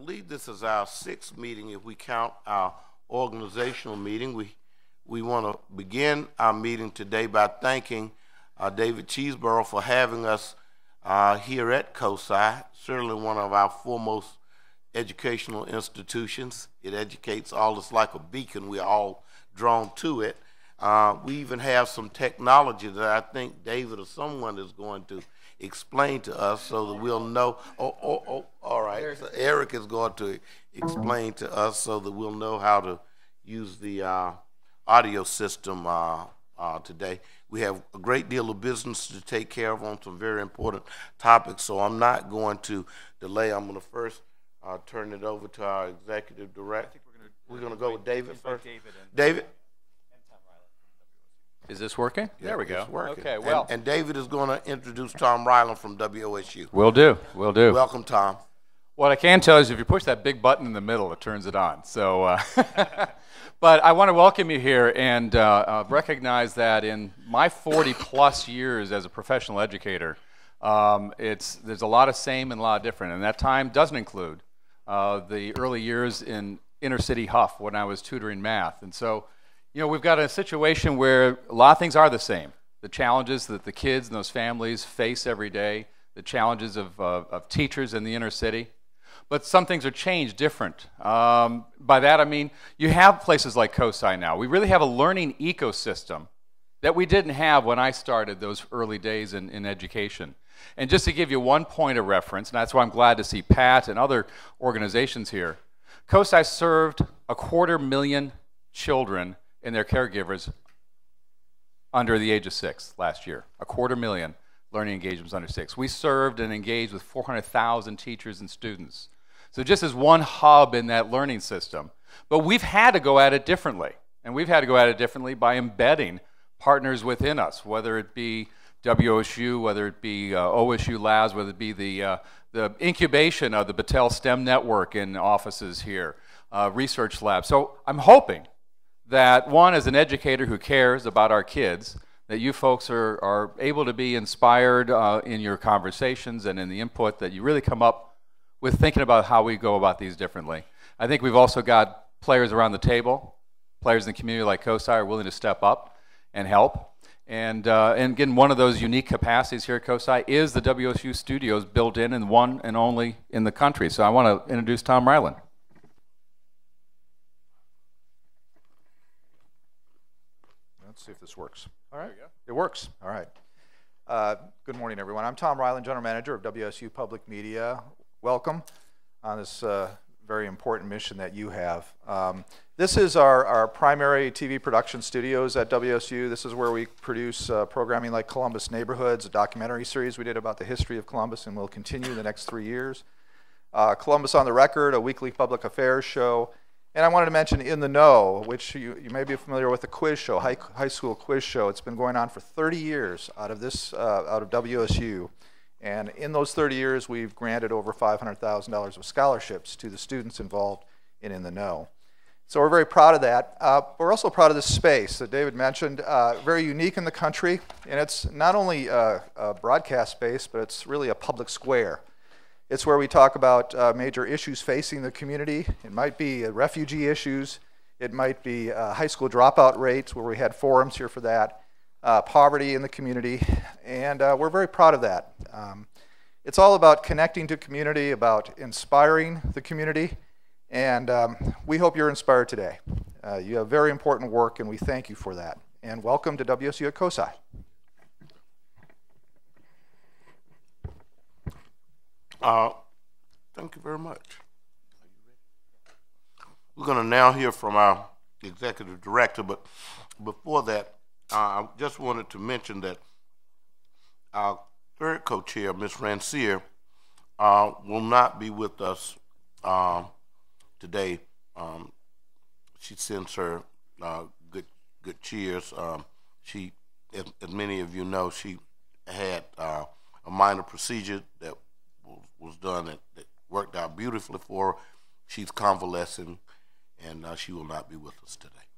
believe this is our sixth meeting if we count our organizational meeting. We, we want to begin our meeting today by thanking uh, David Chesebrough for having us uh, here at COSI, certainly one of our foremost educational institutions. It educates all us like a beacon. We're all drawn to it. Uh, we even have some technology that I think David or someone is going to explain to us so that we'll know. Oh, oh, oh, all right. So Eric is going to explain to us so that we'll know how to use the uh, audio system uh, uh, today. We have a great deal of business to take care of on some very important topics, so I'm not going to delay. I'm going to first uh, turn it over to our executive director. We're going to go with David first. David. David? Is this working? there we go. It's working. Okay, And- well, And, David is going to introduce Tom Rieland from WOSU. will do. Will do. Welcome, Tom. What I can tell you is if you push that big button in the middle, it turns it on. So, uh, but I want to welcome you here and uh, uh, recognize that in my 40 plus years as a professional educator, um, it's there's a lot of same and a lot of different, and that time doesn't include uh, the early years in inner city Hough when I was tutoring math, and so. You know, we've got a situation where a lot of things are the same. The challenges that the kids and those families face every day, the challenges of, uh, of teachers in the inner city. But some things are changed, different. Um, by that I mean, you have places like COSI now. We really have a learning ecosystem that we didn't have when I started those early days in, in education. And just to give you one point of reference, and that's why I'm glad to see Pat and other organizations here, COSI served a quarter million children and their caregivers under the age of six last year. A quarter million learning engagements under six. We served and engaged with 400,000 teachers and students. So just as one hub in that learning system. But we've had to go at it differently. And we've had to go at it differently by embedding partners within us, whether it be WOSU, whether it be uh, OSU Labs, whether it be the, uh, the incubation of the Battelle STEM network in offices here, uh, research labs. So I'm hoping that one, as an educator who cares about our kids, that you folks are, are able to be inspired uh, in your conversations and in the input that you really come up with thinking about how we go about these differently. I think we've also got players around the table, players in the community like COSI are willing to step up and help. And, uh, and again, one of those unique capacities here at COSI is the WOSU studios built in and one and only in the country. So I want to introduce Tom Rieland. Let's see if this works. All right. It works. All right. Uh, good morning, everyone. I'm Tom Rieland, General Manager of WOSU Public Media. Welcome on this uh, very important mission that you have. Um, this is our, our primary TV production studios at WOSU. This is where we produce uh, programming like Columbus Neighborhoods, a documentary series we did about the history of Columbus and will continue the next three years. Uh, Columbus on the Record, a weekly public affairs show, and I wanted to mention In the Know, which you, you may be familiar with the quiz show, high, high school quiz show. It's been going on for 30 years out of this, uh, out of WOSU. And in those 30 years, we've granted over $500,000 of scholarships to the students involved in In the Know. So we're very proud of that. Uh, we're also proud of this space that David mentioned, uh, very unique in the country. And it's not only a, a broadcast space, but it's really a public square. It's where we talk about uh, major issues facing the community. It might be uh, refugee issues. It might be uh, high school dropout rates, where we had forums here for that, uh, poverty in the community, and uh, we're very proud of that. Um, it's all about connecting to community, about inspiring the community, and um, we hope you're inspired today. Uh, you have very important work, and we thank you for that. And welcome to WOSU at COSI. Uh, thank you very much. We're going to now hear from our executive director, but before that, uh, I just wanted to mention that our third co-chair, Ms. Rancier, uh, will not be with us uh, today. Um, she sends her uh, good good cheers. Um, she, as, as, many of you know, she had uh, a minor procedure that was done that, that worked out beautifully for her. She's convalescing, and uh, she will not be with us today.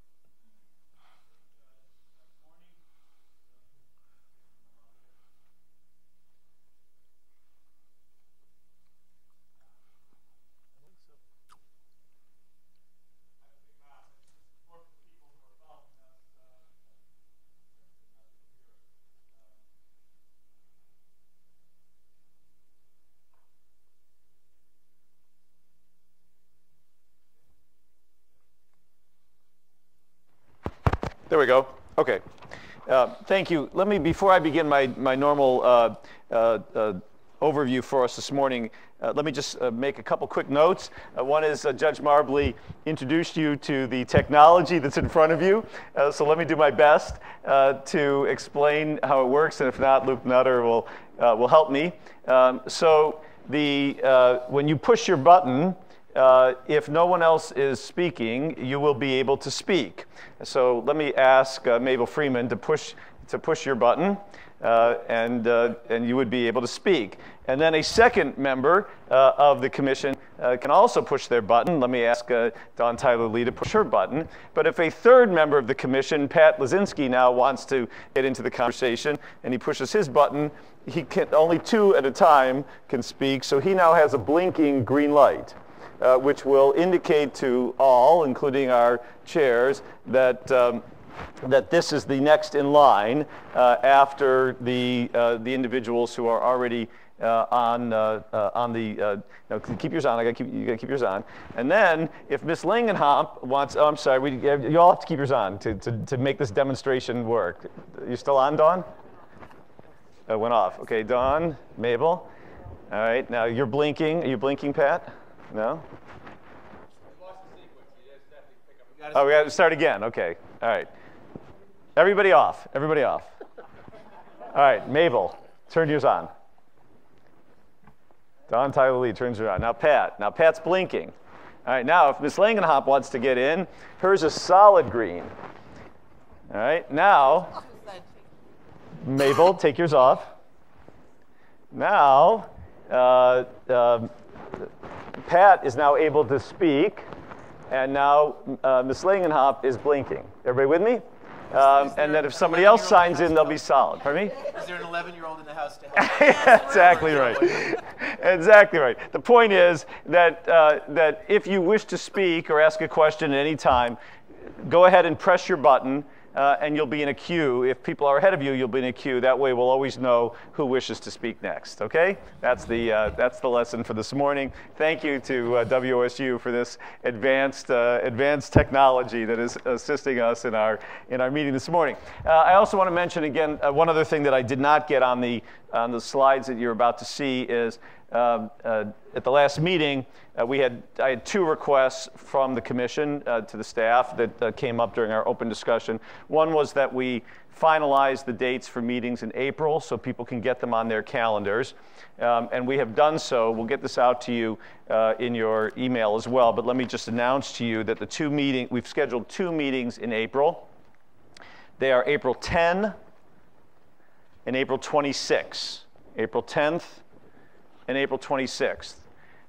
There we go. Okay. Uh, thank you. Let me, before I begin my, my normal uh, uh, uh overview for us this morning, uh, let me just uh, make a couple quick notes. one is Judge Marbley introduced you to the technology that's in front of you. so let me do my best to explain how it works, and if not, Luke Nutter will, will help me. Um, so the, when you push your button, uh, if no one else is speaking, you will be able to speak. So let me ask uh, Mabel Freeman to push, to push your button, uh, and, uh, and you would be able to speak. And then a second member uh, of the commission can also push their button. Let me ask Dawn Tyler Lee to push her button. But if a third member of the commission, Pat Losinski, now wants to get into the conversation and he pushes his button, he can, only two at a time can speak. So he now has a blinking green light uh, which will indicate to all, including our chairs, that um, that this is the next in line uh, after the uh, the individuals who are already uh, on uh, uh, on the uh, no, keep yours on. I gotta keep you got to keep yours on. And then if Miss Langenhomp wants, oh, I'm sorry, we, you all have to keep yours on to, to, to make this demonstration work. You still on, Dawn? It went off. Okay, Dawn, Mabel. All right, now you're blinking. Are you blinking, Pat? No? Oh, we got to start again. Okay. All right. Everybody off. Everybody off. All right. Mabel, turn yours on. Dawn Tyler Lee turns on. Now, Pat. Now, Pat's blinking. All right. Now, if Miss Langenhop wants to get in, hers is solid green. All right. Now, Mabel, take yours off. Now, uh, uh, Pat is now able to speak, and now uh, Ms. Langenhop is blinking. Everybody with me? Um, and then if somebody else signs in, they'll be solid. Pardon me? Is there an 11-year-old in the house to help? exactly right. exactly right. The point is that, uh, that if you wish to speak or ask a question at any time, go ahead and press your button uh, and you'll be in a queue. If people are ahead of you, you'll be in a queue. That way, we'll always know who wishes to speak next. Okay? That's the uh, that's the lesson for this morning. Thank you to uh, WOSU for this advanced uh, advanced technology that is assisting us in our in our meeting this morning. Uh, I also want to mention again uh, one other thing that I did not get on the on the slides that you're about to see is um, uh, at the last meeting, uh, we had, I had two requests from the commission uh, to the staff that uh, came up during our open discussion. One was that we finalize the dates for meetings in April so people can get them on their calendars. Um, and we have done so. We'll get this out to you uh, in your email as well. But let me just announce to you that the two meeting, we've scheduled two meetings in April. They are April 10 and April 26. April 10th and April 26th.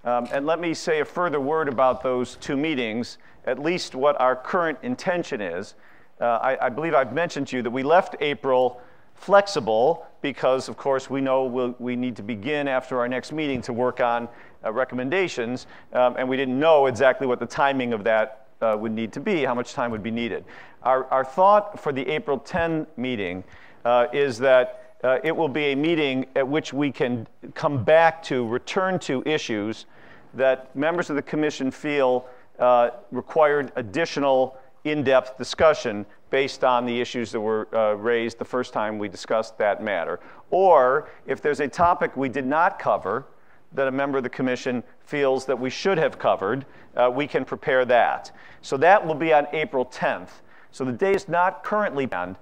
Um, and let me say a further word about those two meetings, at least what our current intention is. Uh, I, I, believe I've mentioned to you that we left April flexible because, of course, we know we'll, we need to begin after our next meeting to work on uh, recommendations, um, and we didn't know exactly what the timing of that uh, would need to be, how much time would be needed. Our, our thought for the April 10 meeting uh, is that uh, it will be a meeting at which we can come back to, return to issues that members of the commission feel uh, required additional in-depth discussion based on the issues that were uh, raised the first time we discussed that matter. Or if there's a topic we did not cover that a member of the commission feels that we should have covered, uh, we can prepare that. So that will be on April 10th. So the day is not currently planned,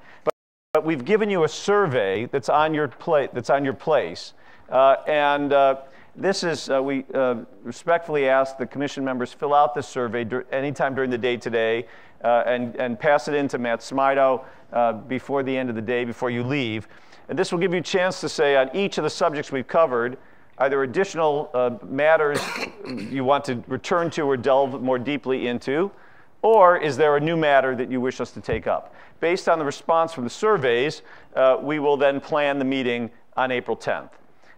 but we've given you a survey that's on your plate, that's on your place, uh, and uh, this is uh, we uh, respectfully ask the commission members fill out this survey dur- anytime during the day today, uh, and and pass it in to Matt Smido before the end of the day before you leave, and this will give you a chance to say on each of the subjects we've covered. Are there additional matters you want to return to or delve more deeply into? Or is there a new matter that you wish us to take up? Based on the response from the surveys, uh, we will then plan the meeting on April 10th.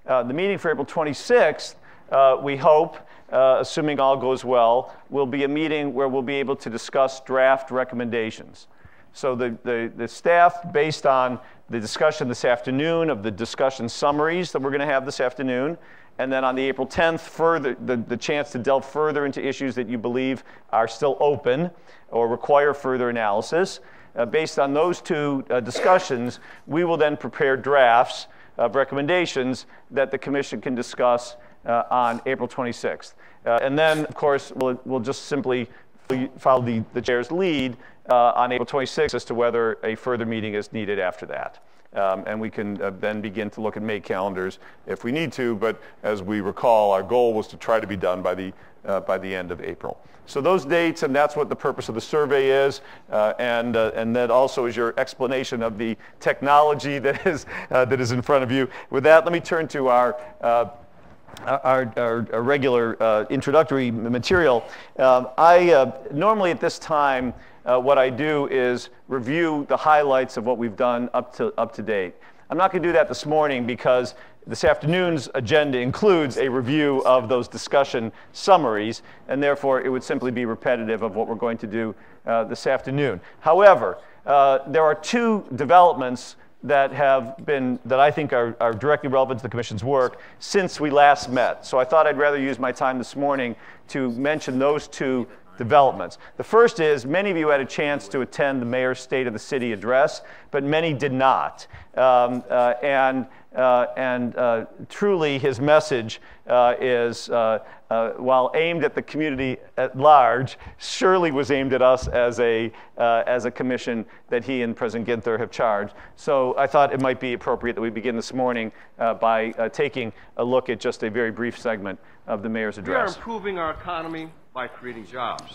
Uh, the meeting for April 26th, uh, we hope, uh, assuming all goes well, will be a meeting where we'll be able to discuss draft recommendations. So the, the, the staff, based on the discussion this afternoon of the discussion summaries that we're going to have this afternoon, and then on the April 10th, further, the, the chance to delve further into issues that you believe are still open or require further analysis. uh, based on those two uh, discussions, we will then prepare drafts of recommendations that the commission can discuss uh, on April 26th. Uh, and then, of course, we'll, we'll just simply follow the, the chair's lead uh, on April 26th as to whether a further meeting is needed after that. Um, and we can uh, then begin to look at May calendars if we need to. But as we recall, our goal was to try to be done by the, uh, by the end of April. So those dates, and that's what the purpose of the survey is, uh, and, uh, and that also is your explanation of the technology that is, uh, that is in front of you. With that, let me turn to our uh, our, our, our, regular uh, introductory material. Um, I uh, normally at this time uh, what I do is review the highlights of what we've done up to, up to date. I'm not going to do that this morning because this afternoon's agenda includes a review of those discussion summaries, and therefore it would simply be repetitive of what we're going to do uh, this afternoon. However, uh, there are two developments that have been, that I think are, are directly relevant to the Commission's work since we last met. So I thought I'd rather use my time this morning to mention those two developments. The first is many of you had a chance to attend the mayor's State of the City address, but many did not. Um, uh, and uh, and uh, truly, his message uh, is, uh, uh, while aimed at the community at large, surely was aimed at us as a, as a commission that he and President Ginther have charged. So I thought it might be appropriate that we begin this morning by taking a look at just a very brief segment of the mayor's address. We are improving our economy by creating jobs.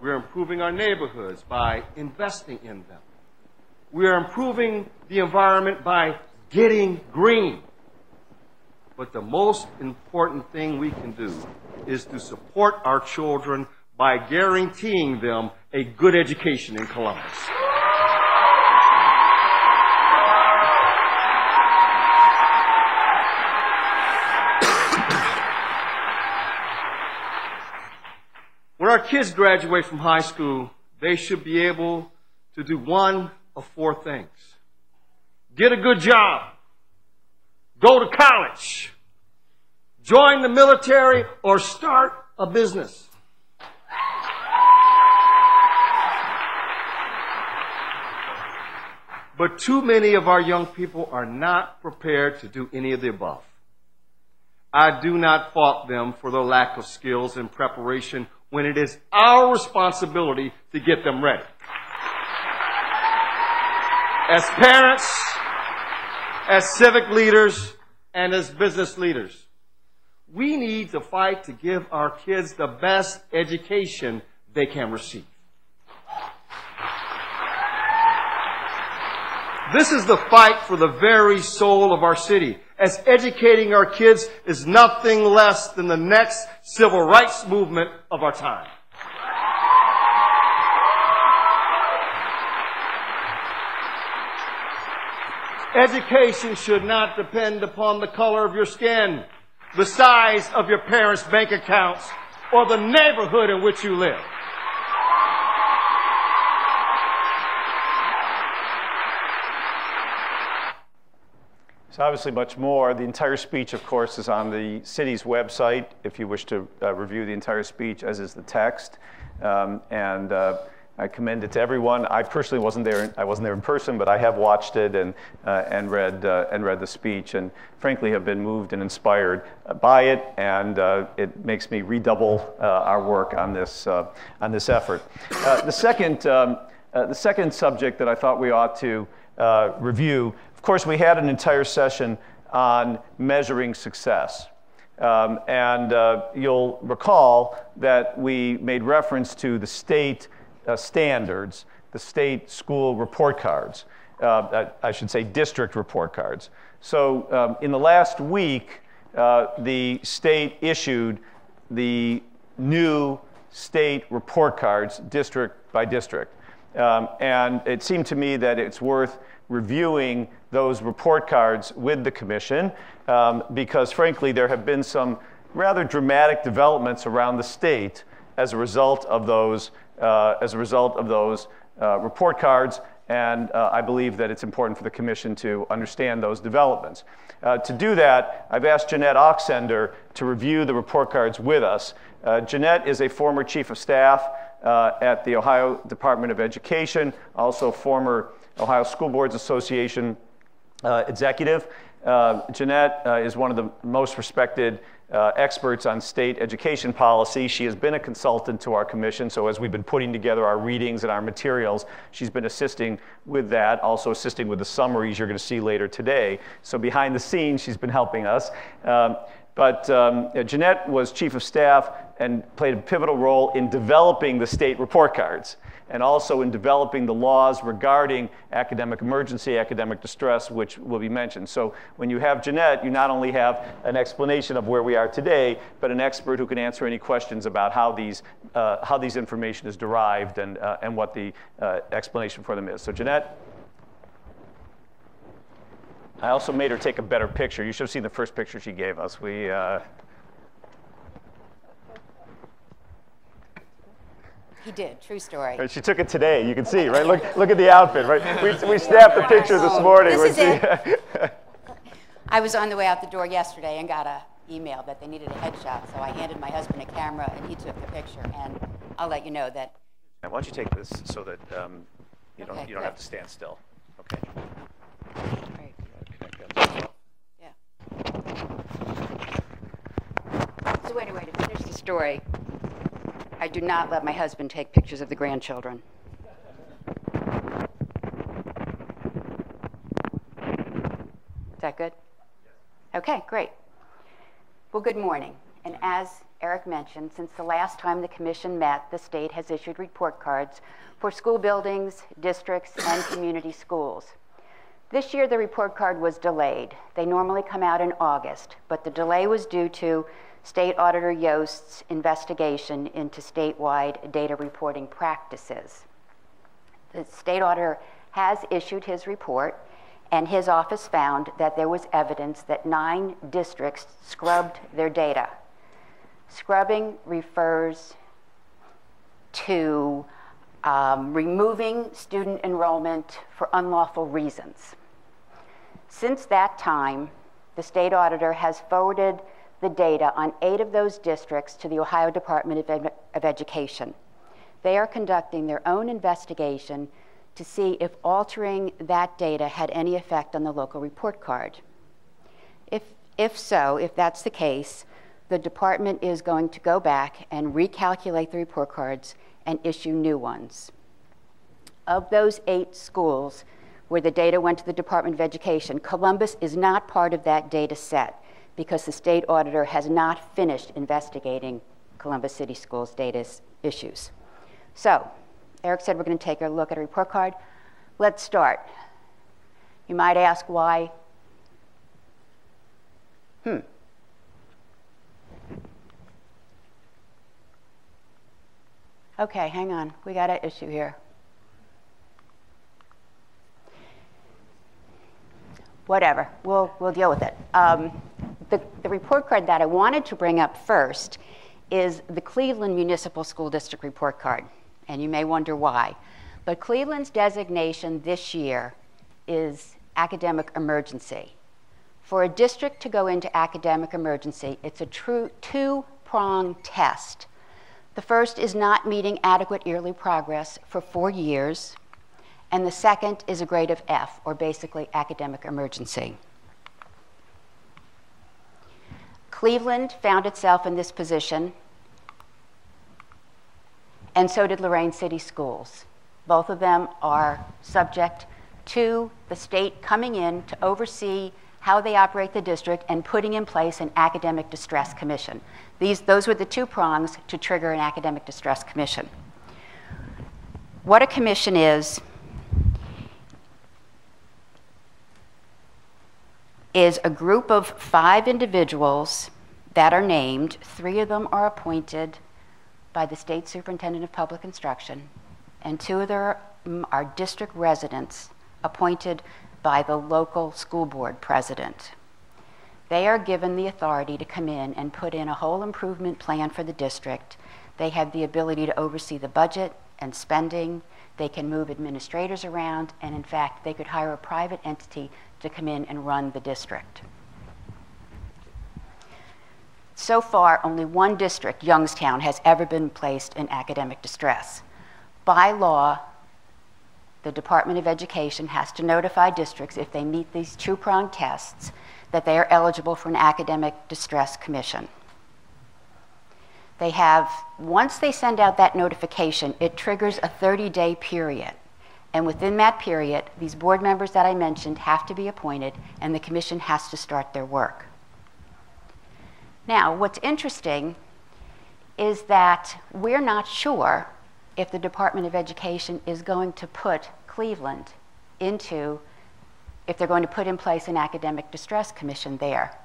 We're improving our neighborhoods by investing in them. We are improving the environment by getting green. But the most important thing we can do is to support our children by guaranteeing them a good education in Columbus. Kids graduate from high school, they should be able to do one of four things. Get a good job. Go to college. Join the military or start a business. But too many of our young people are not prepared to do any of the above. I do not fault them for their lack of skills and preparation when it is our responsibility to get them ready. As parents, as civic leaders, and as business leaders, we need to fight to give our kids the best education they can receive. This is the fight for the very soul of our city, as educating our kids is nothing less than the next civil rights movement of our time. Education should not depend upon the color of your skin, the size of your parents' bank accounts, or the neighborhood in which you live. So obviously much more. The entire speech, of course, is on the city's website if you wish to uh, review the entire speech, as is the text. Um, and uh, I commend it to everyone. I personally wasn't there. I wasn't there in person, but I have watched it and uh, and read uh, and read the speech, and frankly have been moved and inspired uh, by it. And uh, it makes me redouble our work on this on this effort. the second um, the second subject that I thought we ought to review of course, we had an entire session on measuring success. Um, and uh, you'll recall that we made reference to the state uh, standards, the state school report cards, uh, I should say district report cards. So um, in the last week, uh, the state issued the new state report cards district by district. Um, and it seemed to me that it's worth reviewing those report cards with the commission um, because, frankly, there have been some rather dramatic developments around the state as a result of those, uh, as a result of those uh, report cards. And uh, I believe that it's important for the commission to understand those developments. Uh, to do that, I've asked Jeanette Oxender to review the report cards with us. Uh, Jeanette is a former chief of staff uh, at the Ohio Department of Education, also former Ohio School Boards Association uh, executive. Uh, Jeanette uh, is one of the most respected uh, experts on state education policy. She has been a consultant to our commission, so as we've been putting together our readings and our materials, she's been assisting with that, also assisting with the summaries you're going to see later today. So behind the scenes, she's been helping us. Um, but um, Jeanette was chief of staff and played a pivotal role in developing the state report cards and also in developing the laws regarding academic emergency, academic distress, which will be mentioned. So when you have Jeanette, you not only have an explanation of where we are today, but an expert who can answer any questions about how these, uh, how these information is derived and, uh, and what the uh, explanation for them is. So Jeanette? I also made her take a better picture. You should have seen the first picture she gave us. We, He did, true story. Right, She took it today. You can see, right? Look, look at the outfit, right? We, we snapped the picture this morning. This is See- it. I was on the way out the door yesterday and got a email that they needed a headshot, so I handed my husband a camera and he took the picture. And I'll let you know that Now, Why don't you take this so that um, you don't, Okay, you don't good. have to stand still? Okay. Right. Connect that as well. Yeah. So anyway, to finish the story, I do not let my husband take pictures of the grandchildren. Is that good? Okay, great. Well, good morning. And as Eric mentioned, since the last time the commission met, the state has issued report cards for school buildings, districts, and community schools. This year, the report card was delayed. They normally come out in August, but the delay was due to State Auditor Yost's investigation into statewide data reporting practices. The state auditor has issued his report, and his office found that there was evidence that nine districts scrubbed their data. Scrubbing refers to um, removing student enrollment for unlawful reasons. Since that time, the state auditor has forwarded the data on eight of those districts to the Ohio Department of, Ed- of Education. They are conducting their own investigation to see if altering that data had any effect on the local report card. If, if so, if that's the case, the department is going to go back and recalculate the report cards and issue new ones. Of those eight schools where the data went to the Department of Education, Columbus is not part of that data set because the state auditor has not finished investigating Columbus City Schools' data issues. So, Eric said we're going to take a look at a report card. Let's start. You might ask why. Hmm. Okay, hang on. We got an issue here. Whatever, we'll, we'll deal with it. Um, the, the report card that I wanted to bring up first is the Cleveland Municipal School District report card. And you may wonder why. But Cleveland's designation this year is academic emergency. For a district to go into academic emergency, it's a true two prong test. The first is not meeting adequate yearly progress for four years, and the second is a grade of F, or basically academic emergency. Cleveland found itself in this position, and so did Lorain City Schools. Both of them are subject to the state coming in to oversee how they operate the district and putting in place an academic distress commission. These, those were the two prongs to trigger an academic distress commission. What a commission is, is a group of five individuals that are named. Three of them are appointed by the state superintendent of public instruction, and two of them mm, are district residents appointed by the local school board president. They are given the authority to come in and put in a whole improvement plan for the district. They have the ability to oversee the budget and spending. They can move administrators around, and in fact, they could hire a private entity to come in and run the district. So far, only one district, Youngstown, has ever been placed in academic distress. By law, the Department of Education has to notify districts if they meet these two pronged tests that they are eligible for an academic distress commission. They have, once they send out that notification, it triggers a 30 day period. And within that period, these board members that I mentioned have to be appointed and the commission has to start their work. Now, what's interesting is that we're not sure if the Department of Education is going to put Cleveland into, if they're going to put in place an academic distress commission there.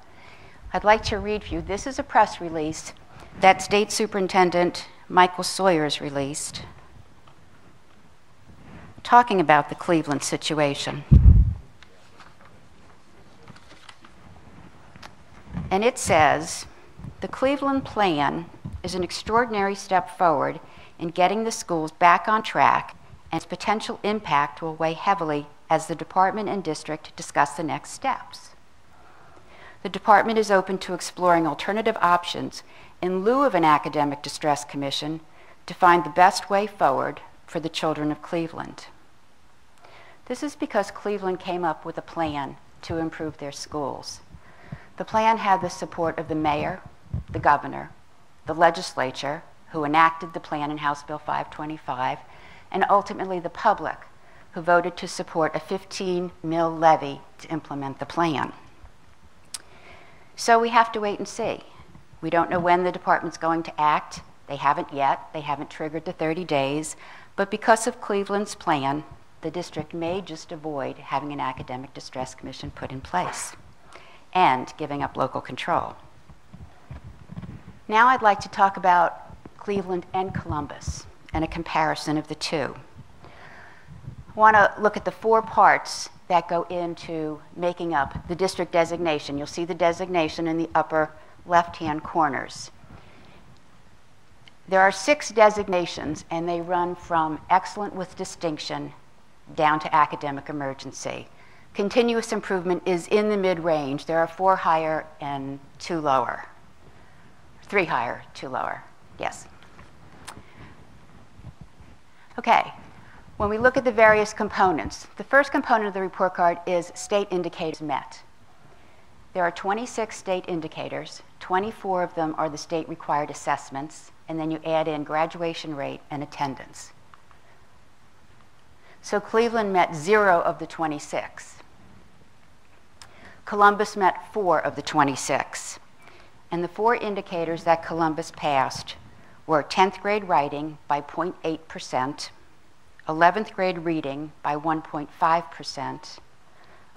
I'd like to read for you. This is a press release that State Superintendent Michael Sawyers released talking about the Cleveland situation. And it says the Cleveland plan is an extraordinary step forward in getting the schools back on track, and its potential impact will weigh heavily as the department and district discuss the next steps. The department is open to exploring alternative options in lieu of an academic distress commission to find the best way forward for the children of Cleveland. This is because Cleveland came up with a plan to improve their schools. The plan had the support of the mayor, the governor, the legislature, who enacted the plan in House Bill 525, and ultimately the public, who voted to support a 15 mill levy to implement the plan. So we have to wait and see. We don't know when the department's going to act. They haven't yet. They haven't triggered the 30 days. But because of Cleveland's plan, the district may just avoid having an academic distress commission put in place and giving up local control. Now I'd like to talk about Cleveland and Columbus and a comparison of the two. I want to look at the four parts that go into making up the district designation. You'll see the designation in the upper left-hand corners. There are six designations, and they run from excellent with distinction down to academic emergency. Continuous improvement is in the mid range. There are four higher and two lower. Three higher, two lower. Yes. Okay. When we look at the various components, the first component of the report card is state indicators met. There are 26 state indicators. 24 of them are the state required assessments, and then you add in graduation rate and attendance. So Cleveland met zero of the 26. Columbus met four of the 26. And the four indicators that Columbus passed were 10th grade writing by 0.8%, 11th grade reading by 1.5%,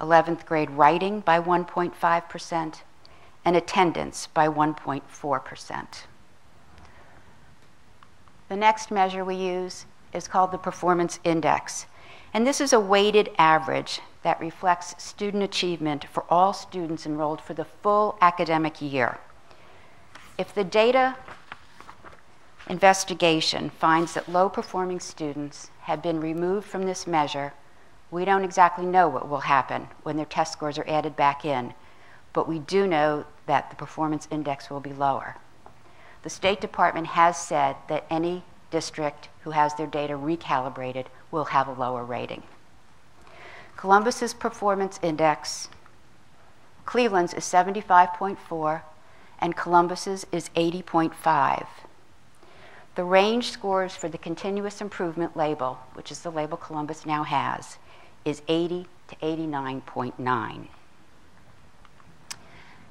11th grade writing by 1.5%, and attendance by 1.4%. The next measure we use is called the Performance Index. And this is a weighted average that reflects student achievement for all students enrolled for the full academic year. If the data investigation finds that low performing students have been removed from this measure, we don't exactly know what will happen when their test scores are added back in, but we do know that the performance index will be lower. The State Department has said that any district who has their data recalibrated will have a lower rating. Columbus's performance index, Cleveland's is 75.4, and Columbus's is 80.5. The range scores for the continuous improvement label, which is the label Columbus now has, is 80 to 89.9.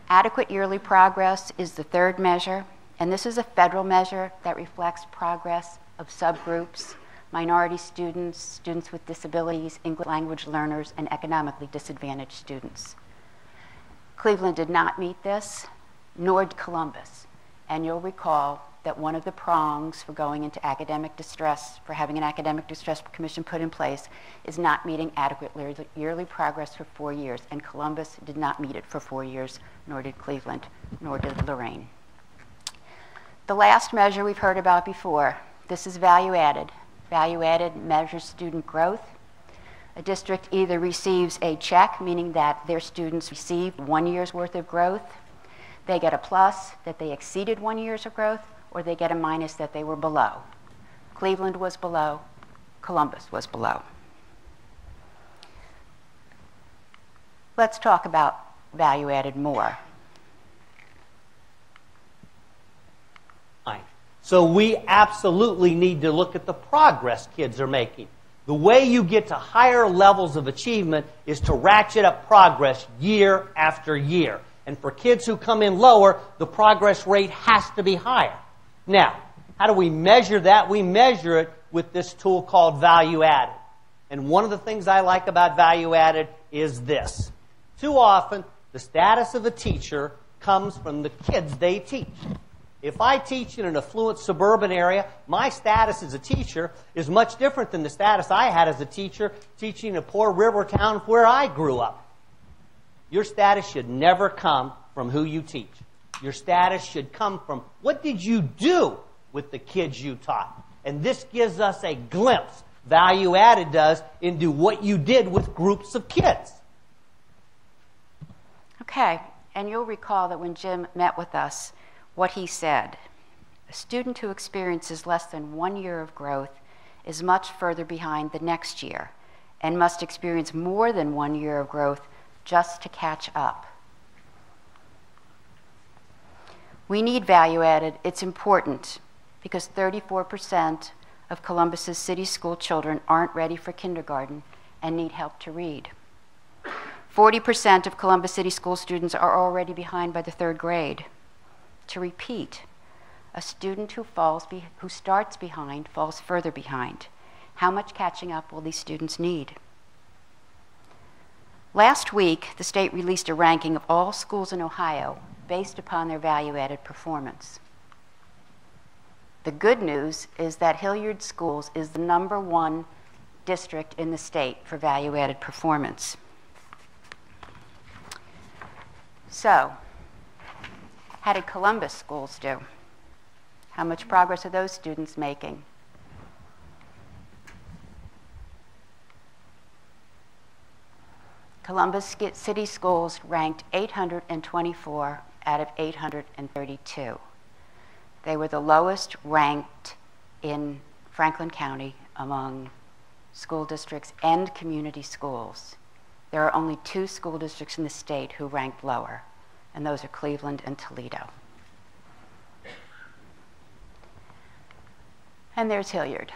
Adequate yearly progress is the third measure, and this is a federal measure that reflects progress of subgroups minority students, students with disabilities, English language learners, and economically disadvantaged students. Cleveland did not meet this, nor did Columbus. And you'll recall that one of the prongs for going into academic distress, for having an academic distress commission put in place, is not meeting adequate yearly progress for four years. And Columbus did not meet it for four years, nor did Cleveland, nor did Lorain. The last measure we've heard about before, this is value added. Value added measures student growth. A district either receives a check, meaning that their students received one year's worth of growth. They get a plus that they exceeded one year's of growth, or they get a minus that they were below. Cleveland was below, Columbus was below. Let's talk about value added more. So we absolutely need to look at the progress kids are making. The way you get to higher levels of achievement is to ratchet up progress year after year. And for kids who come in lower, the progress rate has to be higher. Now, how do we measure that? We measure it with this tool called value added. And one of the things I like about value added is this. Too often, the status of a teacher comes from the kids they teach. If I teach in an affluent suburban area, my status as a teacher is much different than the status I had as a teacher teaching in a poor river town where I grew up. Your status should never come from who you teach. Your status should come from what did you do with the kids you taught? And this gives us a glimpse, value added does, into what you did with groups of kids. Okay, and you'll recall that when Jim met with us, what he said. A student who experiences less than one year of growth is much further behind the next year and must experience more than one year of growth just to catch up. We need value added. It's important because 34% of Columbus's city school children aren't ready for kindergarten and need help to read. 40% of Columbus City School students are already behind by the third grade to repeat. A student who falls be- who starts behind falls further behind. How much catching up will these students need? Last week, the state released a ranking of all schools in Ohio based upon their value added performance. The good news is that Hilliard Schools is the number one district in the state for value added performance. So, how did Columbus schools do? How much progress are those students making? Columbus City Schools ranked 824 out of 832. They were the lowest ranked in Franklin County among school districts and community schools. There are only two school districts in the state who ranked lower and those are Cleveland and Toledo. And there's Hilliard.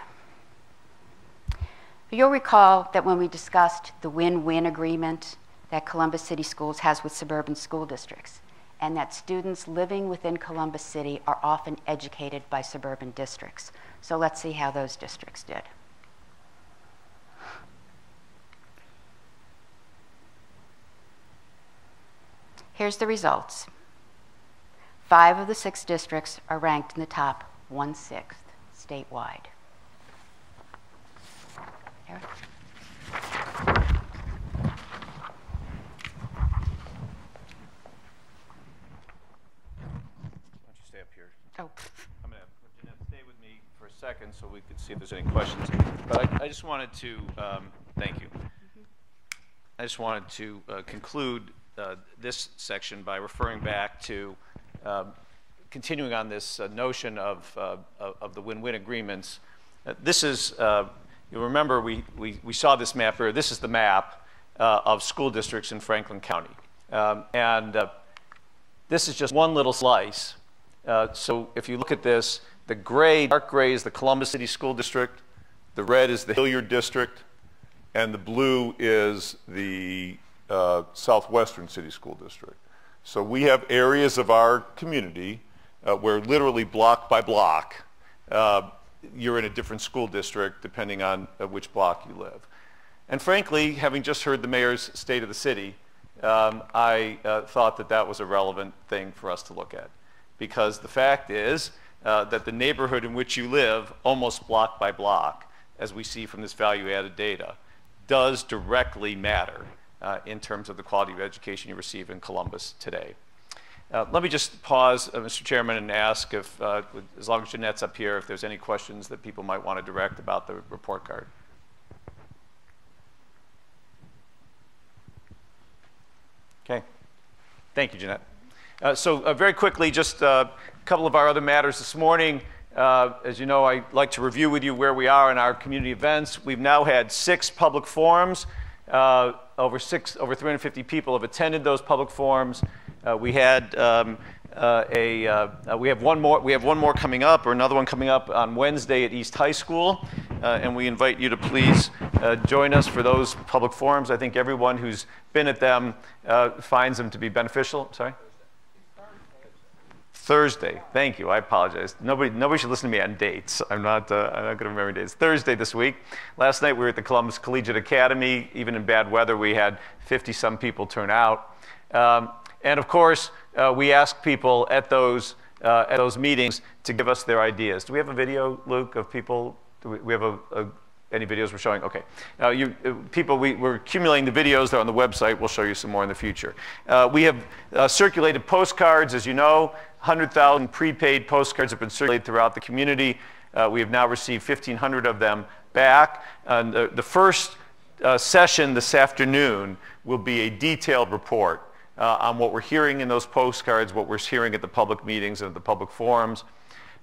You'll recall that when we discussed the win win agreement that Columbus City Schools has with suburban school districts, and that students living within Columbus City are often educated by suburban districts. So let's see how those districts did. Here's the results. Five of the six districts are ranked in the top one sixth statewide. Eric? stay up here. Oh. I'm going to Jeanette stay with me for a second so we can see if there's any questions. But I, I just wanted to, um, thank you. I just wanted to uh, conclude uh, this section by referring back to uh, continuing on this uh, notion of, uh, of the win-win agreements. This is, you remember we, we, we saw this map here. This is the map of school districts in Franklin County. Um, and this is just one little slice. so if you look at this, the gray, dark gray is the Columbus City School District. The red is the Hilliard District. And the blue is the uh, Southwestern City School District. So we have areas of our community uh, where literally block by block, uh, you're in a different school district depending on uh, which block you live. And frankly, having just heard the mayor's state of the city, um, I uh, thought that that was a relevant thing for us to look at. Because the fact is uh, that the neighborhood in which you live, almost block by block, as we see from this value added data, does directly matter uh, in terms of the quality of education you receive in Columbus today. Uh, let me just pause, uh, Mr. Chairman, and ask if, uh, as long as Jeanette's up here, if there's any questions that people might want to direct about the report card. Okay. Thank you, Jeanette. Uh, so uh, very quickly, just a couple of our other matters this morning. Uh, as you know, I like to review with you where we are in our community events. We've now had six public forums. Uh, over six, over 350 people have attended those public forums. Uh, we had um, uh, a, uh, uh, we have one more, we have one more coming up, or another one coming up on Wednesday at East High School, uh, and we invite you to please join us for those public forums. I think everyone who's been at them finds them to be beneficial. Sorry. Thursday. Thank you. I apologize. Nobody, nobody should listen to me on dates. I'm not, uh, I'm not going to remember dates. Thursday this week. Last night we were at the Columbus Collegiate Academy. Even in bad weather, we had 50 some people turn out. Um, and of course, uh, we ask people at those, uh, at those meetings to give us their ideas. Do we have a video, Luke, of people? Do we, we have a, a any videos we're showing? Okay. Uh, you, uh, people, we, are accumulating the videos. They're on the website. We'll show you some more in the future. Uh, we have uh, circulated postcards, as you know. 100,000 prepaid postcards have been circulated throughout the community. Uh, we have now received 1,500 of them back. The, the, first uh, session this afternoon will be a detailed report on what we're hearing in those postcards, what we're hearing at the public meetings and at the public forums.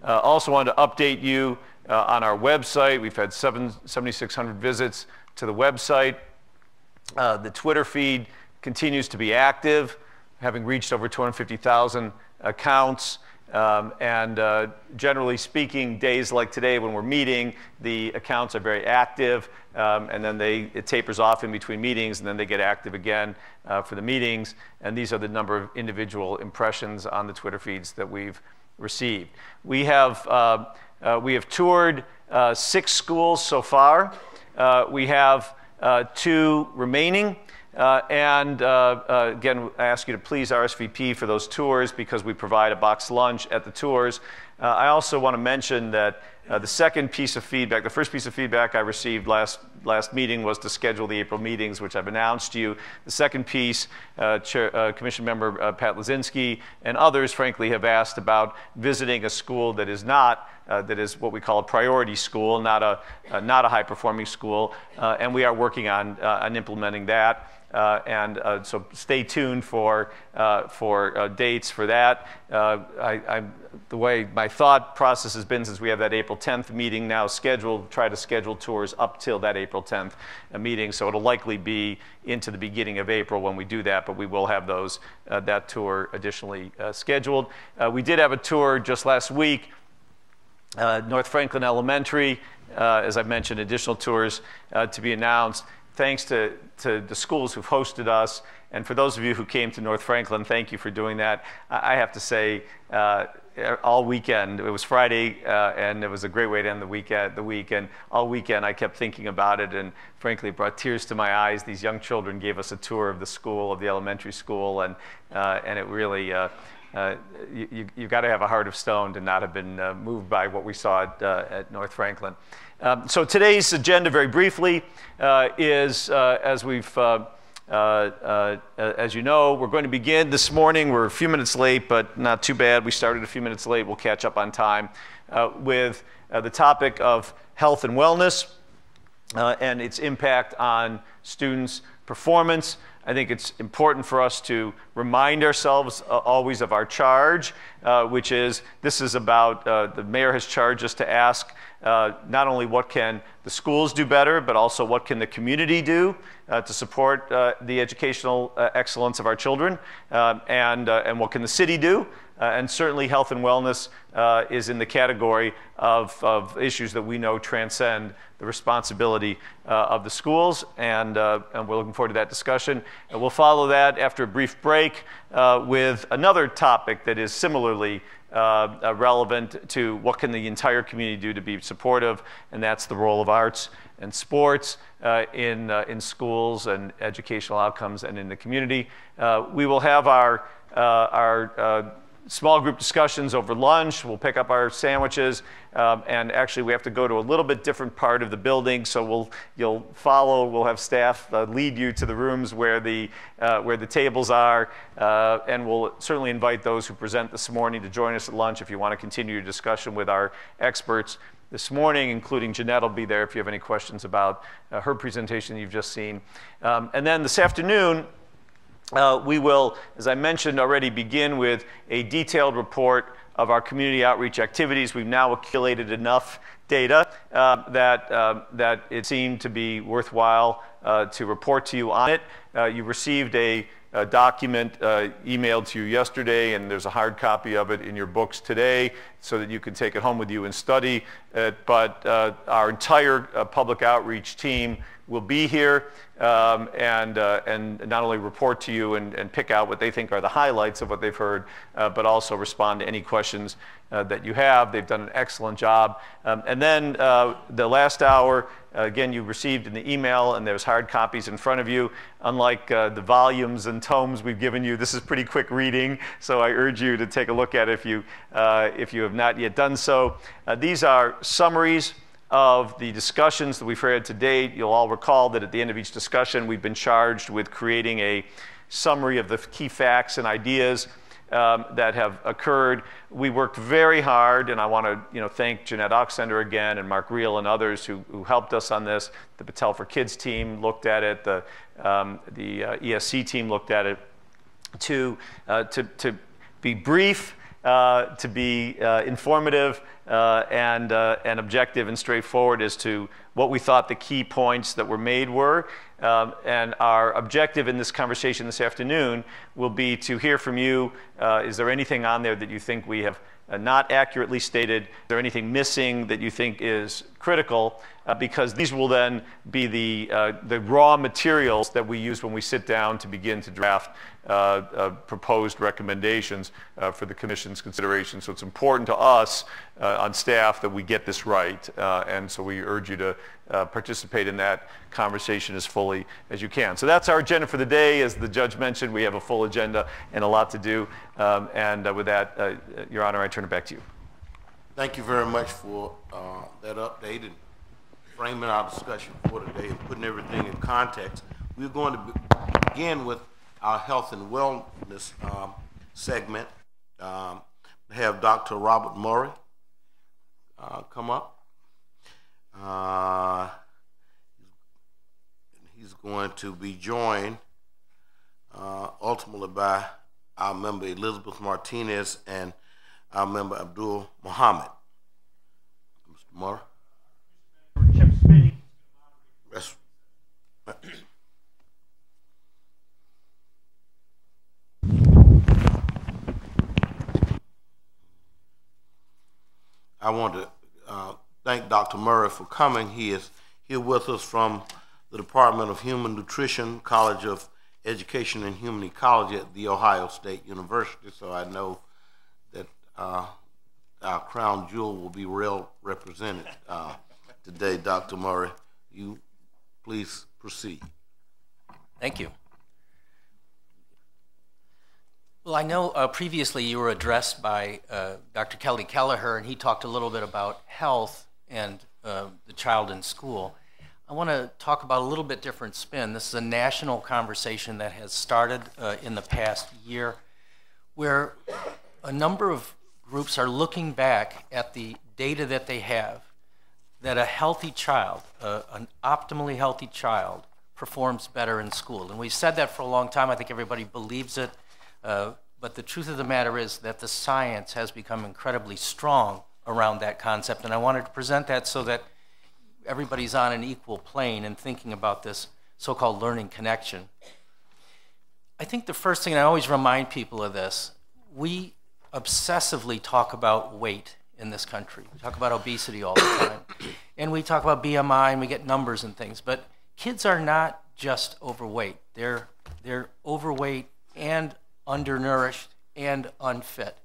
also wanted to update you uh, on our website. We've had 7,600 visits to the website. Uh, the Twitter feed continues to be active, having reached over 250,000 accounts. Um, and uh, generally speaking, days like today when we're meeting, the accounts are very active, um, and then they, it tapers off in between meetings, and then they get active again uh, for the meetings. And these are the number of individual impressions on the Twitter feeds that we've received. We have uh, uh, we have toured uh, six schools so far. Uh, we have two remaining. Uh, and uh, again, I ask you to please RSVP for those tours because we provide a box lunch at the tours. I also want to mention that uh, the second piece of feedback, the first piece of feedback I received last, last meeting was to schedule the April meetings, which I've announced to you. The second piece, uh, Chair, uh, Commission member uh, Pat Losinski and others, frankly, have asked about visiting a school that is not, uh, that is what we call a priority school, not a, uh, not a high performing school. and we are working on, on implementing that. Uh, and uh, so stay tuned for, uh, for dates for that. I, I, the way my thought process has been since we have that April 10th meeting now scheduled, try to schedule tours up till that April 10th meeting. So it'll likely be into the beginning of April when we do that, but we will have those, that tour additionally scheduled. we did have a tour just last week, North Franklin Elementary. Uh, as I mentioned, additional tours uh, to be announced thanks to, to the schools who've hosted us. And for those of you who came to North Franklin, thank you for doing that. I have to say, uh, all weekend, it was Friday, uh, and it was a great way to end the weekend. The week, and all weekend, I kept thinking about it, and frankly, it brought tears to my eyes. These young children gave us a tour of the school, of the elementary school, and uh, and it really. Uh, you, have got to have a heart of stone to not have been uh, moved by what we saw at, uh, at North Franklin. Um, so today's agenda, very briefly, uh, is uh, as we've uh, as you know, we're going to begin this morning. We're a few minutes late, but not too bad. We started a few minutes late. We'll catch up on time with the topic of health and wellness and its impact on students' performance. I think it's important for us to remind ourselves uh, always of our charge, uh, which is this is about uh, the mayor has charged us to ask uh, not only what can the schools do better, but also what can the community do uh, to support uh, the educational excellence of our children, um, and, and what can the city do and certainly health and wellness uh, is in the category of, of, issues that we know transcend the responsibility uh, of the schools, and, uh, and, we're looking forward to that discussion. And we'll follow that after a brief break uh, with another topic that is similarly uh, relevant to what can the entire community do to be supportive, and that's the role of arts and sports in, in schools and educational outcomes and in the community. we will have our, our small group discussions over lunch. We'll pick up our sandwiches, um, and actually we have to go to a little bit different part of the building. So we'll you'll follow. We'll have staff uh, lead you to the rooms where the uh, where the tables are, uh, and we'll certainly invite those who present this morning to join us at lunch if you want to continue your discussion with our experts. This morning, including Jeanette, will be there if you have any questions about uh, her presentation you've just seen. Um, and then this afternoon, uh, we will, as I mentioned already, begin with a detailed report of our community outreach activities. We've now accumulated enough data uh, that, uh, that it seemed to be worthwhile uh, to report to you on it. Uh, you received a, a document uh, emailed to you yesterday, and there's a hard copy of it in your books today so that you can take it home with you and study it. But our entire public outreach team will be here um, and, uh, and not only report to you and, and, pick out what they think are the highlights of what they've heard, uh, but also respond to any questions uh, that you have. They've done an excellent job. Um, and then uh, the last hour, again, you received in the email, and there's hard copies in front of you. Unlike uh, the volumes and tomes we've given you, this is pretty quick reading, so I urge you to take a look at it if you, uh, if you have not yet done so. these are summaries of the discussions that we've had to date. You'll all recall that at the end of each discussion, we've been charged with creating a summary of the key facts and ideas um, that have occurred. We worked very hard, and I want to you know, thank Jeanette Oxender again and Mark Real and others who, who helped us on this. The Battelle for Kids team looked at it, the, um, the uh, ESC team looked at it to, uh, to, to be brief, uh, to be uh, informative, uh, and, uh, and objective and straightforward as to what we thought the key points that were made were. Um, and our objective in this conversation this afternoon will be to hear from you. Uh, is there anything on there that you think we have not accurately stated? Is there anything missing that you think is critical? Uh, because these will then be the, uh, the raw materials that we use when we sit down to begin to draft uh, uh, proposed recommendations uh, for the Commission's consideration. So it's important to us on staff that we get this right. and so we urge you to participate in that conversation as fully as you can. So that's our agenda for the day. As the judge mentioned, we have a full agenda and a lot to do. Um, and with that, Your Honor, I turn it back to you. Thank you very much for uh, that update framing our discussion for today and putting everything in context. We're going to begin with our health and wellness um, segment. Um, have Dr. Robert Murray uh, come up. Uh, he's going to be joined uh, ultimately by our member Elizabeth Martinez and our member Abdul Muhammad. Mr. Murray. That's I want to uh, thank Dr. Murray for coming. He is here with us from the Department of Human Nutrition, College of Education and Human Ecology at The Ohio State University. So I know that uh, our crown jewel will be well represented uh, today. Dr. Murray, you please proceed. Thank you. Well, I know uh, previously you were addressed by uh, Dr. Kelly Kelleher, and he talked a little bit about health and uh, the child in school. I want to talk about a little bit different spin. This is a national conversation that has started uh, in the past year where a number of groups are looking back at the data that they have that a healthy child, uh, an optimally healthy child, performs better in school. And we've said that for a long time. I think everybody believes it. Uh, but the truth of the matter is that the science has become incredibly strong around that concept, and I wanted to present that so that everybody's on an equal plane in thinking about this so-called learning connection. I think the first thing, I always remind people of this, we obsessively talk about weight in this country. We talk about obesity all the time. and we talk about BMI and we get numbers and things. But kids are not just overweight. They're, they're overweight and undernourished, and unfit.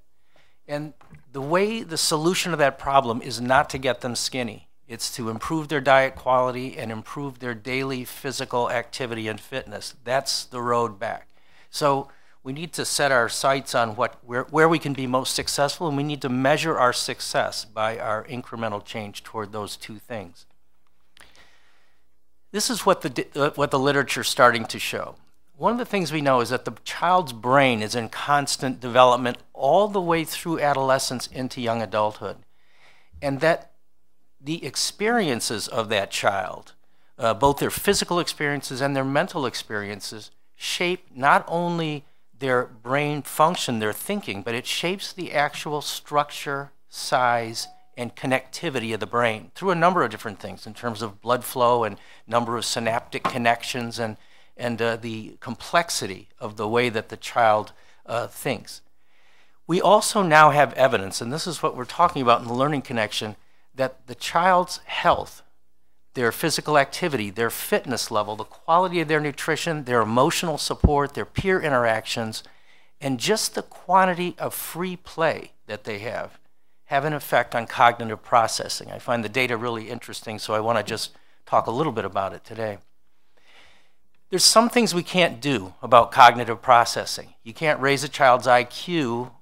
And the way the solution to that problem is not to get them skinny. It's to improve their diet quality and improve their daily physical activity and fitness. That's the road back. So we need to set our sights on what, where, where we can be most successful, and we need to measure our success by our incremental change toward those two things. This is what the, uh, what the literature is starting to show one of the things we know is that the child's brain is in constant development all the way through adolescence into young adulthood. And that the experiences of that child, uh, both their physical experiences and their mental experiences, shape not only their brain function, their thinking, but it shapes the actual structure, size, and connectivity of the brain through a number of different things in terms of blood flow and number of synaptic connections and, and uh, the complexity of the way that the child uh, thinks. We also now have evidence, and this is what we're talking about in the learning connection, that the child's health, their physical activity, their fitness level, the quality of their nutrition, their emotional support, their peer interactions, and just the quantity of free play that they have have an effect on cognitive processing. I find the data really interesting, so I want to just talk a little bit about it today. There's some things we can't do about cognitive processing. You can't raise a child's IQ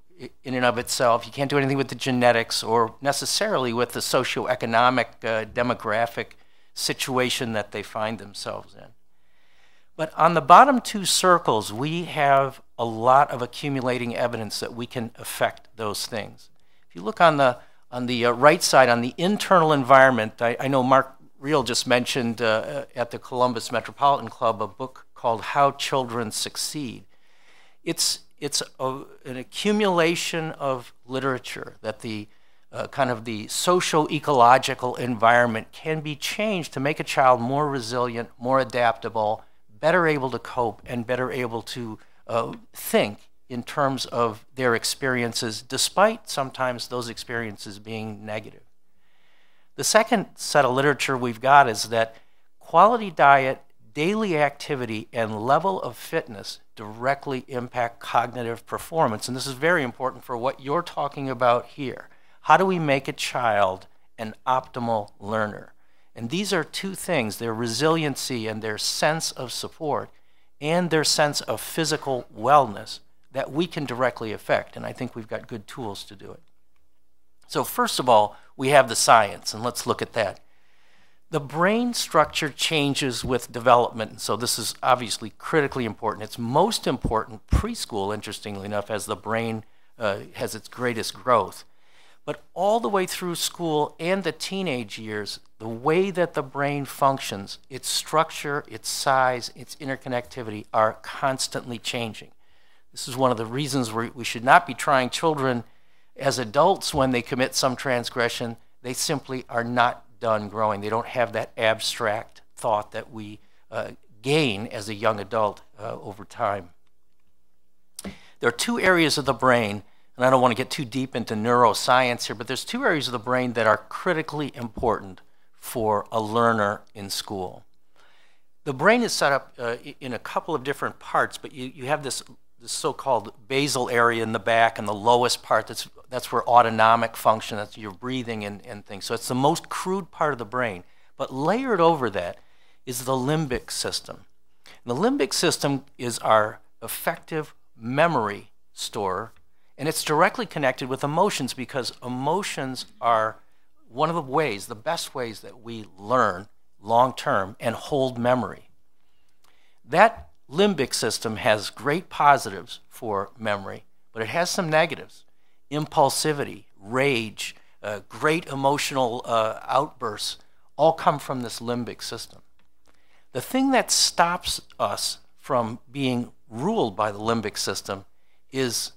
in and of itself. You can't do anything with the genetics or necessarily with the socioeconomic, uh, demographic situation that they find themselves in. But on the bottom two circles, we have a lot of accumulating evidence that we can affect those things. If you look on the, on the uh, right side, on the internal environment, I, I know Mark Real just mentioned uh, at the Columbus Metropolitan Club a book called How Children Succeed. It's, it's a, an accumulation of literature that the uh, kind of the socio-ecological environment can be changed to make a child more resilient, more adaptable, better able to cope, and better able to uh, think in terms of their experiences, despite sometimes those experiences being negative. The second set of literature we've got is that quality diet, daily activity, and level of fitness directly impact cognitive performance. And this is very important for what you're talking about here. How do we make a child an optimal learner? And these are two things their resiliency and their sense of support, and their sense of physical wellness that we can directly affect. And I think we've got good tools to do it. So, first of all, we have the science, and let's look at that. The brain structure changes with development, and so this is obviously critically important. It's most important preschool, interestingly enough, as the brain uh, has its greatest growth. But all the way through school and the teenage years, the way that the brain functions, its structure, its size, its interconnectivity are constantly changing. This is one of the reasons we should not be trying children as adults when they commit some transgression. They simply are not done growing. They don't have that abstract thought that we uh, gain as a young adult uh, over time. There are two areas of the brain, and I don't want to get too deep into neuroscience here, but there's two areas of the brain that are critically important for a learner in school. The brain is set up uh, in a couple of different parts, but you, you have this the so-called basal area in the back and the lowest part that's that's where autonomic function that's your breathing and, and things so it's the most crude part of the brain but layered over that is the limbic system and the limbic system is our effective memory store and it's directly connected with emotions because emotions are one of the ways the best ways that we learn long term and hold memory that limbic system has great positives for memory, but it has some negatives. Impulsivity, rage, uh, great emotional uh, outbursts all come from this limbic system. The thing that stops us from being ruled by the limbic system is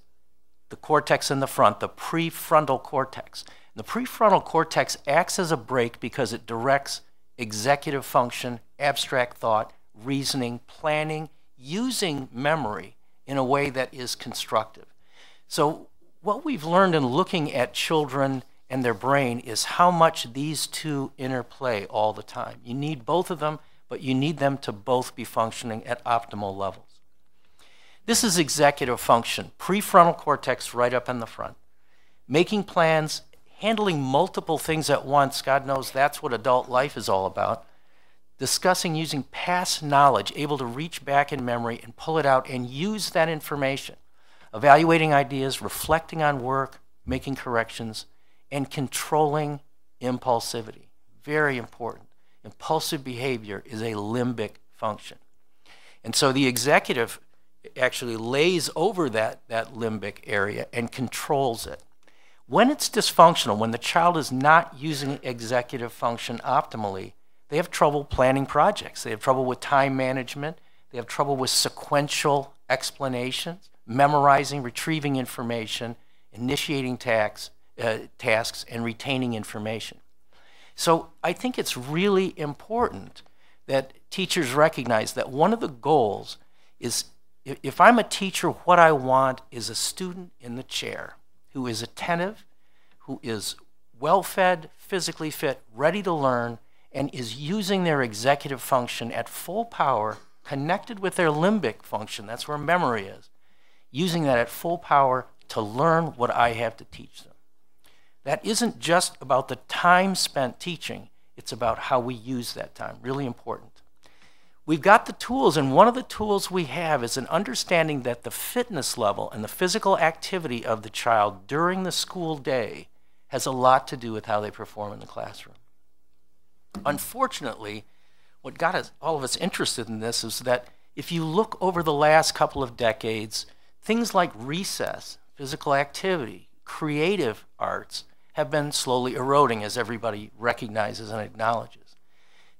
the cortex in the front, the prefrontal cortex. The prefrontal cortex acts as a brake because it directs executive function, abstract thought, reasoning, planning, using memory in a way that is constructive. So, what we've learned in looking at children and their brain is how much these two interplay all the time. You need both of them, but you need them to both be functioning at optimal levels. This is executive function, prefrontal cortex right up in the front. Making plans, handling multiple things at once, God knows that's what adult life is all about discussing using past knowledge, able to reach back in memory and pull it out and use that information, evaluating ideas, reflecting on work, making corrections, and controlling impulsivity. Very important. Impulsive behavior is a limbic function. And so the executive actually lays over that, that limbic area and controls it. When it's dysfunctional, when the child is not using executive function optimally, they have trouble planning projects. They have trouble with time management. They have trouble with sequential explanations, memorizing, retrieving information, initiating tax, uh, tasks, and retaining information. So I think it's really important that teachers recognize that one of the goals is if I'm a teacher, what I want is a student in the chair who is attentive, who is well fed, physically fit, ready to learn, and is using their executive function at full power, connected with their limbic function, that's where memory is, using that at full power to learn what I have to teach them. That isn't just about the time spent teaching, it's about how we use that time. Really important. We've got the tools, and one of the tools we have is an understanding that the fitness level and the physical activity of the child during the school day has a lot to do with how they perform in the classroom. Unfortunately, what got us, all of us interested in this is that if you look over the last couple of decades, things like recess, physical activity, creative arts have been slowly eroding as everybody recognizes and acknowledges.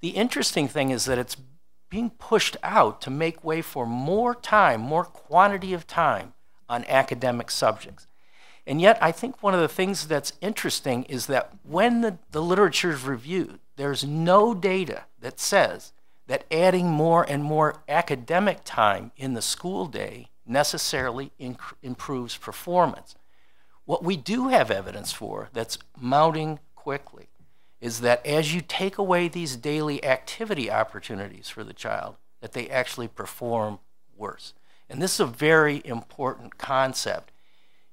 The interesting thing is that it's being pushed out to make way for more time, more quantity of time on academic subjects. And yet, I think one of the things that's interesting is that when the, the literature is reviewed, there's no data that says that adding more and more academic time in the school day necessarily improves performance. What we do have evidence for that's mounting quickly is that as you take away these daily activity opportunities for the child, that they actually perform worse. And this is a very important concept.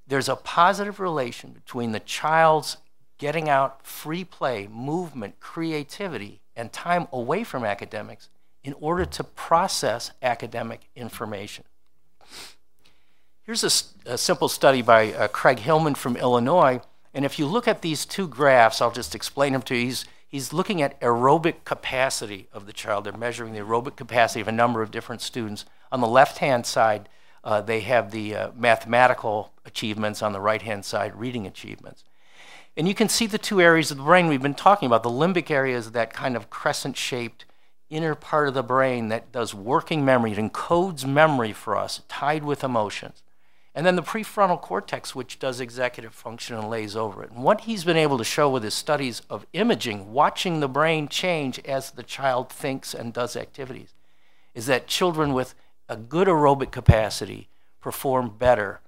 There's a positive relation between the child's getting out free play, movement, creativity, and time away from academics in order to process academic information. Here's a, a simple study by uh, Craig Hillman from Illinois and if you look at these two graphs, I'll just explain them to you. He's, he's looking at aerobic capacity of the child. They're measuring the aerobic capacity of a number of different students. On the left-hand side, uh, they have the uh, mathematical achievements. On the right-hand side, reading achievements. And you can see the two areas of the brain we've been talking about. The limbic area is that kind of crescent-shaped inner part of the brain that does working memory. It encodes memory for us, tied with emotions. And then the prefrontal cortex, which does executive function and lays over it. And what he's been able to show with his studies of imaging, watching the brain change as the child thinks and does activities, is that children with a good aerobic capacity perform better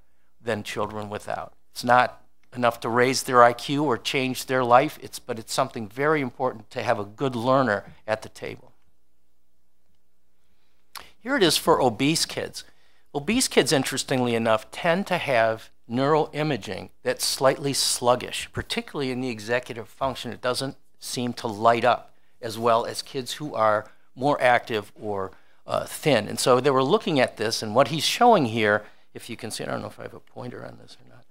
than children without. It's not enough to raise their IQ or change their life, it's, but it's something very important to have a good learner at the table. Here it is for obese kids. Obese kids, interestingly enough, tend to have neural imaging that's slightly sluggish, particularly in the executive function. It doesn't seem to light up as well as kids who are more active or uh, thin. And so they were looking at this, and what he's showing here, if you can see, I don't know if I have a pointer on this or not.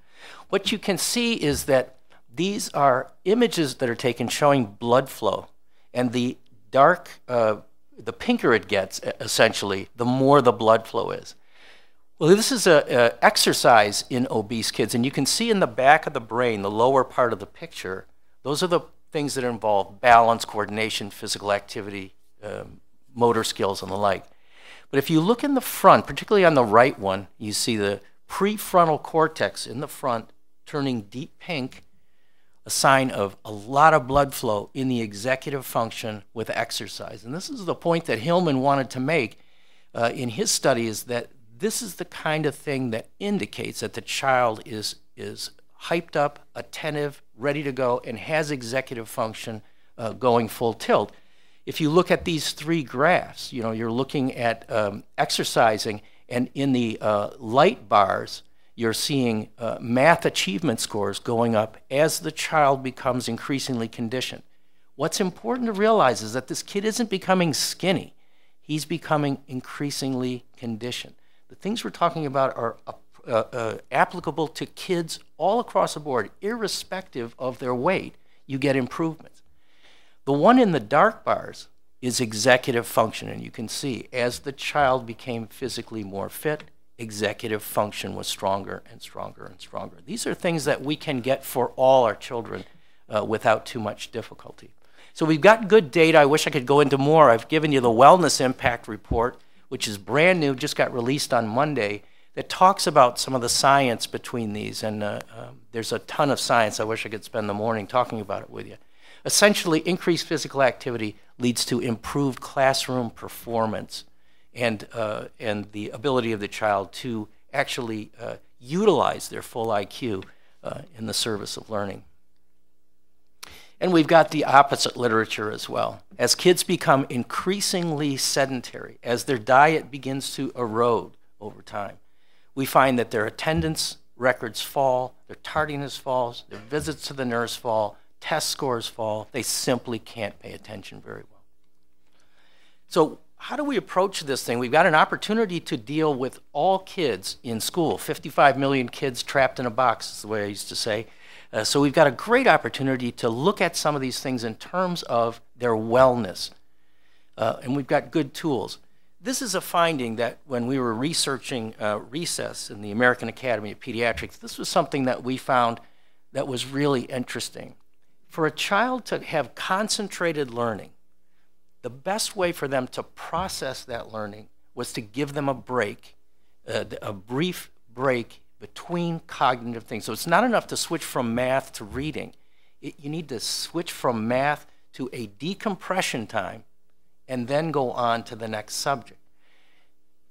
What you can see is that these are images that are taken showing blood flow, and the dark, uh, the pinker it gets, essentially, the more the blood flow is. Well, this is an exercise in obese kids, and you can see in the back of the brain, the lower part of the picture, those are the things that involve balance, coordination, physical activity, um, motor skills, and the like. But if you look in the front, particularly on the right one, you see the prefrontal cortex in the front turning deep pink, a sign of a lot of blood flow in the executive function with exercise. And this is the point that Hillman wanted to make uh, in his study is that this is the kind of thing that indicates that the child is, is hyped up, attentive, ready to go, and has executive function uh, going full tilt. If you look at these three graphs, you know, you're looking at um, exercising, and in the uh, light bars, you're seeing uh, math achievement scores going up as the child becomes increasingly conditioned. What's important to realize is that this kid isn't becoming skinny. He's becoming increasingly conditioned. The things we're talking about are uh, uh, applicable to kids all across the board, irrespective of their weight. You get improvements. The one in the dark bars is executive function, and you can see as the child became physically more fit, executive function was stronger and stronger and stronger. These are things that we can get for all our children uh, without too much difficulty. So we've got good data. I wish I could go into more. I've given you the wellness impact report which is brand new, just got released on Monday, that talks about some of the science between these. And uh, um, there's a ton of science. I wish I could spend the morning talking about it with you. Essentially, increased physical activity leads to improved classroom performance and, uh, and the ability of the child to actually uh, utilize their full IQ uh, in the service of learning. And we've got the opposite literature as well. As kids become increasingly sedentary, as their diet begins to erode over time, we find that their attendance records fall, their tardiness falls, their visits to the nurse fall, test scores fall. They simply can't pay attention very well. So, how do we approach this thing? We've got an opportunity to deal with all kids in school 55 million kids trapped in a box, is the way I used to say. Uh, so, we've got a great opportunity to look at some of these things in terms of their wellness. Uh, and we've got good tools. This is a finding that when we were researching uh, recess in the American Academy of Pediatrics, this was something that we found that was really interesting. For a child to have concentrated learning, the best way for them to process that learning was to give them a break, uh, a brief break between cognitive things. So it's not enough to switch from math to reading. It, you need to switch from math to a decompression time and then go on to the next subject.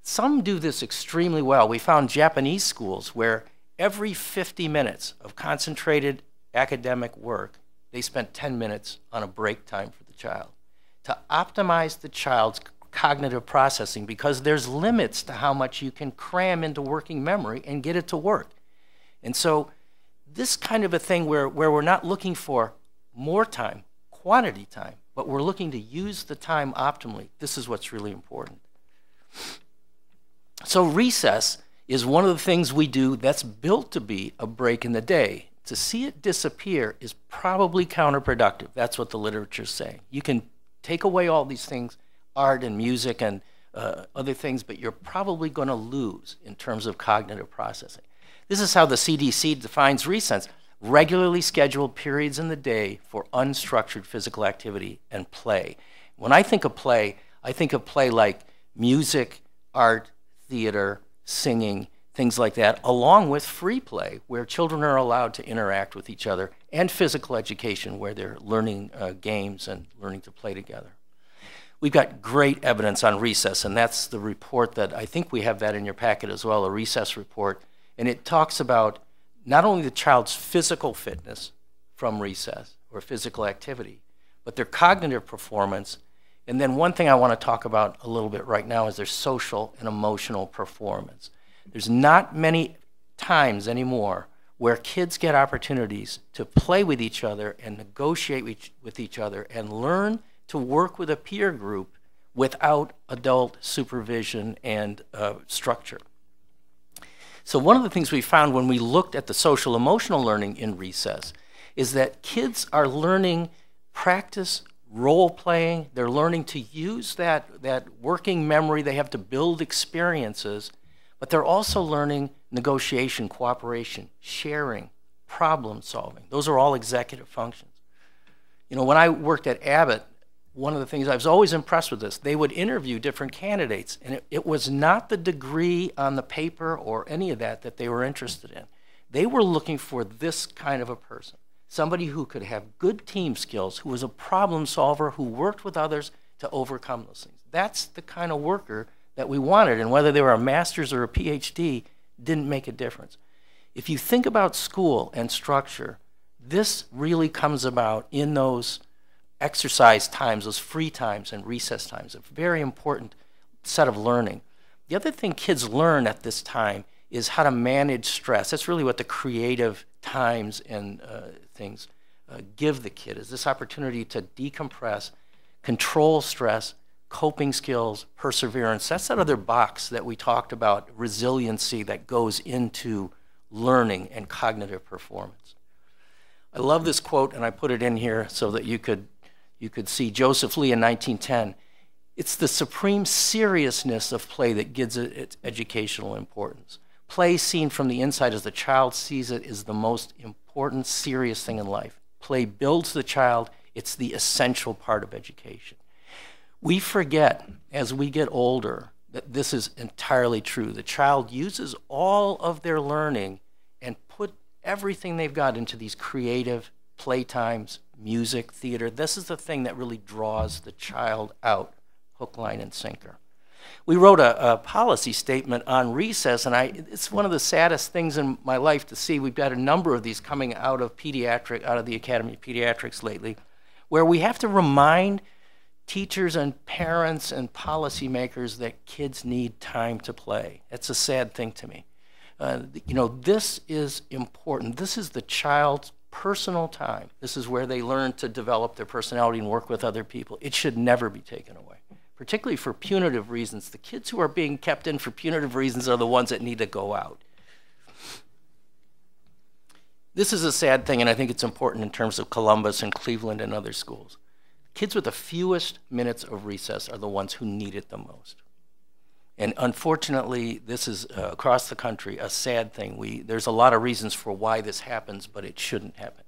Some do this extremely well. We found Japanese schools where every 50 minutes of concentrated academic work, they spent 10 minutes on a break time for the child to optimize the child's cognitive processing because there's limits to how much you can cram into working memory and get it to work. And so this kind of a thing where, where we're not looking for more time, quantity time, but we're looking to use the time optimally. This is what's really important. So, recess is one of the things we do that's built to be a break in the day. To see it disappear is probably counterproductive. That's what the literature is saying. You can take away all these things, art and music and uh, other things, but you're probably going to lose in terms of cognitive processing. This is how the CDC defines recess regularly scheduled periods in the day for unstructured physical activity and play. When I think of play, I think of play like music, art, theater, singing, things like that, along with free play, where children are allowed to interact with each other, and physical education, where they're learning uh, games and learning to play together. We've got great evidence on recess, and that's the report that I think we have that in your packet as well, a recess report. And it talks about not only the child's physical fitness from recess or physical activity, but their cognitive performance. And then one thing I want to talk about a little bit right now is their social and emotional performance. There's not many times anymore where kids get opportunities to play with each other and negotiate with each other and learn to work with a peer group without adult supervision and uh, structure. So one of the things we found when we looked at the social emotional learning in recess is that kids are learning practice role playing. They're learning to use that, that working memory. They have to build experiences, but they're also learning negotiation, cooperation, sharing, problem solving. Those are all executive functions. You know, when I worked at Abbott, one of the things I was always impressed with this, they would interview different candidates, and it, it, was not the degree on the paper or any of that that they were interested in. They were looking for this kind of a person somebody who could have good team skills, who was a problem solver, who worked with others to overcome those things. That's the kind of worker that we wanted, and whether they were a master's or a PhD didn't make a difference. If you think about school and structure, this really comes about in those exercise times, those free times and recess times, a very important set of learning. The other thing kids learn at this time is how to manage stress. That's really what the creative times and uh, things uh, give the kid is this opportunity to decompress, control stress, coping skills, perseverance. That's that other box that we talked about, resiliency that goes into learning and cognitive performance. I love this quote, and I put it in here so that you could you could see Joseph Lee in 1910. It's the supreme seriousness of play that gives it its educational importance. Play seen from the inside as the child sees it is the most important, serious thing in life. Play builds the child, it's the essential part of education. We forget as we get older that this is entirely true. The child uses all of their learning and put everything they've got into these creative playtimes, music, theater. This is the thing that really draws the child out, hook, line, and sinker. We wrote a, a, policy statement on recess, and I, it's one of the saddest things in my life to see. We've got a number of these coming out of pediatric, out of the Academy of Pediatrics lately, where we have to remind teachers and parents and policymakers that kids need time to play. It's a sad thing to me. Uh, you know, this is important. This is the child's personal time. This is where they learn to develop their personality and work with other people. It should never be taken away, particularly for punitive reasons. The kids who are being kept in for punitive reasons are the ones that need to go out. This is a sad thing, and I think it's important in terms of Columbus and Cleveland and other schools. Kids with the fewest minutes of recess are the ones who need it the most. And unfortunately, this is uh, across the country a sad thing. We, there's a lot of reasons for why this happens, but it shouldn't happen.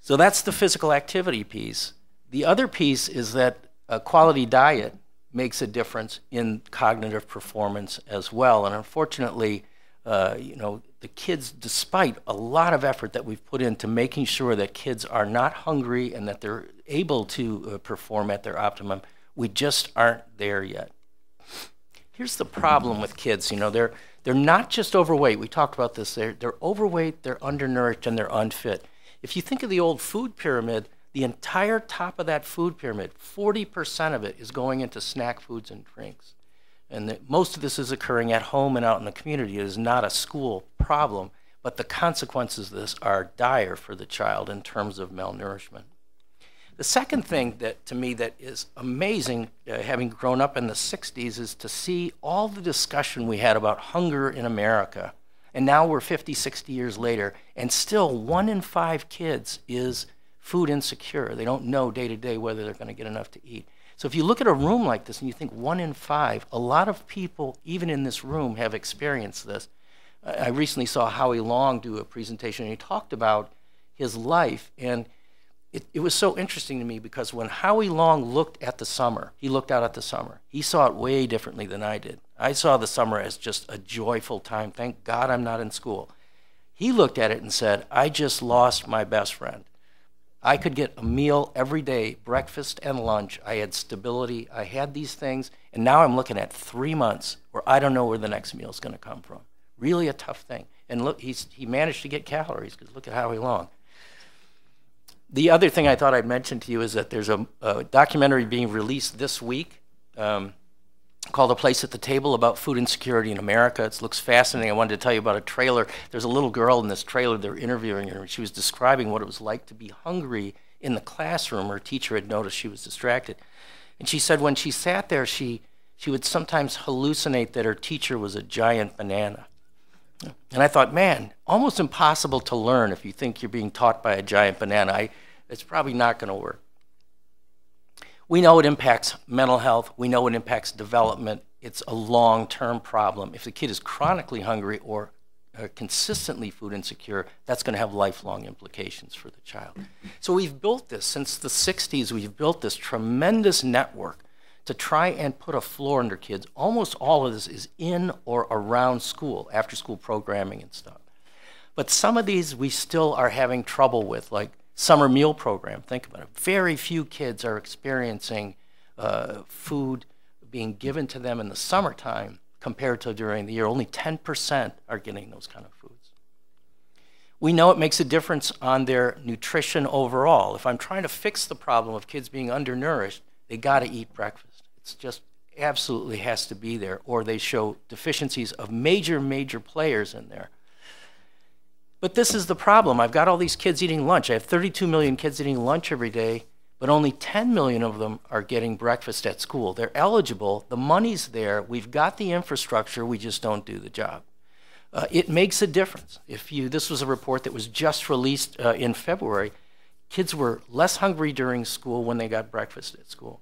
So that's the physical activity piece. The other piece is that a quality diet makes a difference in cognitive performance as well. And unfortunately, uh, you know, the kids, despite a lot of effort that we've put into making sure that kids are not hungry and that they're able to uh, perform at their optimum, we just aren't there yet. Here's the problem with kids, you know, they're they're not just overweight. We talked about this. They're they're overweight, they're undernourished, and they're unfit. If you think of the old food pyramid, the entire top of that food pyramid, 40% of it is going into snack foods and drinks. And the, most of this is occurring at home and out in the community. It is not a school problem, but the consequences of this are dire for the child in terms of malnourishment. The second thing that to me that is amazing, uh, having grown up in the 60s, is to see all the discussion we had about hunger in America. And now we're 50, 60 years later, and still one in five kids is food insecure. They don't know day to day whether they're going to get enough to eat. So if you look at a room like this and you think one in five, a lot of people, even in this room, have experienced this. I recently saw Howie Long do a presentation, and he talked about his life and it, it was so interesting to me because when Howie Long looked at the summer, he looked out at the summer. He saw it way differently than I did. I saw the summer as just a joyful time. Thank God I'm not in school. He looked at it and said, I just lost my best friend. I could get a meal every day, breakfast and lunch. I had stability. I had these things. And now I'm looking at three months where I don't know where the next meal is going to come from. Really a tough thing. And look, he's, he managed to get calories because look at Howie Long the other thing I thought I'd mention to you is that there's a, a documentary being released this week um, called A Place at the Table about food insecurity in America. It looks fascinating. I wanted to tell you about a trailer. There's a little girl in this trailer, they're interviewing her, and she was describing what it was like to be hungry in the classroom. Her teacher had noticed she was distracted. And she said when she sat there, she, she would sometimes hallucinate that her teacher was a giant banana. And I thought, man, almost impossible to learn if you think you're being taught by a giant banana. I, it's probably not going to work. We know it impacts mental health. We know it impacts development. It's a long-term problem. If the kid is chronically hungry or uh, consistently food insecure, that's going to have lifelong implications for the child. So we've built this since the 60s. We've built this tremendous network to try and put a floor under kids. Almost all of this is in or around school, after school programming and stuff. But some of these we still are having trouble with, like summer meal program. Think about it. Very few kids are experiencing uh, food being given to them in the summertime compared to during the year. Only 10% are getting those kind of foods. We know it makes a difference on their nutrition overall. If I'm trying to fix the problem of kids being undernourished, they got to eat breakfast. It's just absolutely has to be there, or they show deficiencies of major, major players in there. But this is the problem. I've got all these kids eating lunch. I have 32 million kids eating lunch every day, but only 10 million of them are getting breakfast at school. They're eligible, the money's there, we've got the infrastructure, we just don't do the job. Uh, it makes a difference. If you, this was a report that was just released uh, in February. Kids were less hungry during school when they got breakfast at school.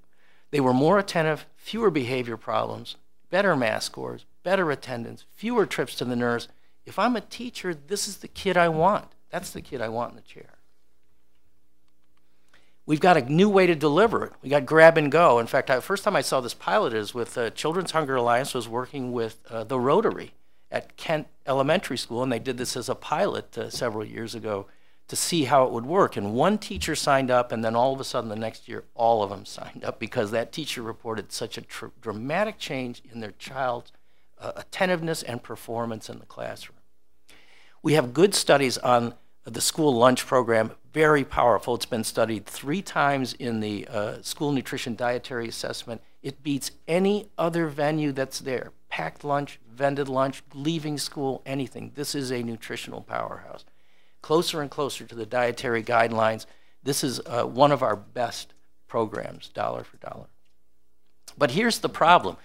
They were more attentive, fewer behavior problems, better math scores, better attendance, fewer trips to the nurse. If I'm a teacher, this is the kid I want. That's the kid I want in the chair. we've got a new way to deliver it. We got grab and go. In fact, the first time I saw this pilot is with uh, Children's Hunger Alliance was working with uh, the Rotary at Kent Elementary School, and they did this as a pilot uh, several years ago to see how it would work. And one teacher signed up, and then all of a sudden the next year, all of them signed up because that teacher reported such a dramatic change in their child's uh, attentiveness and performance in the classroom. We have good studies on the school lunch program, very powerful. It's been studied three times in the uh, school nutrition dietary assessment. It beats any other venue that's there. Packed lunch, vended lunch, leaving school, anything. This is a nutritional powerhouse. Closer and closer to the dietary guidelines. This is uh, one of our best programs, dollar for dollar. But here's the problem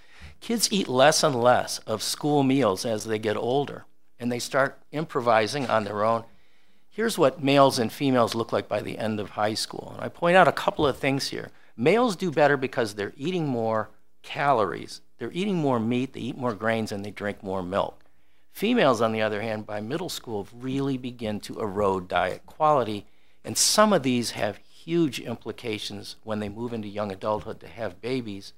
kids eat less and less of school meals as they get older, and they start improvising on their own Here's what males and females look like by the end of high school. And I point out a couple of things here. Males do better because they're eating more calories, they're eating more meat, they eat more grains, and they drink more milk. Females, on the other hand, by middle school, really begin to erode diet quality, and some of these have huge implications when they move into young adulthood to have babies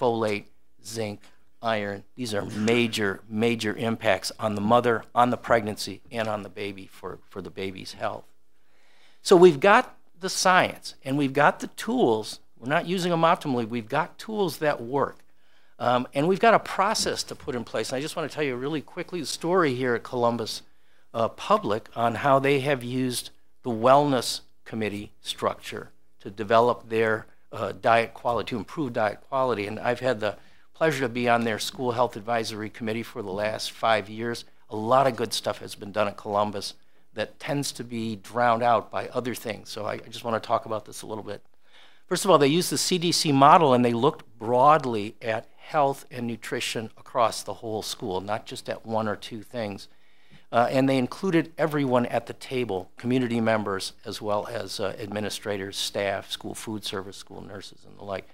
folate, zinc, iron. These are major, major impacts on the mother, on the pregnancy, and on the baby for, for the baby's health. So we've got the science and we've got the tools. We're not using them optimally. We've got tools that work. Um, and we've got a process to put in place. And I just want to tell you really quickly the story here at Columbus uh, Public on how they have used the wellness committee structure to develop their uh, diet quality, to improve diet quality. And I've had the pleasure to be on their school health advisory committee for the last five years. A lot of good stuff has been done at Columbus that tends to be drowned out by other things. So I, I just want to talk about this a little bit. First of all, they used the CDC model and they looked broadly at health and nutrition across the whole school, not just at one or two things. Uh, and they included everyone at the table, community members, as well as uh, administrators, staff, school food service, school nurses, and the like.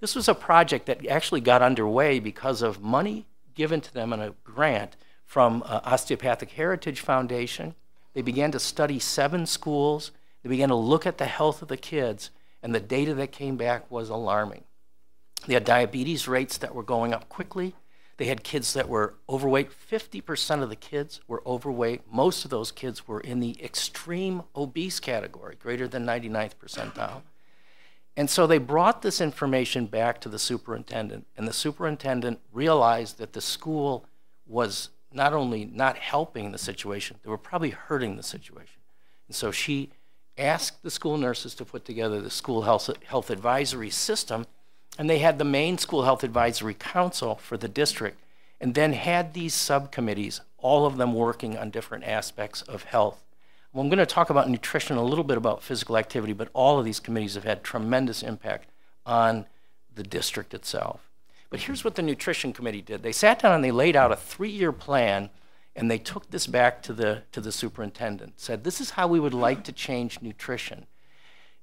This was a project that actually got underway because of money given to them in a grant from uh, Osteopathic Heritage Foundation. They began to study seven schools. They began to look at the health of the kids, and the data that came back was alarming. They had diabetes rates that were going up quickly. They had kids that were overweight. 50% of the kids were overweight. Most of those kids were in the extreme obese category, greater than 99th percentile. And so they brought this information back to the superintendent, and the superintendent realized that the school was not only not helping the situation, they were probably hurting the situation. And so she asked the school nurses to put together the school health, health advisory system, and they had the main school health advisory council for the district, and then had these subcommittees, all of them working on different aspects of health. Well, I'm going to talk about nutrition, a little bit about physical activity, but all of these committees have had tremendous impact on the district itself. But here's what the nutrition committee did. They sat down and they laid out a three-year plan and they took this back to the, to the superintendent, said, this is how we would like to change nutrition.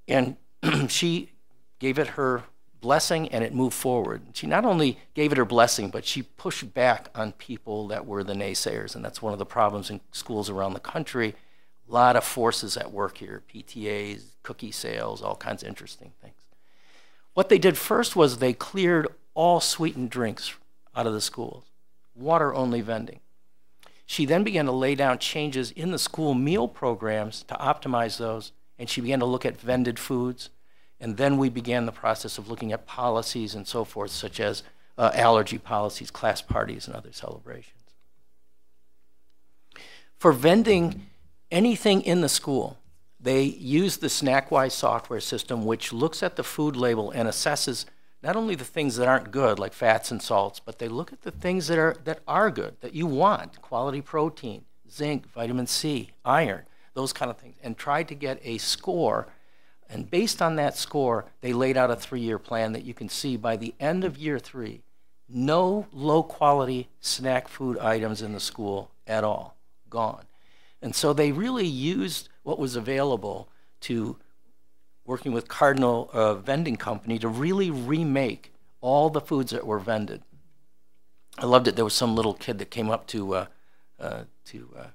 And she gave it her blessing and it moved forward. She not only gave it her blessing, but she pushed back on people that were the naysayers. And that's one of the problems in schools around the country a lot of forces at work here PTAs, cookie sales, all kinds of interesting things. What they did first was they cleared all sweetened drinks out of the schools, water only vending. She then began to lay down changes in the school meal programs to optimize those, and she began to look at vended foods. And then we began the process of looking at policies and so forth, such as uh, allergy policies, class parties, and other celebrations. For vending, anything in the school. They use the SnackWise software system, which looks at the food label and assesses not only the things that aren't good, like fats and salts, but they look at the things that are, that are good, that you want quality protein, zinc, vitamin C, iron, those kind of things, and try to get a score. And based on that score, they laid out a three year plan that you can see by the end of year three, no low quality snack food items in the school at all, gone. And so they really used what was available to working with Cardinal uh, Vending Company to really remake all the foods that were vended. I loved it. There was some little kid that came up to uh, uh, to uh,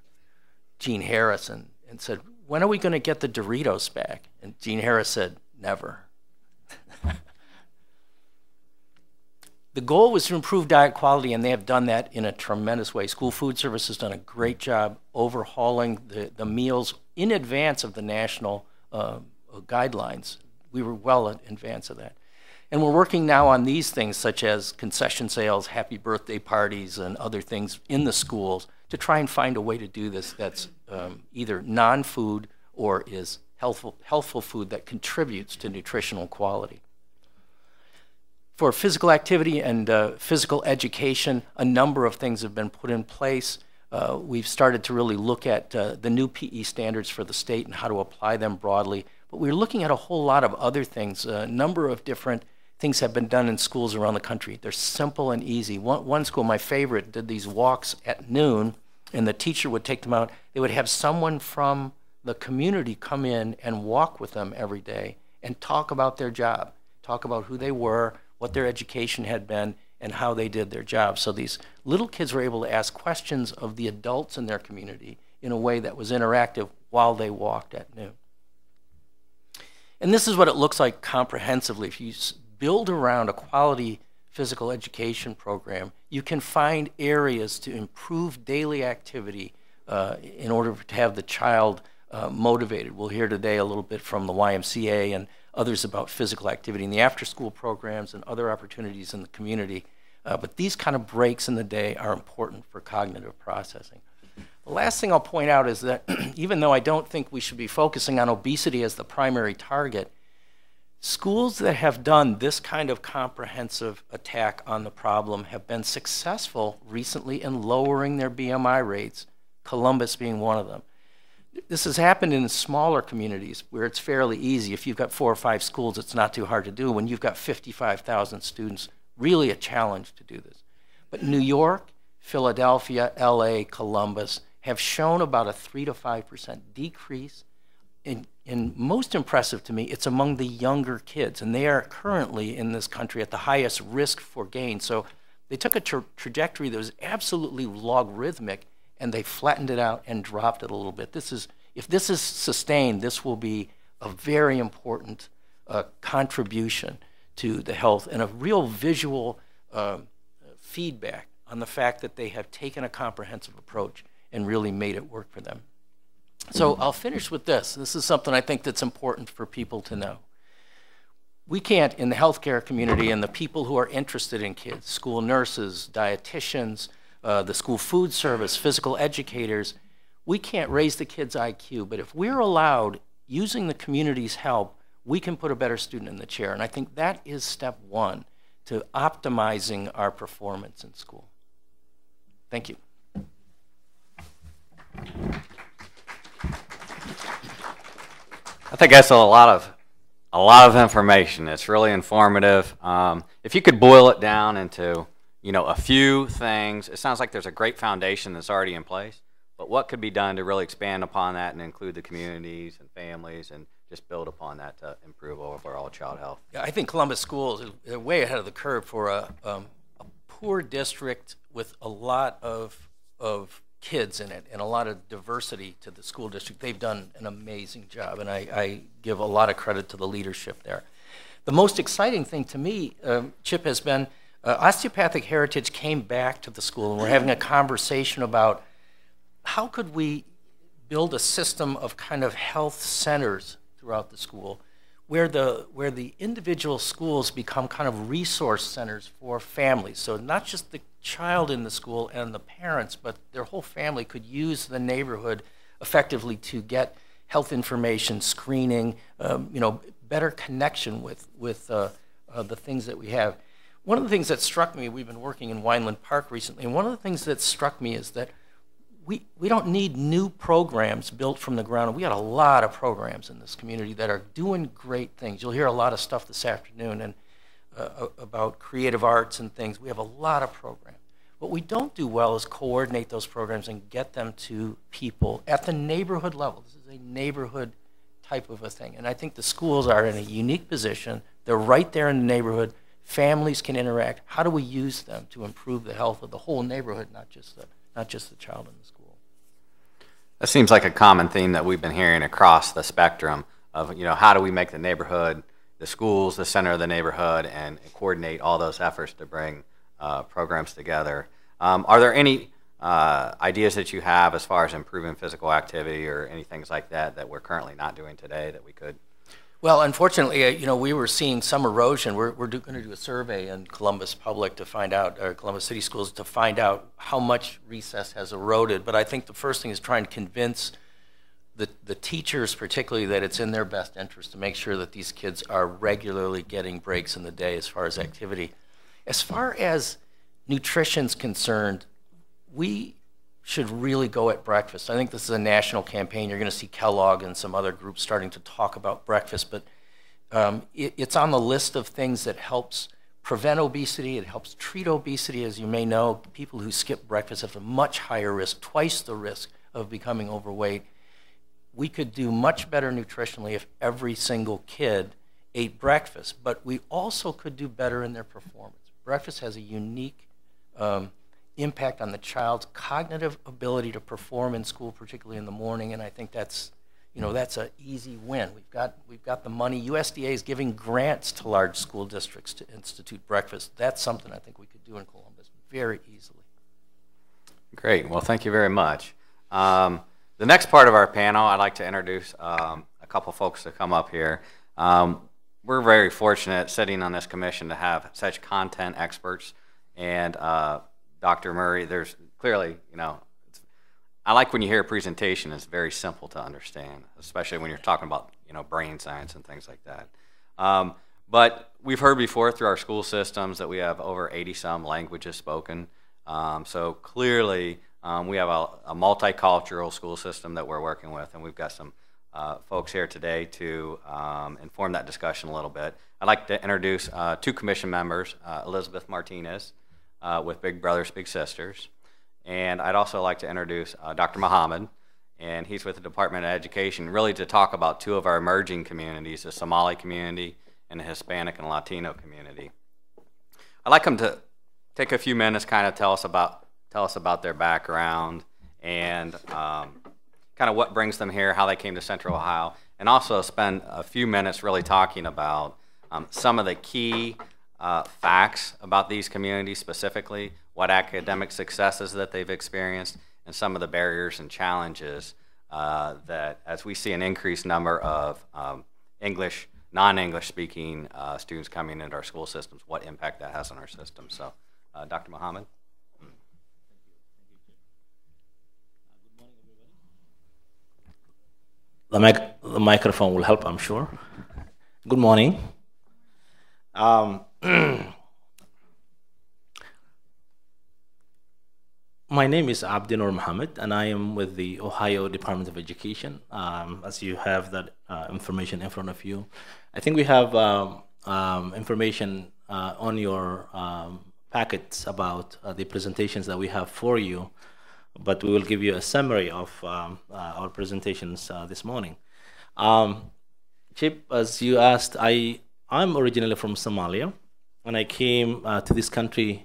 Gene Harris and, and said, "When are we going to get the Doritos back?" And Gene Harris said, never. the goal was to improve diet quality, and they have done that in a tremendous way. School Food Service has done a great job overhauling the, the meals in advance of the national uh, guidelines. We were well in advance of that. And we're working now on these things, such as concession sales, happy birthday parties, and other things in the schools to try and find a way to do this that's um, either non food or is healthful, healthful food that contributes to nutritional quality. For physical activity and uh, physical education, a number of things have been put in place. Uh, we've started to really look at uh, the new PE standards for the state and how to apply them broadly. But we're looking at a whole lot of other things, a number of different things have been done in schools around the country. They're simple and easy. One, one school, my favorite, did these walks at noon, and the teacher would take them out. They would have someone from the community come in and walk with them every day and talk about their job, talk about who they were, what their education had been, and how they did their job. So these little kids were able to ask questions of the adults in their community in a way that was interactive while they walked at noon. And this is what it looks like comprehensively. If you build around a quality physical education program, you can find areas to improve daily activity uh, in order to have the child uh, motivated. We'll hear today a little bit from the YMCA and others about physical activity in the after school programs and other opportunities in the community. Uh, but these kind of breaks in the day are important for cognitive processing. The last thing I'll point out is that even though I don't think we should be focusing on obesity as the primary target, Schools that have done this kind of comprehensive attack on the problem have been successful recently in lowering their BMI rates, Columbus being one of them. This has happened in smaller communities where it's fairly easy. If you've got four or five schools, it's not too hard to do. When you've got 55,000 students, really a challenge to do this. But New York, Philadelphia, LA, Columbus have shown about a 3 to 5% decrease in and most impressive to me, it's among the younger kids, and they are currently in this country at the highest risk for gain. So they took a tra trajectory that was absolutely logarithmic, and they flattened it out and dropped it a little bit. This is, if this is sustained, this will be a very important uh, contribution to the health and a real visual uh, feedback on the fact that they have taken a comprehensive approach and really made it work for them. So I'll finish with this. This is something I think that's important for people to know. We can't, in the healthcare community and the people who are interested in kids, school nurses, dietitians, uh, the school food service, physical educators, we can't raise the kids' IQ. But if we're allowed, using the community's help, we can put a better student in the chair. And I think that is step one to optimizing our performance in school. Thank you. I think that's a lot of a lot of information. It's really informative. Um, if you could boil it down into you know a few things, it sounds like there's a great foundation that's already in place. But what could be done to really expand upon that and include the communities and families and just build upon that to improve overall child health? Yeah, I think Columbus schools are way ahead of the curve for a, um, a poor district with a lot of of kids in it and a lot of diversity to the school district. They've done an amazing job, and I, I give a lot of credit to the leadership there. The most exciting thing to me, um, Chip, has been uh, osteopathic heritage came back to the school, and we're having a conversation about how could we build a system of kind of health centers throughout the school where the where the individual schools become kind of resource centers for families. So not just the child in the school and the parents, but their whole family could use the neighborhood effectively to get health information, screening, um, you know, better connection with with uh, uh, the things that we have. One of the things that struck me, we've been working in Weinland Park recently, and one of the things that struck me is that we, we don't need new programs built from the ground. We got a lot of programs in this community that are doing great things. You'll hear a lot of stuff this afternoon and uh, about creative arts and things. We have a lot of programs. What we don't do well is coordinate those programs and get them to people at the neighborhood level. This is a neighborhood type of a thing. And I think the schools are in a unique position. They're right there in the neighborhood. Families can interact. How do we use them to improve the health of the whole neighborhood, not just the, not just the child in the school? That seems like a common theme that we've been hearing across the spectrum of you know how do we make the neighborhood, the schools, the center of the neighborhood, and coordinate all those efforts to bring uh, programs together. Um, are there any uh, ideas that you have as far as improving physical activity or any things like that that we're currently not doing today that we could? Well, unfortunately, uh, you know, we were seeing some erosion. We're, we're going to do a survey in Columbus Public to find out, or Columbus City Schools to find out how much recess has eroded. But I think the first thing is trying to convince the, the teachers, particularly, that it's in their best interest to make sure that these kids are regularly getting breaks in the day as far as activity. As far as nutrition's concerned, we should really go at breakfast. I think this is a national campaign. You're going to see Kellogg and some other groups starting to talk about breakfast, but um, it, it's on the list of things that helps prevent obesity. It helps treat obesity. As you may know, people who skip breakfast have a much higher risk, twice the risk of becoming overweight. We could do much better nutritionally if every single kid ate breakfast, but we also could do better in their performance. Breakfast has a unique um, impact on the child's cognitive ability to perform in school, particularly in the morning. And I think that's, you know, that's an easy win. We've got, we've got the money. USDA is giving grants to large school districts to institute breakfast. That's something I think we could do in Columbus very easily. Great. Well, thank you very much. Um, the next part of our panel, I'd like to introduce um, a couple folks to come up here. Um, we're very fortunate sitting on this commission to have such content experts and uh, Dr. Murray, there's clearly, you know, I like when you hear a presentation, it's very simple to understand, especially when you're talking about, you know, brain science and things like that. Um, but we've heard before through our school systems that we have over 80 some languages spoken. Um, so clearly, um, we have a, a, multicultural school system that we're working with, and we've got some uh, folks here today to um, inform that discussion a little bit. I'd like to introduce uh, two commission members, uh, Elizabeth Martinez, uh, with Big Brothers Big Sisters. And I'd also like to introduce uh, Dr. Muhammad, and he's with the Department of Education, really to talk about two of our emerging communities, the Somali community and the Hispanic and Latino community. I'd like him to take a few minutes, kind of tell us about tell us about their background and um, kind of what brings them here, how they came to Central Ohio, and also spend a few minutes really talking about um, some of the key uh, facts about these communities specifically, what academic successes that they've experienced, and some of the barriers and challenges uh, that, as we see an increased number of um, English, non-English speaking uh, students coming into our school systems, what impact that has on our system. So, uh, Dr. Muhammad. The, mic the microphone will help, I'm sure. Good morning. Um, My name is Abdinur Mohammed, and I am with the Ohio Department of Education. Um, as you have that uh, information in front of you, I think we have um, um, information uh, on your um, packets about uh, the presentations that we have for you, but we will give you a summary of um, uh, our presentations uh, this morning. Um, Chip, as you asked, I I'm originally from Somalia when I came uh, to this country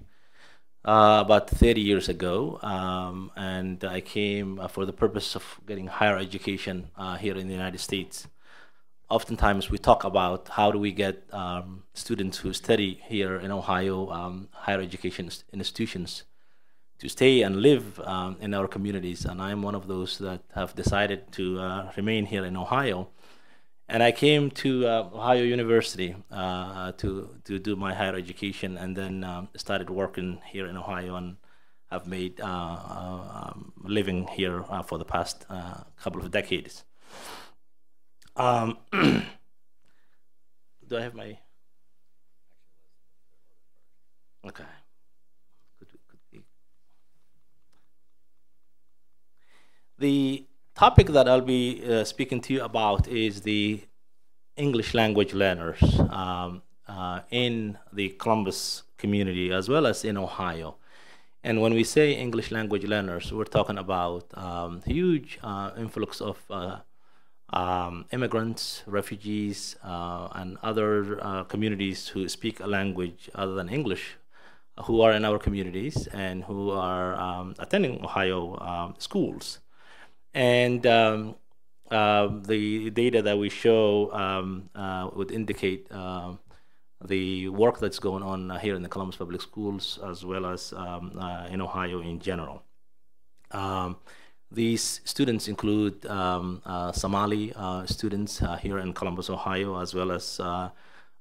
uh, about 30 years ago, um, and I came uh, for the purpose of getting higher education uh, here in the United States. Oftentimes, we talk about how do we get um, students who study here in Ohio, um, higher education institutions, to stay and live um, in our communities. And I'm one of those that have decided to uh, remain here in Ohio and I came to uh, Ohio University uh, to to do my higher education, and then um, started working here in Ohio, and have made uh, uh um, living here for the past couple of decades. Um, do I have my? Okay. The topic that I'll be uh, speaking to you about is the English language learners um, uh, in the Columbus community as well as in Ohio. And when we say English language learners, we're talking about um, huge uh, influx of uh, um, immigrants, refugees, uh, and other uh, communities who speak a language other than English who are in our communities and who are um, attending Ohio um, schools. And um, uh, the data that we show um, uh, would indicate um, the work that's going on here in the Columbus Public Schools as well as um, uh, in Ohio in general. Um, these students include um, uh, Somali uh, students uh, here in Columbus, Ohio, as well as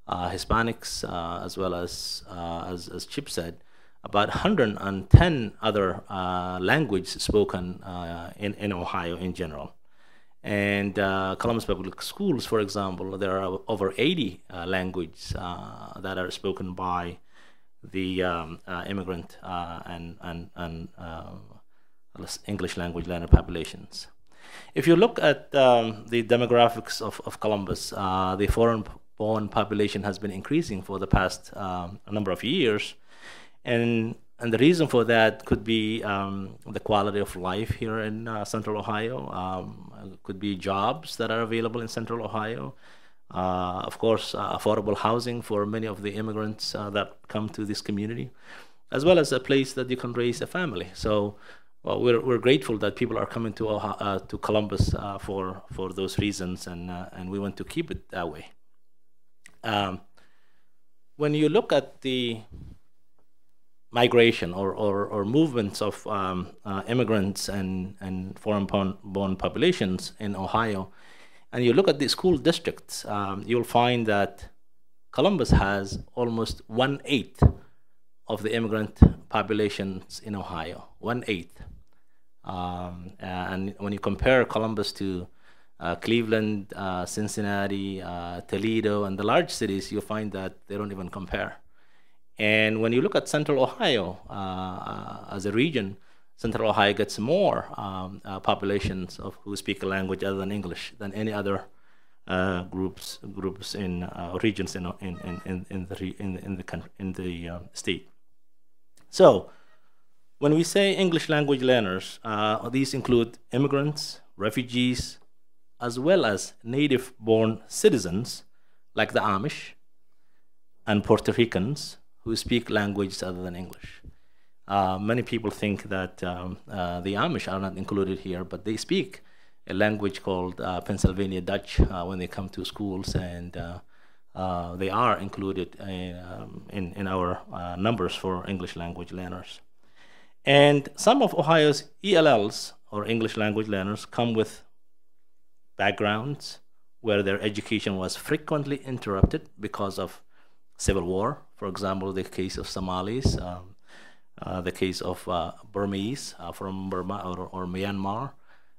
Hispanics, as well as, as, as Chip said, about 110 other languages spoken in, in Ohio in general. And uh, Columbus Public Schools, for example, there are over 80 uh, languages uh, that are spoken by the um, uh, immigrant uh, and, and, and uh, English language learner populations. If you look at um, the demographics of, of Columbus, the foreign born population has been increasing for the past um, number of years. And and the reason for that could be um, the quality of life here in uh, Central Ohio. Um, could be jobs that are available in Central Ohio. Uh, of course, uh, affordable housing for many of the immigrants uh, that come to this community, as well as a place that you can raise a family. So, well, we're, we're grateful that people are coming to uh, to Columbus uh, for for those reasons, and and we want to keep it that way. Um, when you look at the migration or, or, or movements of um, uh, immigrants and, and foreign-born populations in Ohio, and you look at the school districts, um, you'll find that Columbus has almost one-eighth of the immigrant populations in Ohio, one-eighth. Um, and when you compare Columbus to uh, Cleveland, uh, Cincinnati, uh, Toledo, and the large cities, you'll find that they don't even compare. And when you look at Central Ohio uh, uh, as a region, Central Ohio gets more um, uh, populations of who speak a language other than English than any other uh, groups groups in uh, regions in, in, in, in, the in, in the country, in the uh, state. So, when we say English language learners, these include immigrants, refugees, as well as native-born citizens like the Amish and Puerto Ricans who speak languages other than English. Uh, many people think that um, uh, the Amish are not included here, but they speak a language called uh, Pennsylvania Dutch uh, when they come to schools, and uh, uh, they are included in, um, in, in, our numbers for English language learners. And some of Ohio's ELLs, or English language learners, come with backgrounds where their education was frequently interrupted because of civil war, for example, the case of Somalis, um, uh, the case of uh, Burmese uh, from Burma or, or, Myanmar,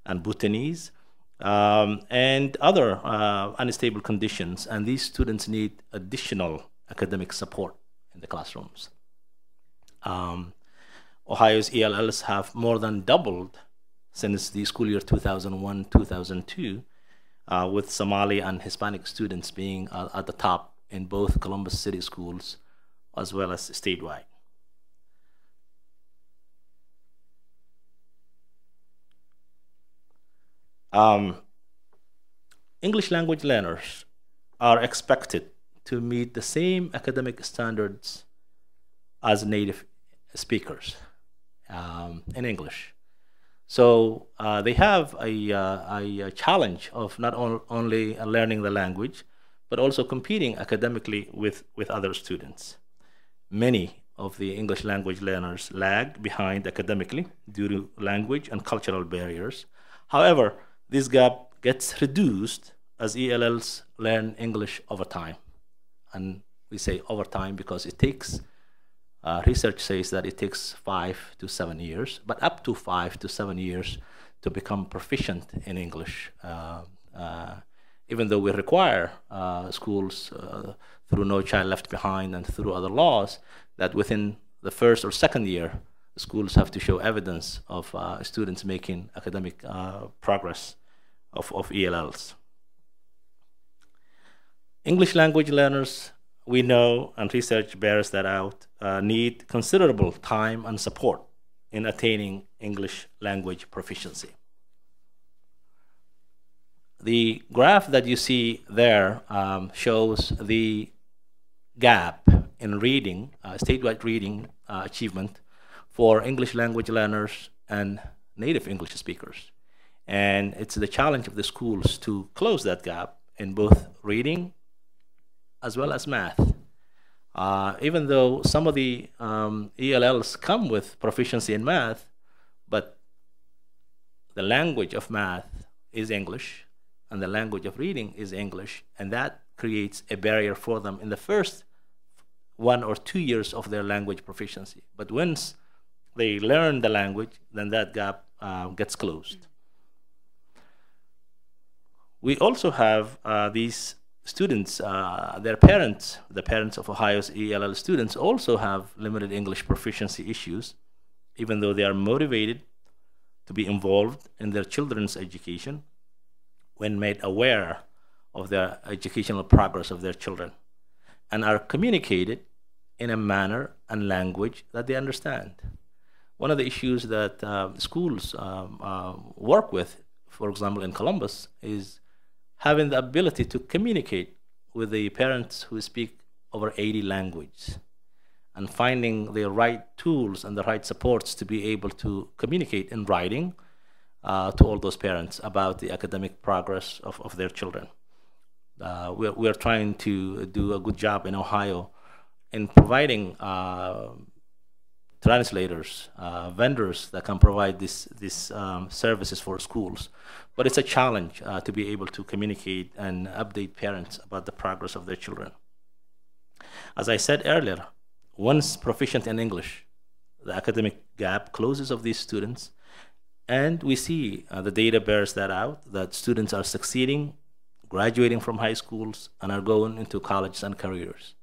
and Bhutanese, um, and other uh, unstable conditions. And these students need additional academic support in the classrooms. Um, Ohio's ELLs have more than doubled since the school year 2001-2002, uh, with Somali and Hispanic students being uh, at the top in both Columbus City schools as well as statewide. Um, English language learners are expected to meet the same academic standards as native speakers um, in English. So uh, they have a, uh, a, challenge of not on, only learning the language, but also competing academically with, with other students many of the English language learners lag behind academically due to language and cultural barriers. However, this gap gets reduced as ELLs learn English over time. And we say over time because it takes, uh, research says that it takes five to seven years, but up to five to seven years to become proficient in English. Uh, uh, even though we require uh, schools uh, through No Child Left Behind and through other laws that within the first or second year, schools have to show evidence of uh, students making academic uh, progress of, of ELLs. English language learners, we know, and research bears that out, uh, need considerable time and support in attaining English language proficiency. The graph that you see there um, shows the gap in reading, uh, statewide reading uh, achievement for English language learners and native English speakers. And it's the challenge of the schools to close that gap in both reading as well as math. Uh, even though some of the um, ELLs come with proficiency in math, but the language of math is English and the language of reading is English, and that creates a barrier for them in the first one or two years of their language proficiency. But once they learn the language, then that gap uh, gets closed. We also have uh, these students, uh, their parents, the parents of Ohio's ELL students, also have limited English proficiency issues, even though they are motivated to be involved in their children's education when made aware of the educational progress of their children and are communicated in a manner and language that they understand. One of the issues that uh, schools um, uh, work with, for example, in Columbus, is having the ability to communicate with the parents who speak over 80 languages and finding the right tools and the right supports to be able to communicate in writing uh, to all those parents about the academic progress of, of their children. Uh, we're, we're trying to do a good job in Ohio in providing uh, translators, uh, vendors that can provide this, this um, services for schools. But it's a challenge uh, to be able to communicate and update parents about the progress of their children. As I said earlier, once proficient in English, the academic gap closes of these students, and we see uh, the data bears that out, that students are succeeding, graduating from high schools, and are going into colleges and careers.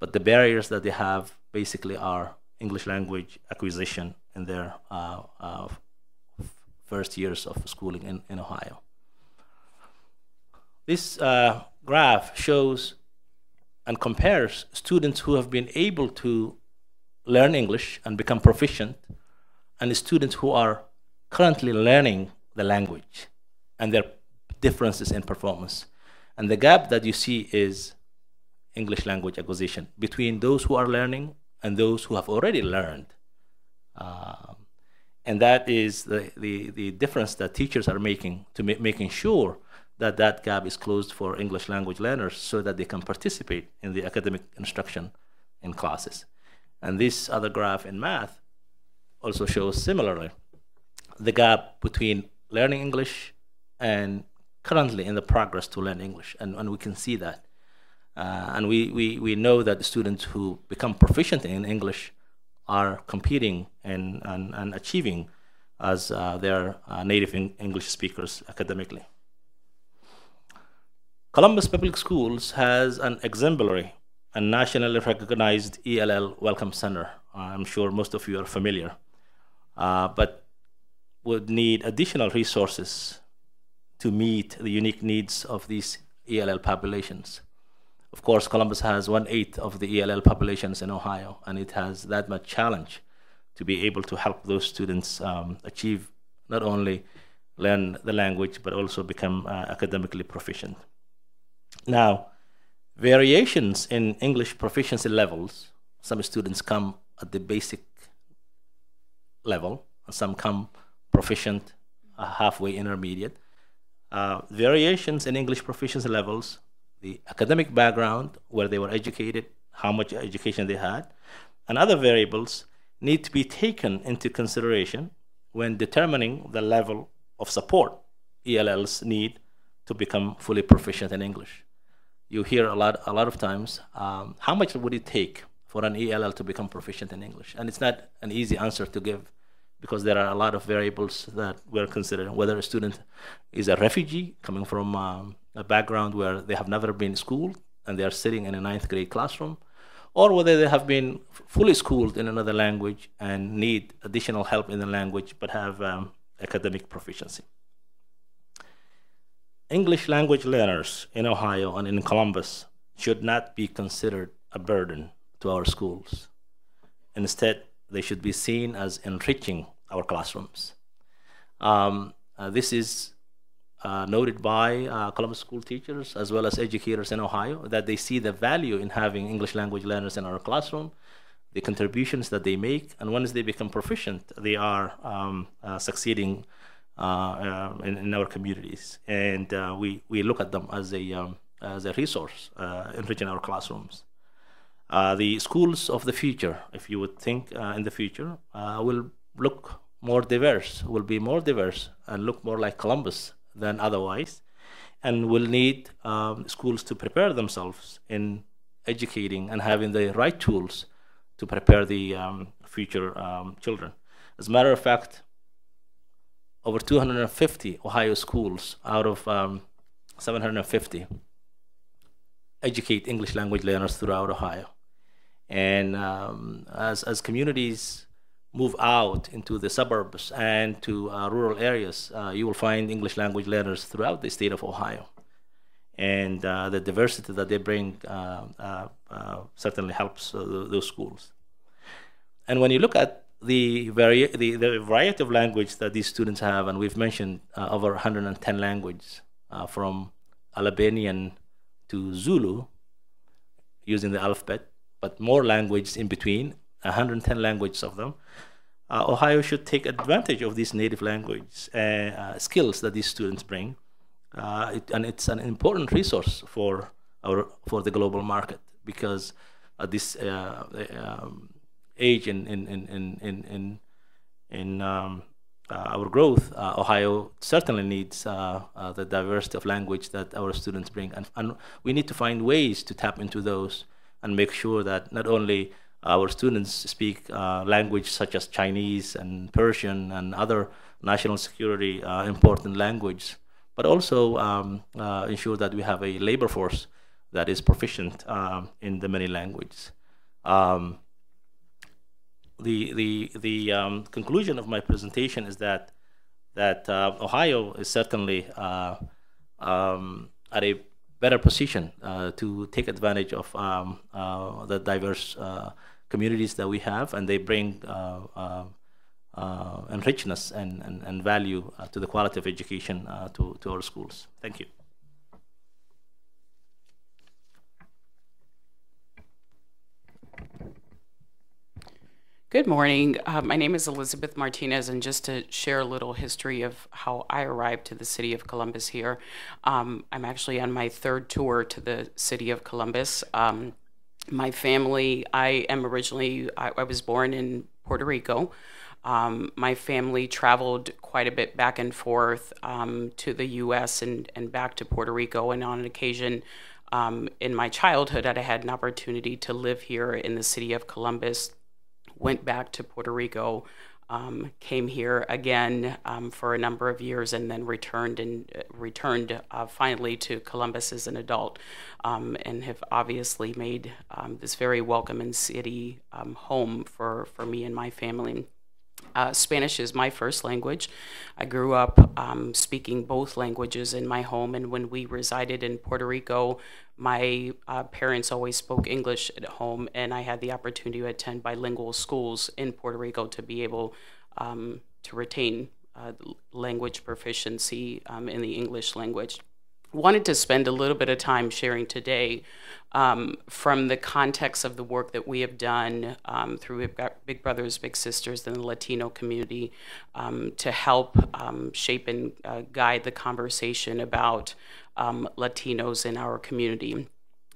But the barriers that they have basically are English language acquisition in their uh, uh, first years of schooling in, in Ohio. This uh, graph shows and compares students who have been able to learn English and become proficient and the students who are currently learning the language and their differences in performance. And the gap that you see is English language acquisition between those who are learning and those who have already learned. Um, and that is the, the, the difference that teachers are making to ma making sure that that gap is closed for English language learners so that they can participate in the academic instruction in classes. And this other graph in math also shows similarly the gap between learning English and currently in the progress to learn English. And, and we can see that. Uh, and we, we, we know that the students who become proficient in English are competing and, and, and achieving as uh, their uh, native English speakers academically. Columbus Public Schools has an exemplary and nationally recognized ELL Welcome Center. I'm sure most of you are familiar. Uh, but would need additional resources to meet the unique needs of these ELL populations. Of course, Columbus has one eighth of the ELL populations in Ohio, and it has that much challenge to be able to help those students um, achieve not only learn the language but also become uh, academically proficient. Now, variations in English proficiency levels, some students come at the basic level, and some come proficient, halfway intermediate. Uh, variations in English proficiency levels, the academic background, where they were educated, how much education they had, and other variables need to be taken into consideration when determining the level of support ELLs need to become fully proficient in English. You hear a lot, a lot of times, um, how much would it take for an ELL to become proficient in English? And it's not an easy answer to give because there are a lot of variables that we're considering, whether a student is a refugee coming from um, a background where they have never been schooled and they are sitting in a ninth grade classroom, or whether they have been fully schooled in another language and need additional help in the language but have um, academic proficiency. English language learners in Ohio and in Columbus should not be considered a burden to our schools. Instead, they should be seen as enriching our classrooms. Um, uh, this is uh, noted by uh, Columbus school teachers as well as educators in Ohio that they see the value in having English language learners in our classroom, the contributions that they make, and once they become proficient, they are um, uh, succeeding uh, uh, in, in, our communities, and we we look at them as a um, as a resource enriching our classrooms. Uh, the schools of the future, if you would think uh, in the future, will look more diverse, will be more diverse, and look more like Columbus than otherwise, and will need um, schools to prepare themselves in educating and having the right tools to prepare the um, future um, children. As a matter of fact, over 250 Ohio schools out of um, 750 educate English language learners throughout Ohio. And um, as, as communities move out into the suburbs and to uh, rural areas, uh, you will find English language learners throughout the state of Ohio. And uh, the diversity that they bring uh, uh, uh, certainly helps those schools. And when you look at the, vari the, the, variety of language that these students have, and we've mentioned over 110 languages from Albanian to Zulu using the alphabet, but more languages in between, 110 languages of them. Uh, Ohio should take advantage of these native language uh, uh, skills that these students bring, uh, it, and it's an important resource for our for the global market because at this uh, um, age in in in in in, in um, our growth, Ohio certainly needs the diversity of language that our students bring, and, and we need to find ways to tap into those and make sure that not only our students speak uh, language such as Chinese and Persian and other national security uh, important languages, but also um, uh, ensure that we have a labor force that is proficient um, in the many languages. Um, the the the um, conclusion of my presentation is that that uh, Ohio is certainly uh, um, at a better position uh, to take advantage of um, uh, the diverse uh, communities that we have, and they bring and richness and, and, and value to the quality of education to, to our schools. Thank you. Good morning. Uh, my name is Elizabeth Martinez, and just to share a little history of how I arrived to the city of Columbus here, um, I'm actually on my third tour to the city of Columbus. Um, my family, I am originally, I, I was born in Puerto Rico. Um, my family traveled quite a bit back and forth um, to the US and, and back to Puerto Rico, and on an occasion, um, in my childhood, I had an opportunity to live here in the city of Columbus went back to Puerto Rico, um, came here again um, for a number of years, and then returned and uh, returned uh, finally to Columbus as an adult, um, and have obviously made um, this very welcoming city um, home for for me and my family. Uh, Spanish is my first language. I grew up um, speaking both languages in my home, and when we resided in Puerto Rico, my uh, parents always spoke English at home, and I had the opportunity to attend bilingual schools in Puerto Rico to be able um, to retain uh, language proficiency um, in the English language. Wanted to spend a little bit of time sharing today um, from the context of the work that we have done um, through Big Brothers Big Sisters and the Latino community um, to help um, shape and uh, guide the conversation about um, Latinos in our community.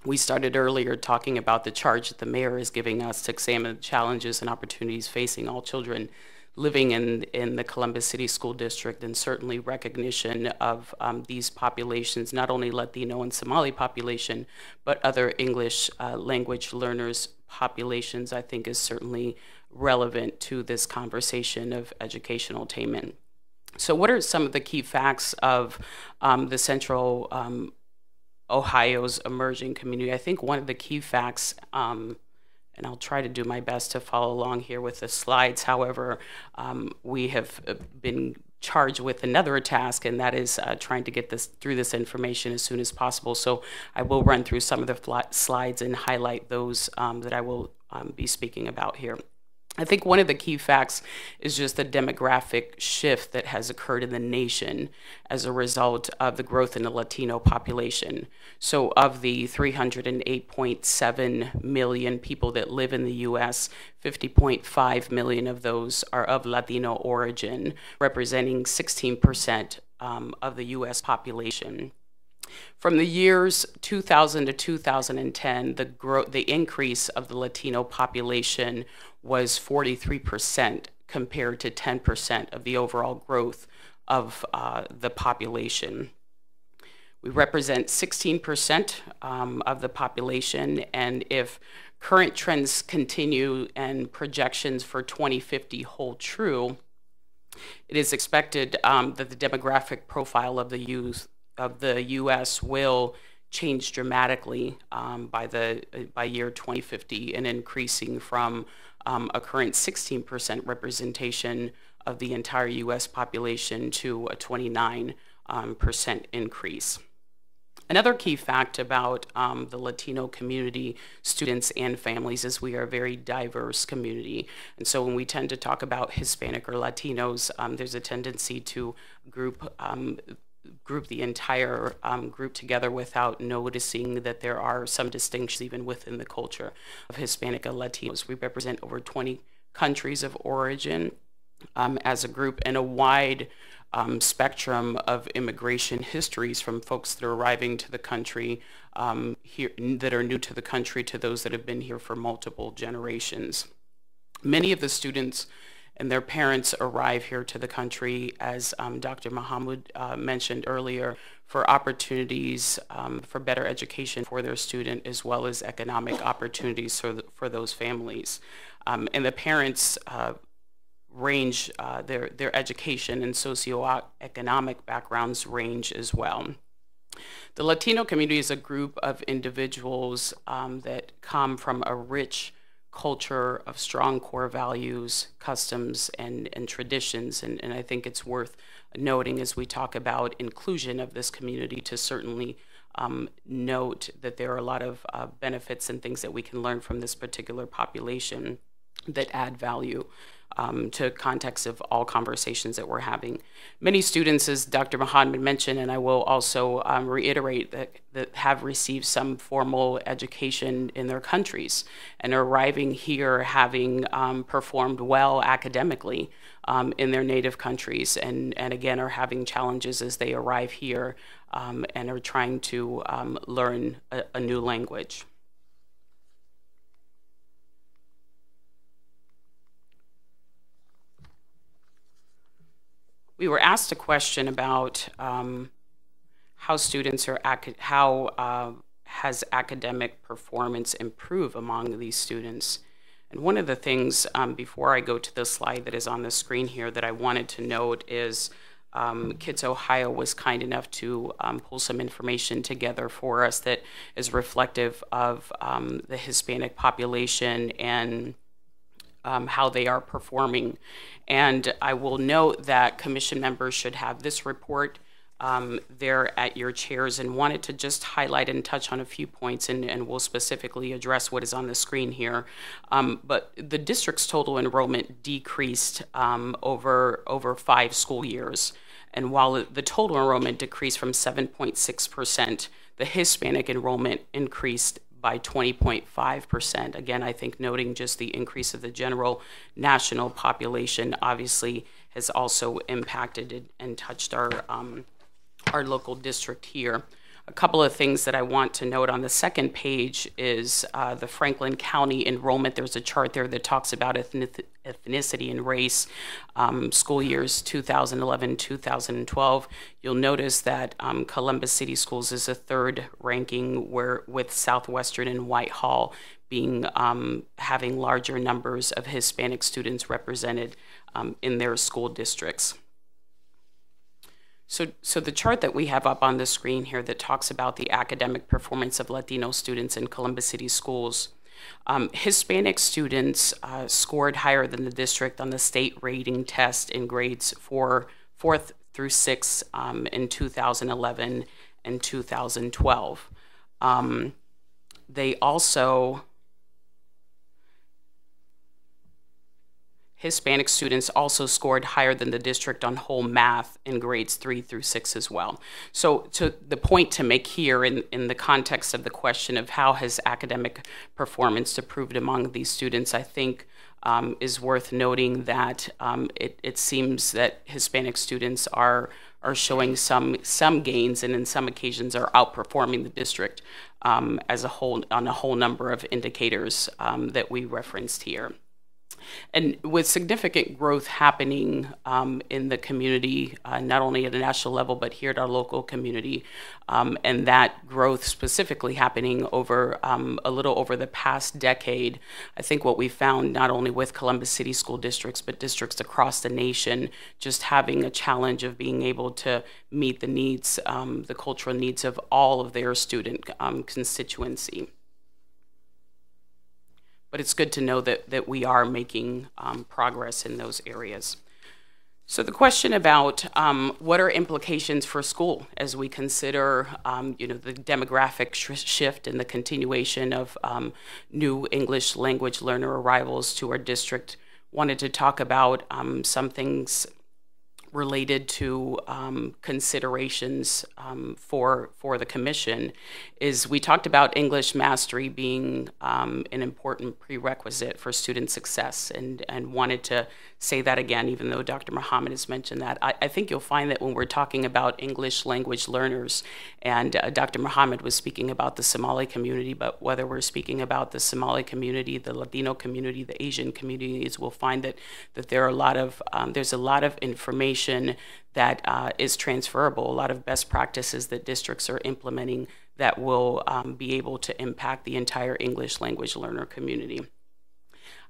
We started earlier talking about the charge that the mayor is giving us to examine the challenges and opportunities facing all children living in, in the Columbus City School District and certainly recognition of um, these populations, not only Latino and Somali population, but other English uh, language learners populations, I think is certainly relevant to this conversation of educational attainment. So what are some of the key facts of um, the Central um, Ohio's emerging community? I think one of the key facts um, and I'll try to do my best to follow along here with the slides. However, um, we have uh, been charged with another task, and that is uh, trying to get this through this information as soon as possible. So I will run through some of the slides and highlight those um, that I will um, be speaking about here. I think one of the key facts is just the demographic shift that has occurred in the nation as a result of the growth in the Latino population. So, of the 308.7 million people that live in the US, 50.5 million of those are of Latino origin, representing 16% um, of the US population. From the years 2000 to 2010, the, the increase of the Latino population was 43% compared to 10% of the overall growth of uh, the population. We represent 16% um, of the population, and if current trends continue and projections for 2050 hold true, it is expected um, that the demographic profile of the youth of the U.S. will change dramatically um, by the by year 2050 and increasing from um, a current 16% representation of the entire U.S. population to a 29% um, increase. Another key fact about um, the Latino community, students and families, is we are a very diverse community. And so when we tend to talk about Hispanic or Latinos, um, there's a tendency to group um, group the entire um, group together without noticing that there are some distinctions even within the culture of Hispanic and Latinos. We represent over 20 countries of origin um, as a group and a wide um, spectrum of immigration histories from folks that are arriving to the country um, here that are new to the country to those that have been here for multiple generations. Many of the students and their parents arrive here to the country, as um, Dr. Mahmoud uh, mentioned earlier, for opportunities um, for better education for their student, as well as economic opportunities for, the, for those families. Um, and the parents uh, range, uh, their, their education and socioeconomic backgrounds range as well. The Latino community is a group of individuals um, that come from a rich culture of strong core values, customs, and, and traditions. And, and I think it's worth noting as we talk about inclusion of this community to certainly um, note that there are a lot of uh, benefits and things that we can learn from this particular population that add value um, to context of all conversations that we're having. Many students, as Dr. Muhammad mentioned, and I will also um, reiterate that, that have received some formal education in their countries and are arriving here having um, performed well academically um, in their native countries and, and again are having challenges as they arrive here um, and are trying to um, learn a, a new language. We were asked a question about um, how students are how uh, has academic performance improved among these students. And one of the things um, before I go to the slide that is on the screen here that I wanted to note is um, Kids Ohio was kind enough to um, pull some information together for us that is reflective of um, the Hispanic population and um, how they are performing. And I will note that commission members should have this report um, there at your chairs and wanted to just highlight and touch on a few points and, and we'll specifically address what is on the screen here. Um, but the district's total enrollment decreased um, over, over five school years. And while the total enrollment decreased from 7.6%, the Hispanic enrollment increased by 20.5%. Again, I think noting just the increase of the general national population obviously has also impacted and touched our, um, our local district here. A couple of things that I want to note on the second page is uh, the Franklin County enrollment. There's a chart there that talks about ethnicity and race, um, school years 2011 2012. You'll notice that um, Columbus City Schools is a third ranking, where with Southwestern and Whitehall being um, having larger numbers of Hispanic students represented um, in their school districts. So, so the chart that we have up on the screen here that talks about the academic performance of Latino students in Columbus City schools, um, Hispanic students uh, scored higher than the district on the state rating test in grades four, fourth through six um, in 2011 and 2012. Um, they also Hispanic students also scored higher than the district on whole math in grades three through six as well. So, to the point to make here in, in the context of the question of how has academic performance improved among these students, I think um, is worth noting that um, it, it seems that Hispanic students are are showing some some gains and in some occasions are outperforming the district um, as a whole on a whole number of indicators um, that we referenced here. And with significant growth happening um, in the community, uh, not only at a national level, but here at our local community, um, and that growth specifically happening over um, a little over the past decade, I think what we found not only with Columbus City school districts, but districts across the nation, just having a challenge of being able to meet the needs, um, the cultural needs of all of their student um, constituency but it's good to know that, that we are making um, progress in those areas. So the question about um, what are implications for school as we consider, um, you know, the demographic sh shift and the continuation of um, new English language learner arrivals to our district. Wanted to talk about um, some things related to um, considerations um, for for the commission is we talked about English mastery being um, an important prerequisite for student success and and wanted to say that again even though Dr. Muhammad has mentioned that I, I think you'll find that when we're talking about English language learners and uh, Dr. Muhammad was speaking about the Somali community but whether we're speaking about the Somali community the Latino community the Asian communities we'll find that that there are a lot of um, there's a lot of information information that uh, is transferable, a lot of best practices that districts are implementing that will um, be able to impact the entire English language learner community.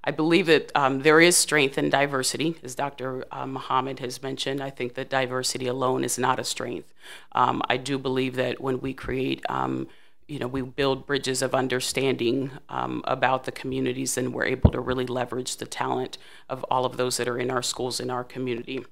I believe that um, there is strength in diversity, as Dr. Uh, Muhammad has mentioned. I think that diversity alone is not a strength. Um, I do believe that when we create, um, you know, we build bridges of understanding um, about the communities, and we're able to really leverage the talent of all of those that are in our schools in our community.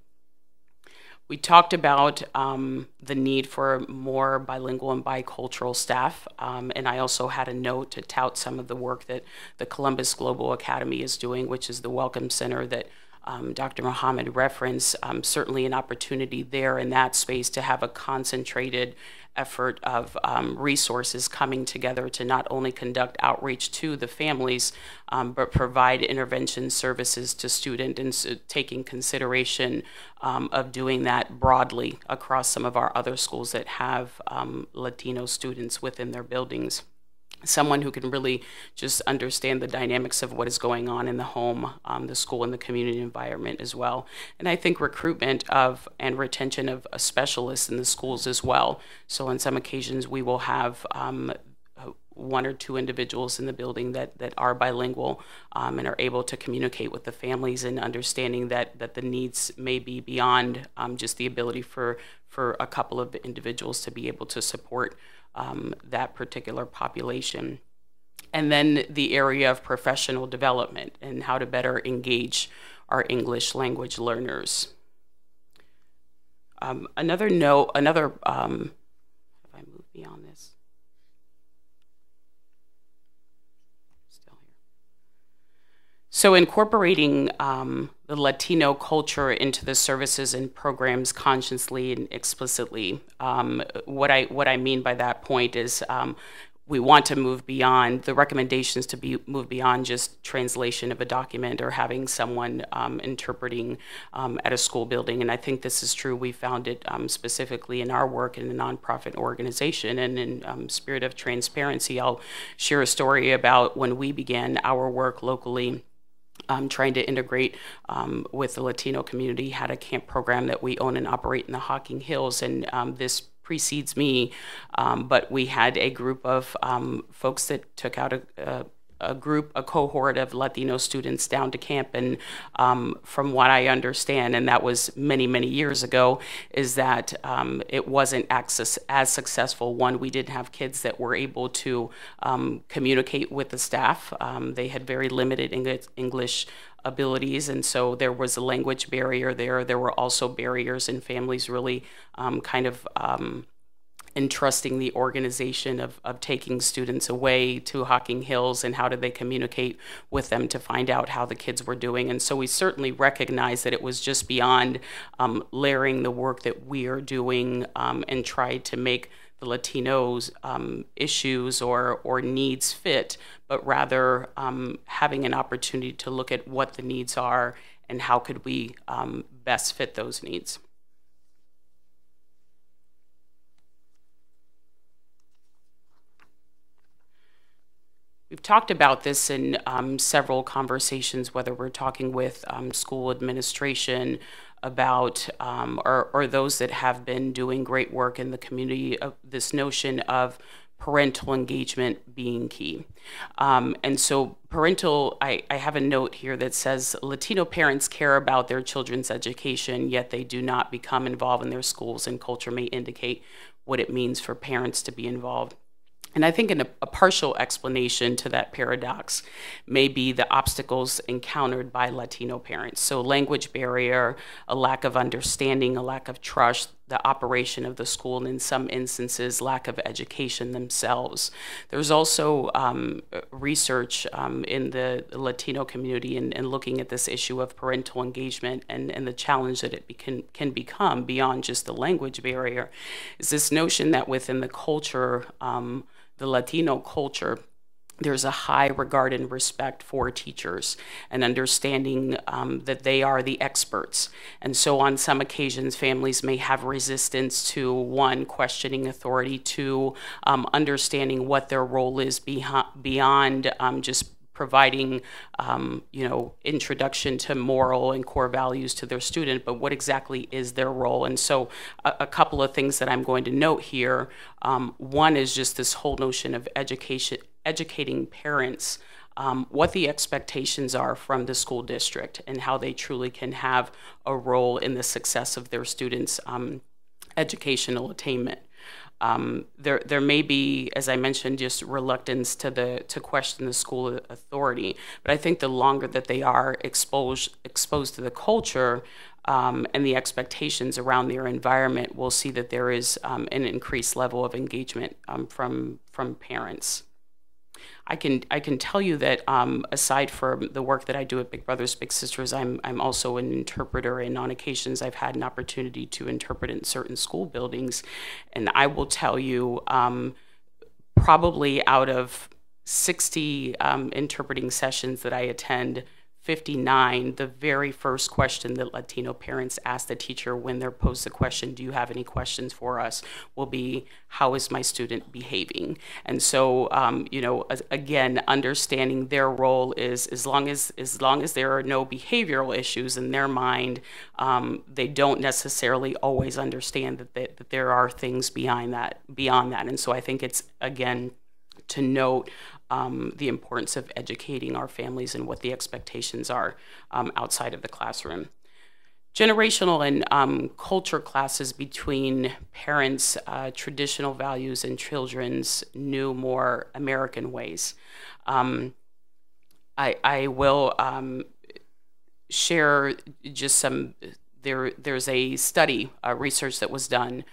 We talked about um, the need for more bilingual and bicultural staff, um, and I also had a note to tout some of the work that the Columbus Global Academy is doing, which is the Welcome Center that um, Dr. Muhammad referenced. Um, certainly an opportunity there in that space to have a concentrated effort of um, resources coming together to not only conduct outreach to the families, um, but provide intervention services to students and so taking consideration um, of doing that broadly across some of our other schools that have um, Latino students within their buildings someone who can really just understand the dynamics of what is going on in the home, um, the school, and the community environment as well. And I think recruitment of and retention of specialists in the schools as well. So on some occasions, we will have um, one or two individuals in the building that, that are bilingual um, and are able to communicate with the families and understanding that, that the needs may be beyond um, just the ability for, for a couple of individuals to be able to support um, that particular population. And then the area of professional development and how to better engage our English language learners. Um, another note, another, um, if I move beyond this? Still here. So incorporating um, the Latino culture into the services and programs consciously and explicitly. Um, what I what I mean by that point is um, we want to move beyond the recommendations to be move beyond just translation of a document or having someone um, interpreting um, at a school building. And I think this is true. We found it specifically in our work in a nonprofit organization. And in spirit of transparency, I'll share a story about when we began our work locally um, trying to integrate um, with the Latino community, had a camp program that we own and operate in the Hocking Hills, and um, this precedes me, um, but we had a group of um, folks that took out a, a a group, a cohort of Latino students down to camp. And um, from what I understand, and that was many, many years ago, is that um, it wasn't access, as successful. One, we didn't have kids that were able to um, communicate with the staff. Um, they had very limited English abilities, and so there was a language barrier there. There were also barriers in families really um, kind of um, entrusting the organization of, of taking students away to Hocking Hills and how did they communicate with them to find out how the kids were doing. And so we certainly recognize that it was just beyond um, layering the work that we are doing um, and tried to make the Latinos um, issues or, or needs fit, but rather um, having an opportunity to look at what the needs are and how could we um, best fit those needs. We've talked about this in um, several conversations, whether we're talking with um, school administration about, um, or, or those that have been doing great work in the community, of this notion of parental engagement being key. Um, and so, parental, I, I have a note here that says Latino parents care about their children's education, yet they do not become involved in their schools, and culture may indicate what it means for parents to be involved. And I think a, a, partial explanation to that paradox may be the obstacles encountered by Latino parents. So, language barrier, a lack of understanding, a lack of trust, the operation of the school, and in some instances, lack of education themselves. There's also um, research um, in the Latino community and, looking at this issue of parental engagement and, and the challenge that it can, can become beyond just the language barrier. Is this notion that within the culture, um, the Latino culture, there's a high regard and respect for teachers and understanding um, that they are the experts. And so, on some occasions, families may have resistance to one, questioning authority, two, um, understanding what their role is beyond um, just providing, um, you know, introduction to moral and core values to their student, but what exactly is their role? And so, a, a couple of things that I'm going to note here. Um, one is just this whole notion of education, educating parents. Um, what the expectations are from the school district and how they truly can have a role in the success of their students' um, educational attainment. Um, there, there may be, as I mentioned, just reluctance to the to question the school authority. But I think the longer that they are exposed exposed to the culture um, and the expectations around their environment, we'll see that there is um, an increased level of engagement um, from from parents. I can I can tell you that um, aside from the work that I do at Big Brothers Big Sisters, I'm I'm also an interpreter, and on occasions I've had an opportunity to interpret in certain school buildings, and I will tell you, um, probably out of 60 um, interpreting sessions that I attend 59, the very first question that Latino parents ask the teacher when they're posed the question, Do you have any questions for us? will be, How is my student behaving? And so, um, you know, again, understanding their role is as long as, as long as there are no behavioral issues in their mind, um, they don't necessarily always understand that, they, that there are things behind that, beyond that. And so I think it's, again, to note um, the importance of educating our families and what the expectations are um, outside of the classroom. Generational and um, culture classes between parents' uh, traditional values and children's new, more American ways. Um, I, I, will um, share just some. There, there's a study, research that was done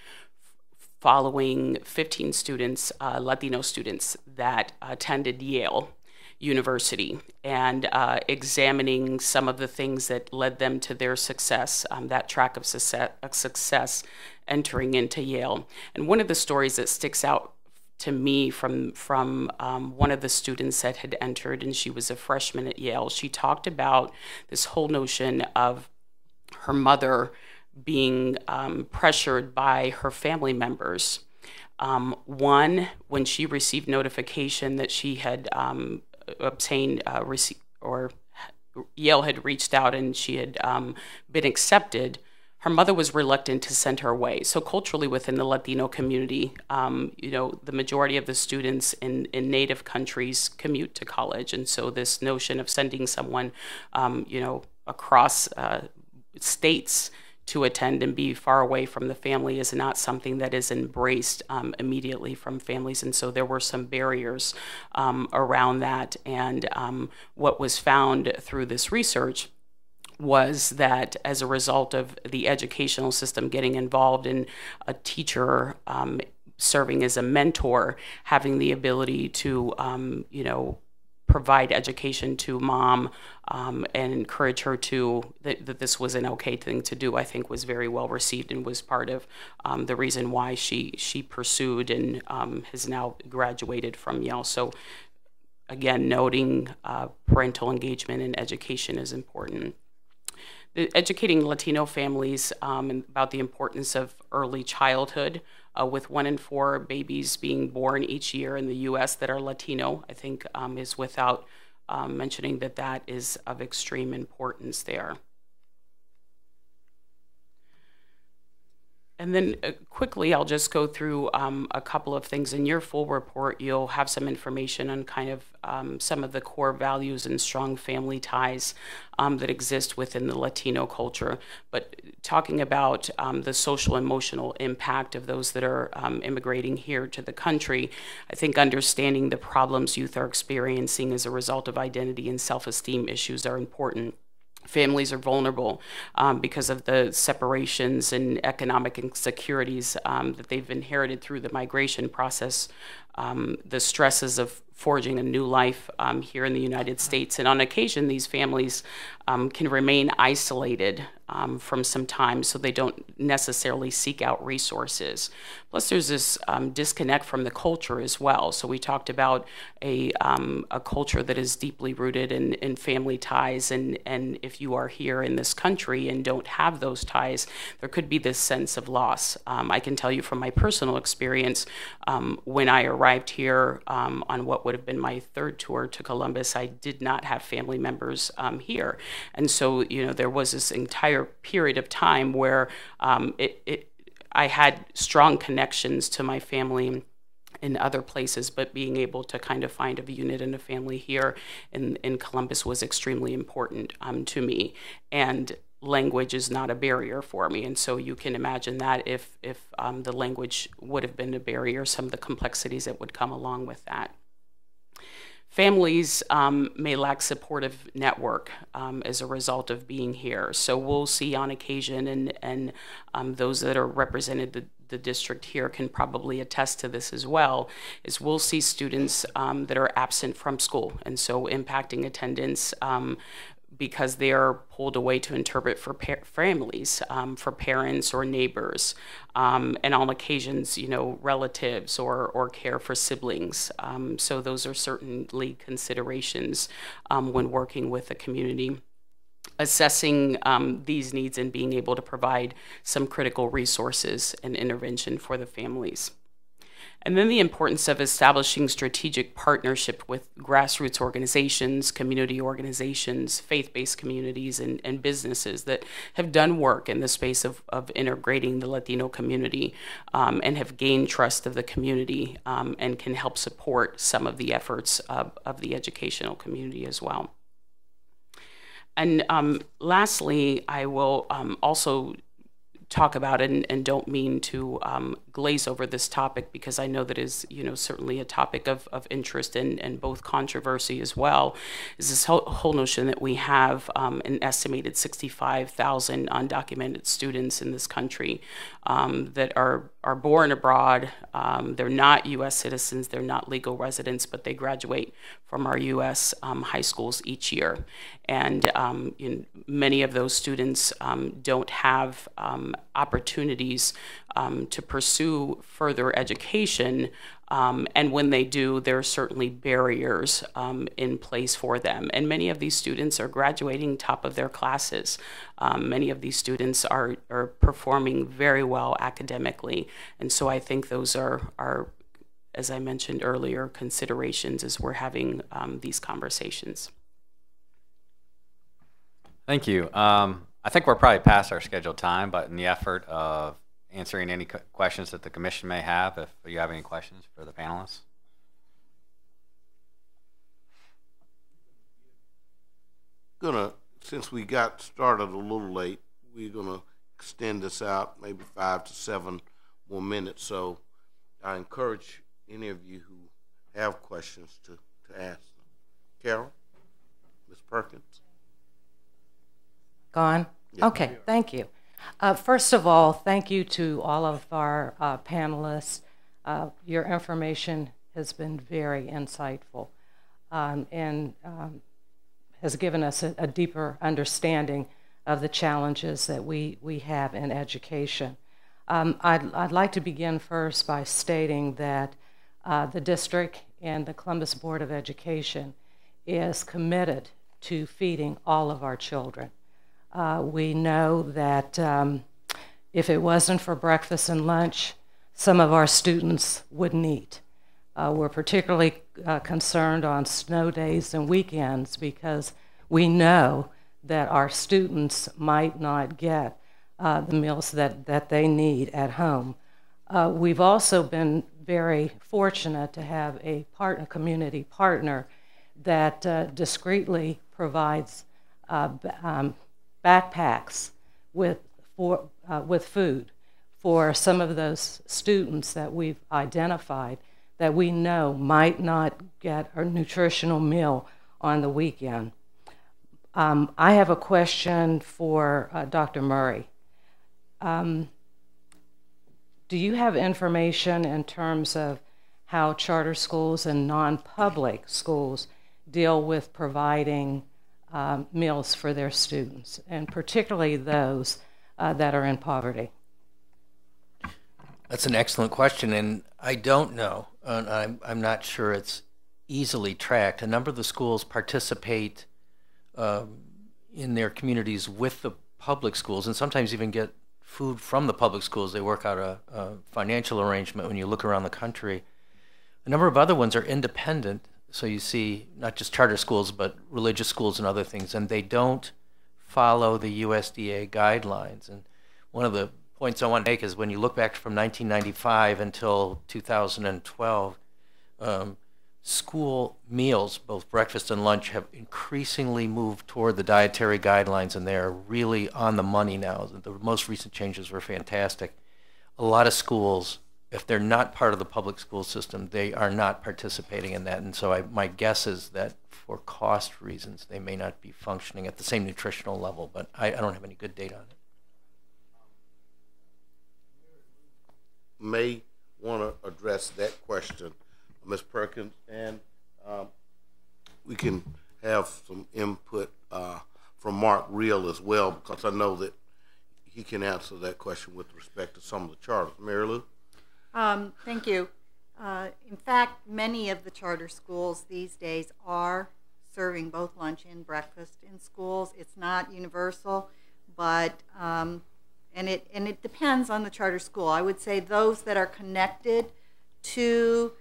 following 15 students, uh, Latino students, that attended Yale University and uh, examining some of the things that led them to their success, um, that track of success, success entering into Yale. And one of the stories that sticks out to me from from um, one of the students that had entered, and she was a freshman at Yale. She talked about this whole notion of her mother being um, pressured by her family members. Um, one, when she received notification that she had um, obtained uh, rece- or Yale had reached out and she had um, been accepted, her mother was reluctant to send her away. So culturally, within the Latino community, um, you know, the majority of the students in, in native countries commute to college, and so this notion of sending someone, um, you know, across uh, states to attend and be far away from the family is not something that is embraced um, immediately from families. And so there were some barriers um, around that. And um, what was found through this research was that as a result of the educational system getting involved in a teacher um, serving as a mentor, having the ability to, um, you know, provide education to mom um, and encourage her to that, that, this was an okay thing to do. I think was very well received and was part of um, the reason why she she pursued and um, has now graduated from Yale. So again, noting uh, parental engagement and education is important. Educating Latino families um, about the importance of early childhood uh, with one in four babies being born each year in the U.S. that are Latino, I think um, is without um, mentioning that that is of extreme importance there. And then uh, quickly, I'll just go through um, a couple of things. In your full report, you'll have some information on kind of um, some of the core values and strong family ties um, that exist within the Latino culture. But talking about um, the social emotional impact of those that are um, immigrating here to the country, I think understanding the problems youth are experiencing as a result of identity and self esteem issues are important families are vulnerable um, because of the separations and economic insecurities um, that they've inherited through the migration process, um, the stresses of forging a new life um, here in the United States. And on occasion, these families um, can remain isolated um, from some time so they don't necessarily seek out resources. Plus, there's this um, disconnect from the culture as well. So, we talked about a, um, a culture that is deeply rooted in, in family ties. And, and if you are here in this country and don't have those ties, there could be this sense of loss. Um, I can tell you from my personal experience, um, when I arrived here um, on what would have been my third tour to Columbus, I did not have family members here. And so, you know, there was this entire period of time where um, it, it, I had strong connections to my family in other places, but being able to kind of find a unit and a family here in, in Columbus was extremely important um, to me. And language is not a barrier for me. And so you can imagine that if, if um, the language would have been a barrier, some of the complexities that would come along with that. Families um, may lack supportive network um, as a result of being here. So we'll see on occasion, and, and um, those that are represented the, the district here can probably attest to this as well, is we'll see students um, that are absent from school, and so impacting attendance um, because they are pulled away to interpret for families, um, for parents or neighbors, um, and on occasions, you know, relatives or, or care for siblings. Um, so those are certainly considerations um, when working with a community. Assessing um, these needs and being able to provide some critical resources and intervention for the families. And then the importance of establishing strategic partnership with grassroots organizations, community organizations, faith-based communities, and, and, businesses that have done work in the space of, of integrating the Latino community um, and have gained trust of the community um, and can help support some of the efforts of, of the educational community as well. And um, lastly, I will um, also talk about and, and don't mean to um, glaze over this topic because I know that is you know certainly a topic of, of interest and, and both controversy as well is this whole, whole notion that we have um, an estimated 65,000 undocumented students in this country um, that are are born abroad. Um, they're not U.S. citizens. They're not legal residents, but they graduate from our U.S. Um, high schools each year. And um, many of those students um, don't have um, opportunities to pursue further education um, and when they do, there are certainly barriers um, in place for them. And many of these students are graduating top of their classes. Um, many of these students are, are performing very well academically. And so I think those are, are as I mentioned earlier, considerations as we're having um, these conversations. Thank you. Um, I think we're probably past our scheduled time, but in the effort of answering any questions that the commission may have, if you have any questions for the panelists. Gonna, since we got started a little late, we're gonna extend this out maybe five to seven more minutes. So I encourage any of you who have questions to, to ask them. Carol? Ms. Perkins? Gone? Yeah. Okay, thank you. Uh, first of all, thank you to all of our uh, panelists. Uh, your information has been very insightful um, and um, has given us a, a, deeper understanding of the challenges that we, we have in education. Um, I'd, I'd like to begin first by stating that uh, the district and the Columbus Board of Education is committed to feeding all of our children. Uh, we know that um, if it wasn't for breakfast and lunch, some of our students wouldn't eat. Uh, we're particularly uh, concerned on snow days and weekends because we know that our students might not get uh, the meals that, that they need at home. Uh, we've also been very fortunate to have a partner, community partner that uh, discreetly provides um, backpacks with, for, uh, with food for some of those students that we've identified that we know might not get a nutritional meal on the weekend. Um, I have a question for uh, Dr. Murray. Um, do you have information in terms of how charter schools and non public schools deal with providing um, meals for their students, and particularly those uh, that are in poverty? That's an excellent question, and I don't know. And I'm, I'm not sure it's easily tracked. A number of the schools participate um, in their communities with the public schools and sometimes even get food from the public schools. They work out a, a financial arrangement when you look around the country. A number of other ones are independent so you see not just charter schools, but religious schools and other things, and they don't follow the USDA guidelines. And one of the points I want to make is when you look back from 1995 until 2012, um, school meals, both breakfast and lunch, have increasingly moved toward the dietary guidelines, and they are really on the money now. The most recent changes were fantastic. A lot of schools if they're not part of the public school system, they are not participating in that. And so I, my guess is that for cost reasons, they may not be functioning at the same nutritional level, but I, I don't have any good data on it. May want to address that question, Ms. Perkins, and um, we can have some input uh, from Mark Real as well, because I know that he can answer that question with respect to some of the charters. Mary Lou? Um, thank you. Uh, in fact, many of the charter schools these days are serving both lunch and breakfast in schools. It's not universal, but um, and it and it depends on the charter school. I would say those that are connected to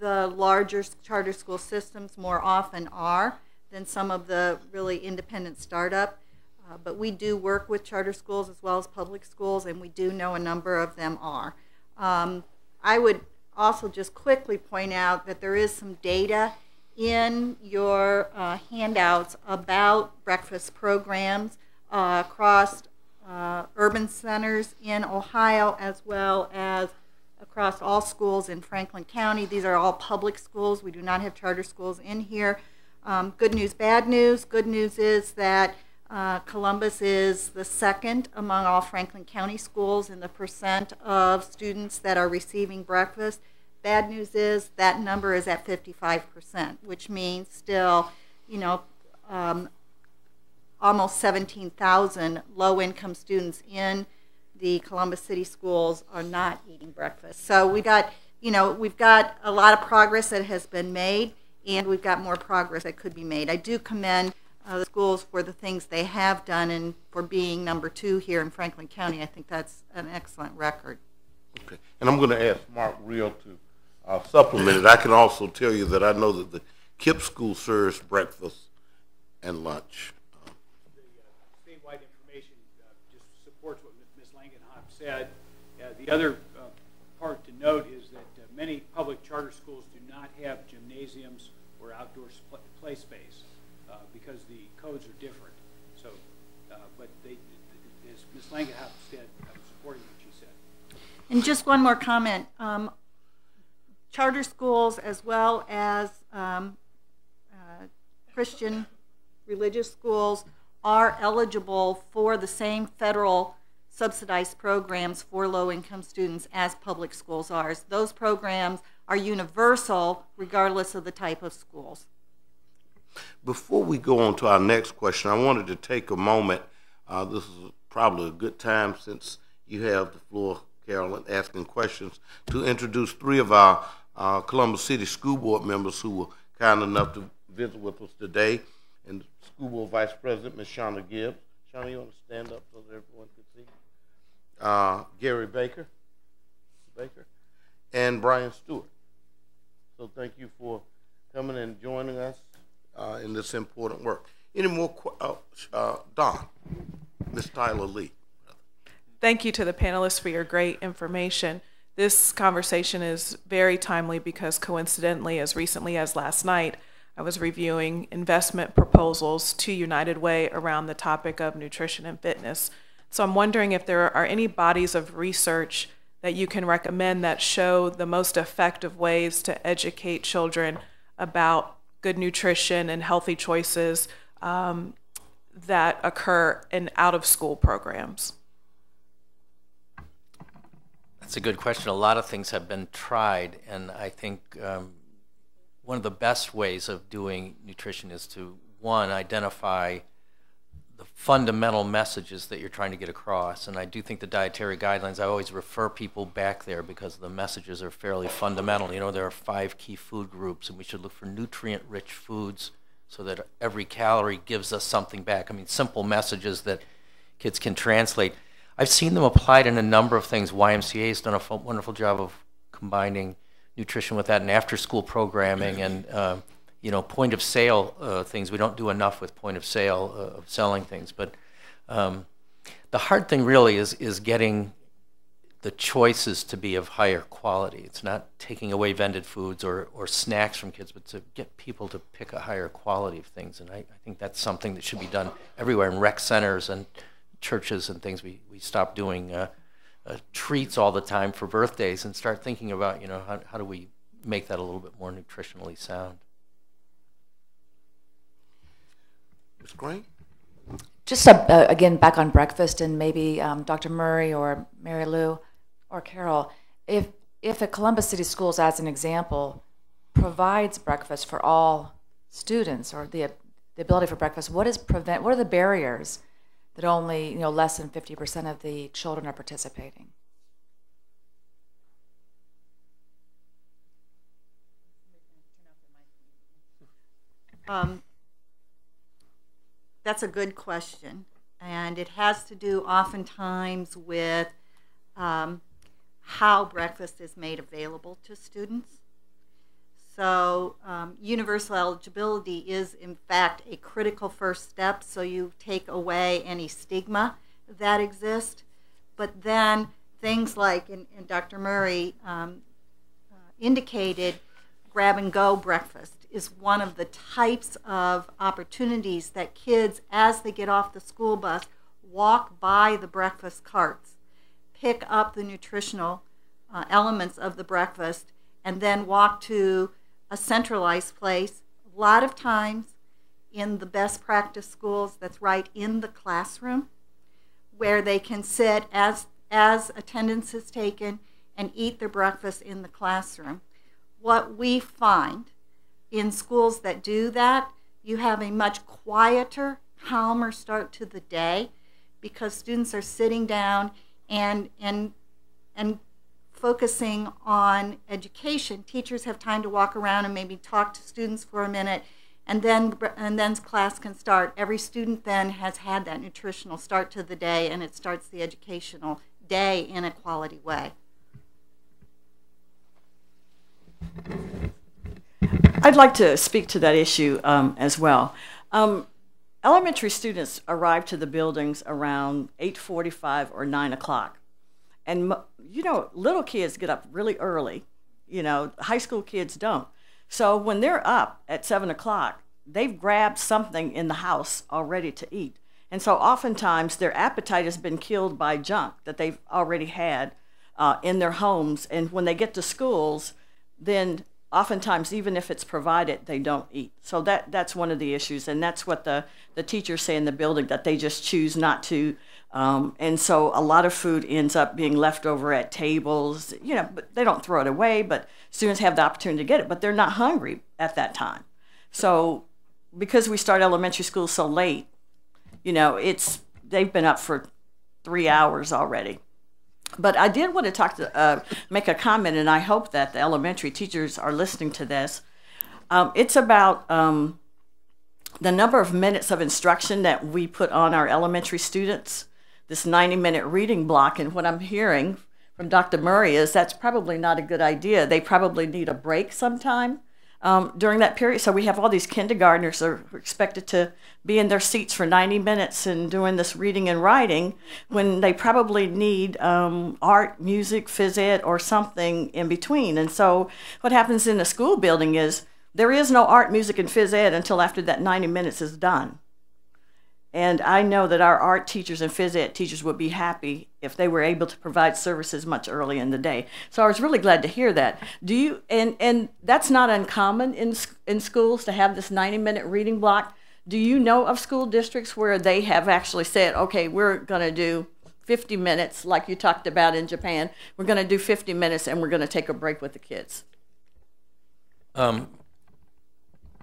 the larger charter school systems more often are than some of the really independent startup. Uh, but we do work with charter schools as well as public schools, and we do know a number of them are. Um, I would also just quickly point out that there is some data in your uh, handouts about breakfast programs uh, across uh, urban centers in Ohio as well as across all schools in Franklin County. These are all public schools. We do not have charter schools in here. Um, good news, bad news. Good news is that uh, Columbus is the second among all Franklin County schools in the percent of students that are receiving breakfast. Bad news is that number is at 55%, which means still, you know, um, almost 17,000 low-income students in the Columbus City schools are not eating breakfast. So we got, you know, we've got a lot of progress that has been made, and we've got more progress that could be made. I do commend uh, the schools for the things they have done and for being number two here in Franklin County. I think that's an excellent record. Okay. And I'm going to ask Mark Real to uh, supplement it. I can also tell you that I know that the KIPP school serves breakfast and lunch. The uh, statewide information uh, just supports what Ms. Langenhoff said. Uh, the other uh, part to note is that uh, many public charter schools do not have gymnasiums or outdoor play space because the codes are different. So, uh, but they, as Ms. Langenhoff said, I'm supporting what she said. And just one more comment. Um, charter schools as well as um, uh, Christian religious schools are eligible for the same federal subsidized programs for low-income students as public schools are. Those programs are universal regardless of the type of schools. Before we go on to our next question, I wanted to take a moment. Uh, this is probably a good time since you have the floor, Carolyn, asking questions to introduce three of our uh, Columbus City School Board members who were kind enough to visit with us today. And School Board Vice President, Ms. Shawna Gibbs. Shawna, you want to stand up so that everyone can see? Uh, Gary Baker, Baker, and Brian Stewart. So thank you for coming and joining us uh, in this important work. Any more, uh, uh, Dawn, Ms. Tyler Lee. Thank you to the panelists for your great information. This conversation is very timely because coincidentally, as recently as last night, I was reviewing investment proposals to United Way around the topic of nutrition and fitness. So I'm wondering if there are any bodies of research that you can recommend that show the most effective ways to educate children about good nutrition and healthy choices um, that occur in out of school programs? That's a good question. A lot of things have been tried, and I think um, one of the best ways of doing nutrition is to, one, identify fundamental messages that you're trying to get across. And I do think the dietary guidelines, I always refer people back there because the messages are fairly fundamental. You know, there are five key food groups, and we should look for nutrient rich foods so that every calorie gives us something back. I mean, simple messages that kids can translate. I've seen them applied in a number of things. YMCA has done a wonderful job of combining nutrition with that and after school programming and uh, you know, point of sale uh, things. We don't do enough with point of sale uh, of selling things. But um, the hard thing really is is getting the choices to be of higher quality. It's not taking away vended foods or, or snacks from kids, but to get people to pick a higher quality of things. And I, I think that's something that should be done everywhere in rec centers and churches and things. We, we stop doing uh, uh, treats all the time for birthdays and start thinking about, you know, how, how do we make that a little bit more nutritionally sound. Ms. Green? Just uh, uh, again, back on breakfast, and maybe um, Dr. Murray or Mary Lou or Carol, if if a Columbus City Schools, as an example, provides breakfast for all students or the the ability for breakfast, what is prevent? What are the barriers that only you know less than fifty percent of the children are participating? Um, that's a good question. And it has to do oftentimes with um, how breakfast is made available to students. So, um, universal eligibility is, in fact, a critical first step. So, you take away any stigma that exists. But then, things like, and, and Dr. Murray um, uh, indicated, grab and go breakfast is one of the types of opportunities that kids, as they get off the school bus, walk by the breakfast carts, pick up the nutritional uh, elements of the breakfast, and then walk to a centralized place. A lot of times in the best practice schools, that's right in the classroom, where they can sit as, as attendance is taken and eat their breakfast in the classroom. What we find in schools that do that, you have a much quieter, calmer start to the day because students are sitting down and and and focusing on education. Teachers have time to walk around and maybe talk to students for a minute and then and then class can start. Every student then has had that nutritional start to the day and it starts the educational day in a quality way. I'd like to speak to that issue um, as well. Um, elementary students arrive to the buildings around 8.45 or 9 o'clock. And, you know, little kids get up really early. You know, high school kids don't. So when they're up at 7 o'clock, they've grabbed something in the house already to eat. And so oftentimes their appetite has been killed by junk that they've already had uh, in their homes. And when they get to schools, then oftentimes, even if it's provided, they don't eat. So that that's one of the issues, and that's what the the teachers say in the building that they just choose not to. Um, and so a lot of food ends up being left over at tables. You know, but they don't throw it away, but students have the opportunity to get it, but they're not hungry at that time. So because we start elementary school so late, you know, it's they've been up for three hours already. But I did want to talk to uh, make a comment, and I hope that the elementary teachers are listening to this. Um, it's about um, the number of minutes of instruction that we put on our elementary students. This 90-minute reading block, and what I'm hearing from Dr. Murray is that's probably not a good idea. They probably need a break sometime um, during that period. So we have all these kindergartners that are expected to be in their seats for 90 minutes and doing this reading and writing when they probably need um, art, music, phys ed, or something in between. And so what happens in the school building is there is no art, music, and phys ed until after that 90 minutes is done. And I know that our art teachers and phys ed teachers would be happy if they were able to provide services much early in the day. So I was really glad to hear that. Do you and and that's not uncommon in in schools to have this 90-minute reading block. Do you know of school districts where they have actually said, "Okay, we're going to do 50 minutes like you talked about in Japan. We're going to do 50 minutes and we're going to take a break with the kids." Um,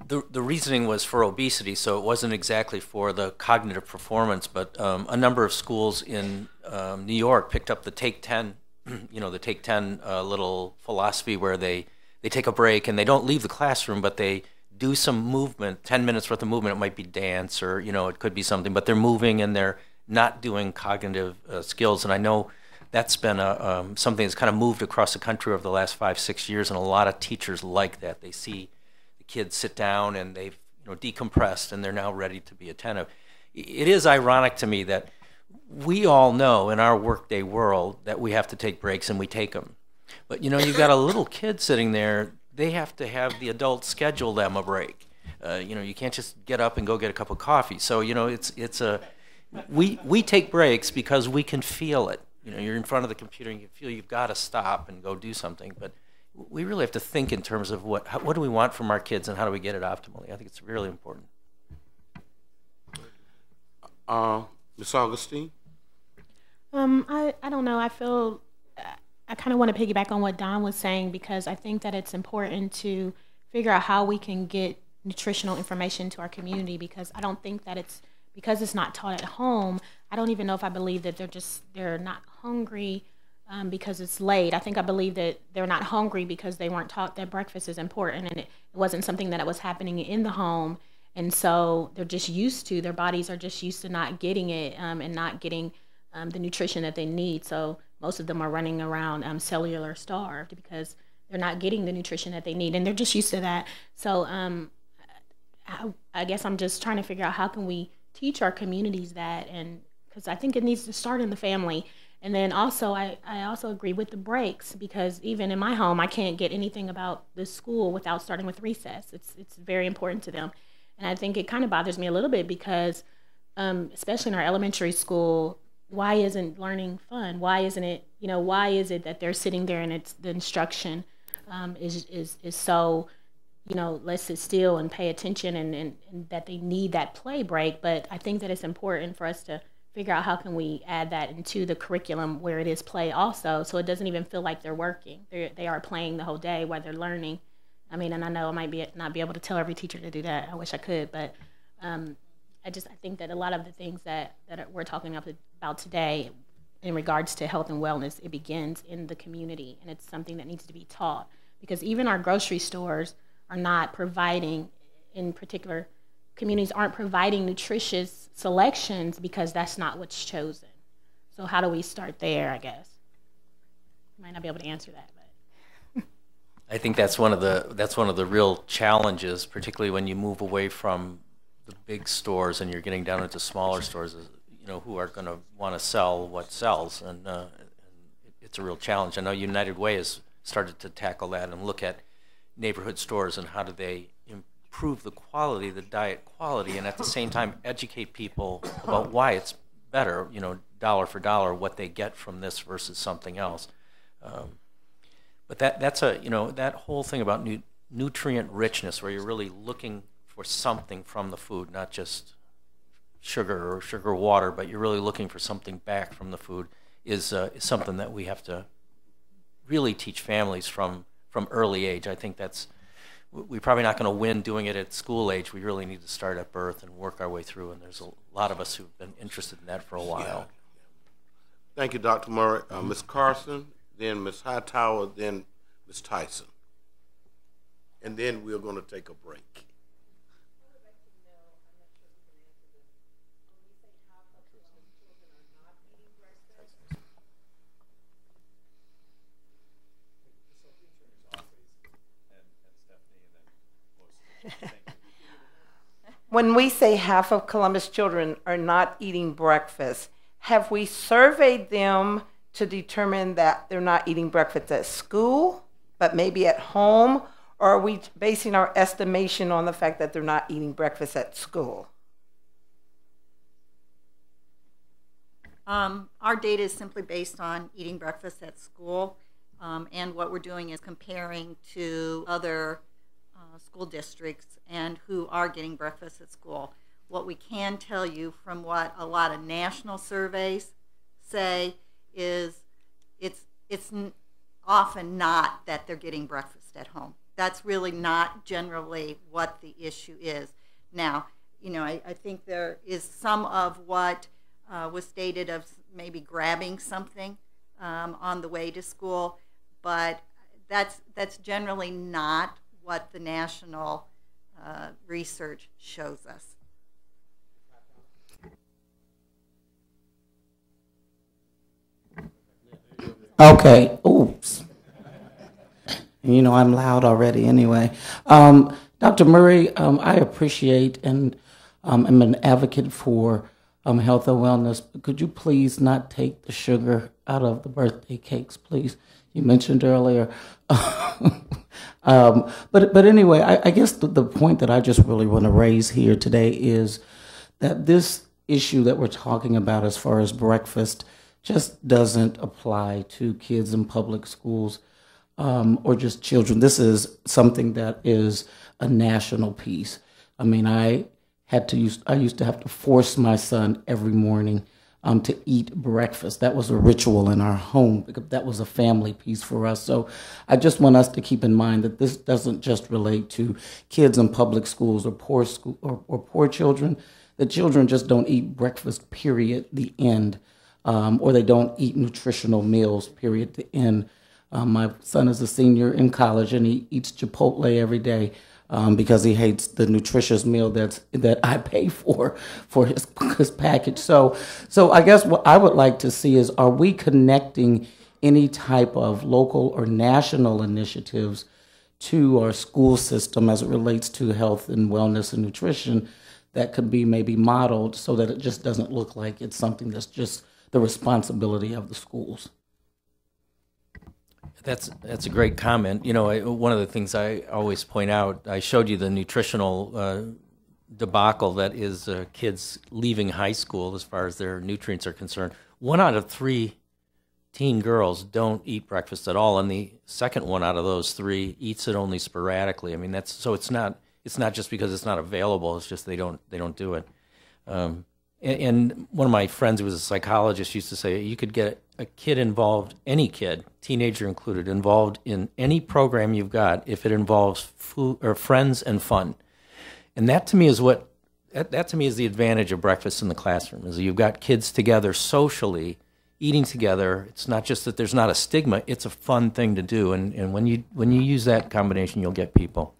the, the reasoning was for obesity, so it wasn't exactly for the cognitive performance, but um, a number of schools in um, New York picked up the Take 10, you know, the Take 10 uh, little philosophy where they, they take a break and they don't leave the classroom, but they do some movement, 10 minutes worth of movement. It might be dance or, you know, it could be something, but they're moving and they're not doing cognitive uh, skills. And I know that's been a, um, something that's kind of moved across the country over the last five, six years, and a lot of teachers like that. They see kids sit down and they've you know decompressed and they're now ready to be attentive. It is ironic to me that we all know in our workday world that we have to take breaks and we take them. But you know, you've got a little kid sitting there, they have to have the adult schedule them a break. Uh, you know, you can't just get up and go get a cup of coffee. So, you know, it's it's a we we take breaks because we can feel it. You know, you're in front of the computer and you feel you've got to stop and go do something, but we really have to think in terms of what how, what do we want from our kids and how do we get it optimally. I think it's really important. Uh, Ms. Augustine? Um, I, I don't know. I feel I kind of want to piggyback on what Dawn was saying because I think that it's important to figure out how we can get nutritional information to our community because I don't think that it's because it's not taught at home. I don't even know if I believe that they're just they're not hungry um, because it's late. I think I believe that they're not hungry because they weren't taught that breakfast is important and it, wasn't something that was happening in the home. And so they're just used to, their bodies are just used to not getting it um, and not getting um, the nutrition that they need. So most of them are running around um, cellular starved because they're not getting the nutrition that they need and they're just used to that. So um, I, I guess I'm just trying to figure out how can we teach our communities that and because I think it needs to start in the family and then also, I, I also agree with the breaks because even in my home, I can't get anything about the school without starting with recess. It's, it's very important to them. And I think it kind of bothers me a little bit because, um, especially in our elementary school, why isn't learning fun? Why isn't it, you know, why is it that they're sitting there and it's the instruction um, is, is, is so, you know, let's sit still and pay attention and, and, and that they need that play break. But I think that it's important for us to figure out how can we add that into the curriculum where it is play also so it doesn't even feel like they're working. They're, they are playing the whole day while they're learning. I mean and i know i might be not be able to tell every teacher to do that. I wish i could but um, i just i think that a lot of the things that, that we're talking about today in regards to health and wellness it begins in the community and it's something that needs to be taught. Because even our grocery stores are not providing in particular communities aren't providing nutritious selections because that's not what's chosen. So how do we start there, I guess? Might not be able to answer that, but I think that's one of the that's one of the real challenges, particularly when you move away from the big stores and you're getting down into smaller stores. You know, who are going to want to sell what sells, and, uh, and it's a real challenge. I know United Way has started to tackle that and look at neighborhood stores and how do they improve the quality, the diet quality, and at the same time educate people about why it's better, you know, dollar for dollar, what they get from this versus something else. Um, but that that's a you know that whole thing about nu nutrient richness, where you're really looking for something from the food, not just sugar or sugar water, but you're really looking for something back from the food, is, uh, is something that we have to really teach families from from early age. I think that's we're probably not going to win doing it at school age. We really need to start at birth and work our way through. And there's a lot of us who've been interested in that for a while. Yeah. Thank you, Dr. Murray. Uh, Ms. Carson, then Ms. Hightower, then Ms. Tyson. And then we're going to take a break. when we say half of Columbus children are not eating breakfast, have we surveyed them to determine that they're not eating breakfast at school, but maybe at home? Or are we basing our estimation on the fact that they're not eating breakfast at school? Um, our data is simply based on eating breakfast at school. Um, and what we're doing is comparing to other school districts and who are getting breakfast at school. What we can tell you from what a lot of national surveys say is it's it's often not that they're getting breakfast at home. That's really not generally what the issue is. Now, you know, I, I think there is some of what uh, was stated of maybe grabbing something um, on the way to school, but that's that's generally not what the national uh, research shows us. Okay, oops. You know, I'm loud already anyway. Um, Dr. Murray, um, I appreciate and um, am an advocate for um, health and wellness. Could you please not take the sugar out of the birthday cakes, please? You mentioned earlier Um, but but anyway, I, I guess the, the point that I just really want to raise here today is that this issue that we're talking about as far as breakfast just doesn't apply to kids in public schools um, or just children. This is something that is a national piece. I mean, I had to use I used to have to force my son every morning um, to eat breakfast. That was a ritual in our home because that was a family piece for us. So I just want us to keep in mind that this doesn't just relate to kids in public schools or poor school or, or poor children. The children just don't eat breakfast. Period. The end. Um, or they don't eat nutritional meals. Period. The end. Um, my son is a senior in college and he eats Chipotle every day um, because he hates the nutritious meal that's that I pay for for his his package. So so I guess what I would like to see is are we connecting any type of local or national initiatives to our school system as it relates to health and wellness and nutrition that could be maybe modeled so that it just doesn't look like it's something that's just the responsibility of the schools. That's that's a great comment. You know, I, one of the things I always point out, I showed you the nutritional uh, debacle that is uh, kids leaving high school as far as their nutrients are concerned. One out of three teen girls don't eat breakfast at all, and the second one out of those three eats it only sporadically. I mean, that's so it's not it's not just because it's not available. It's just they don't they don't do it. Um, and, and one of my friends who was a psychologist used to say you could get a kid involved, any kid, teenager included, involved in any program you've got if it involves food or friends and fun. And that to me is what that, that to me is the advantage of breakfast in the classroom is you've got kids together socially eating together it's not just that there's not a stigma it's a fun thing to do and, and when you when you use that combination you'll get people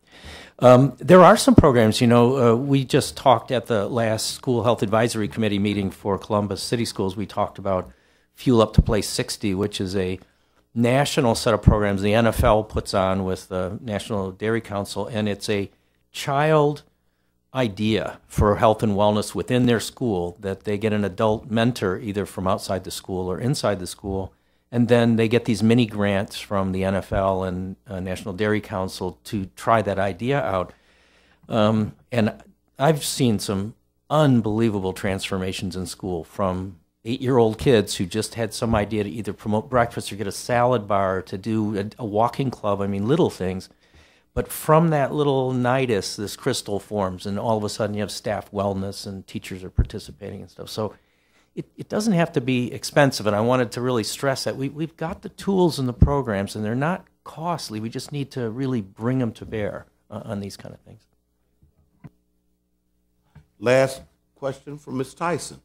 um, there are some programs, you know, uh, we just talked at the last School Health Advisory Committee meeting for Columbus City Schools. We talked about Fuel Up to Play 60, which is a national set of programs the NFL puts on with the National Dairy Council, and it's a child idea for health and wellness within their school that they get an adult mentor either from outside the school or inside the school and then they get these mini grants from the NFL and uh, National Dairy Council to try that idea out. Um, and I've seen some unbelievable transformations in school from eight year old kids who just had some idea to either promote breakfast or get a salad bar, to do a, a walking club. I mean, little things. But from that little nidus, this crystal forms, and all of a sudden you have staff wellness and teachers are participating and stuff. So it, it doesn't have to be expensive, and I wanted to really stress that. We, we've got the tools and the programs, and they're not costly. We just need to really bring them to bear uh, on these kind of things. Last question from Ms. Tyson.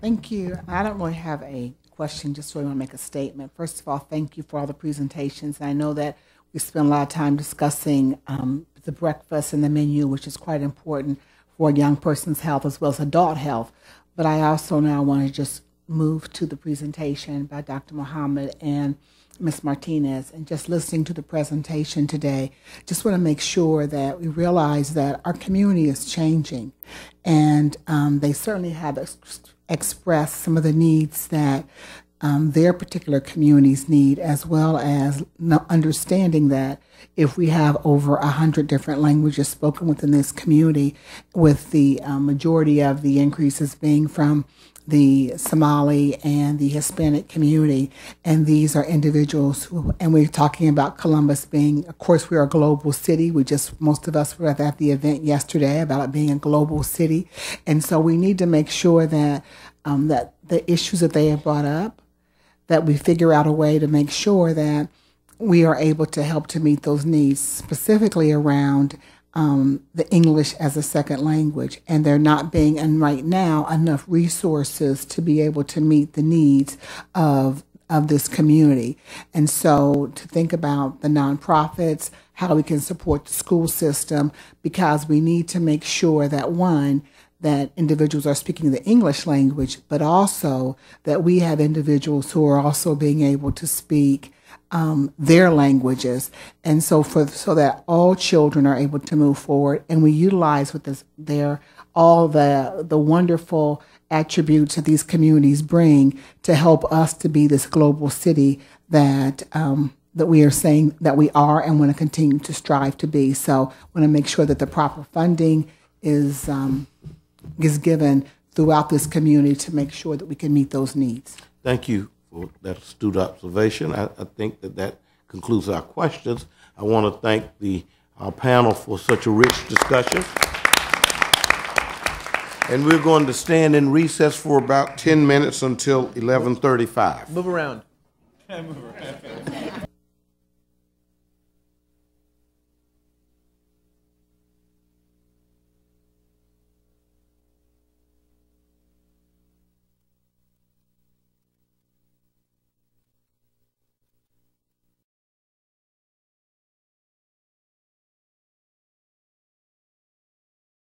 Thank you. I don't really have a question, just really want to make a statement. First of all, thank you for all the presentations. I know that we spent a lot of time discussing um, the breakfast and the menu, which is quite important for a young person's health as well as adult health. But I also now want to just move to the presentation by Dr. Muhammad and Ms. Martinez. And just listening to the presentation today, just want to make sure that we realize that our community is changing. And um, they certainly have ex- expressed some of the needs that um, their particular communities need, as well as understanding that if we have over a hundred different languages spoken within this community, with the uh, majority of the increases being from the Somali and the Hispanic community, and these are individuals who, and we're talking about Columbus being, of course, we're a global city. We just, most of us were at the event yesterday about it being a global city, and so we need to make sure that um, that the issues that they have brought up, that we figure out a way to make sure that we are able to help to meet those needs, specifically around um, the English as a second language, and there not being, and right now, enough resources to be able to meet the needs of of this community. And so to think about the nonprofits, how we can support the school system, because we need to make sure that one, that individuals are speaking the English language, but also that we have individuals who are also being able to speak um, their languages, and so for so that all children are able to move forward, and we utilize with this their all the the wonderful attributes that these communities bring to help us to be this global city that um, that we are saying that we are and want to continue to strive to be. So, want to make sure that the proper funding is um, is given throughout this community to make sure that we can meet those needs. Thank you for that astute observation. I, I think that that concludes our questions. I want to thank the our panel for such a rich discussion. And we're going to stand in recess for about 10 minutes until 11:35. Move around. Move around.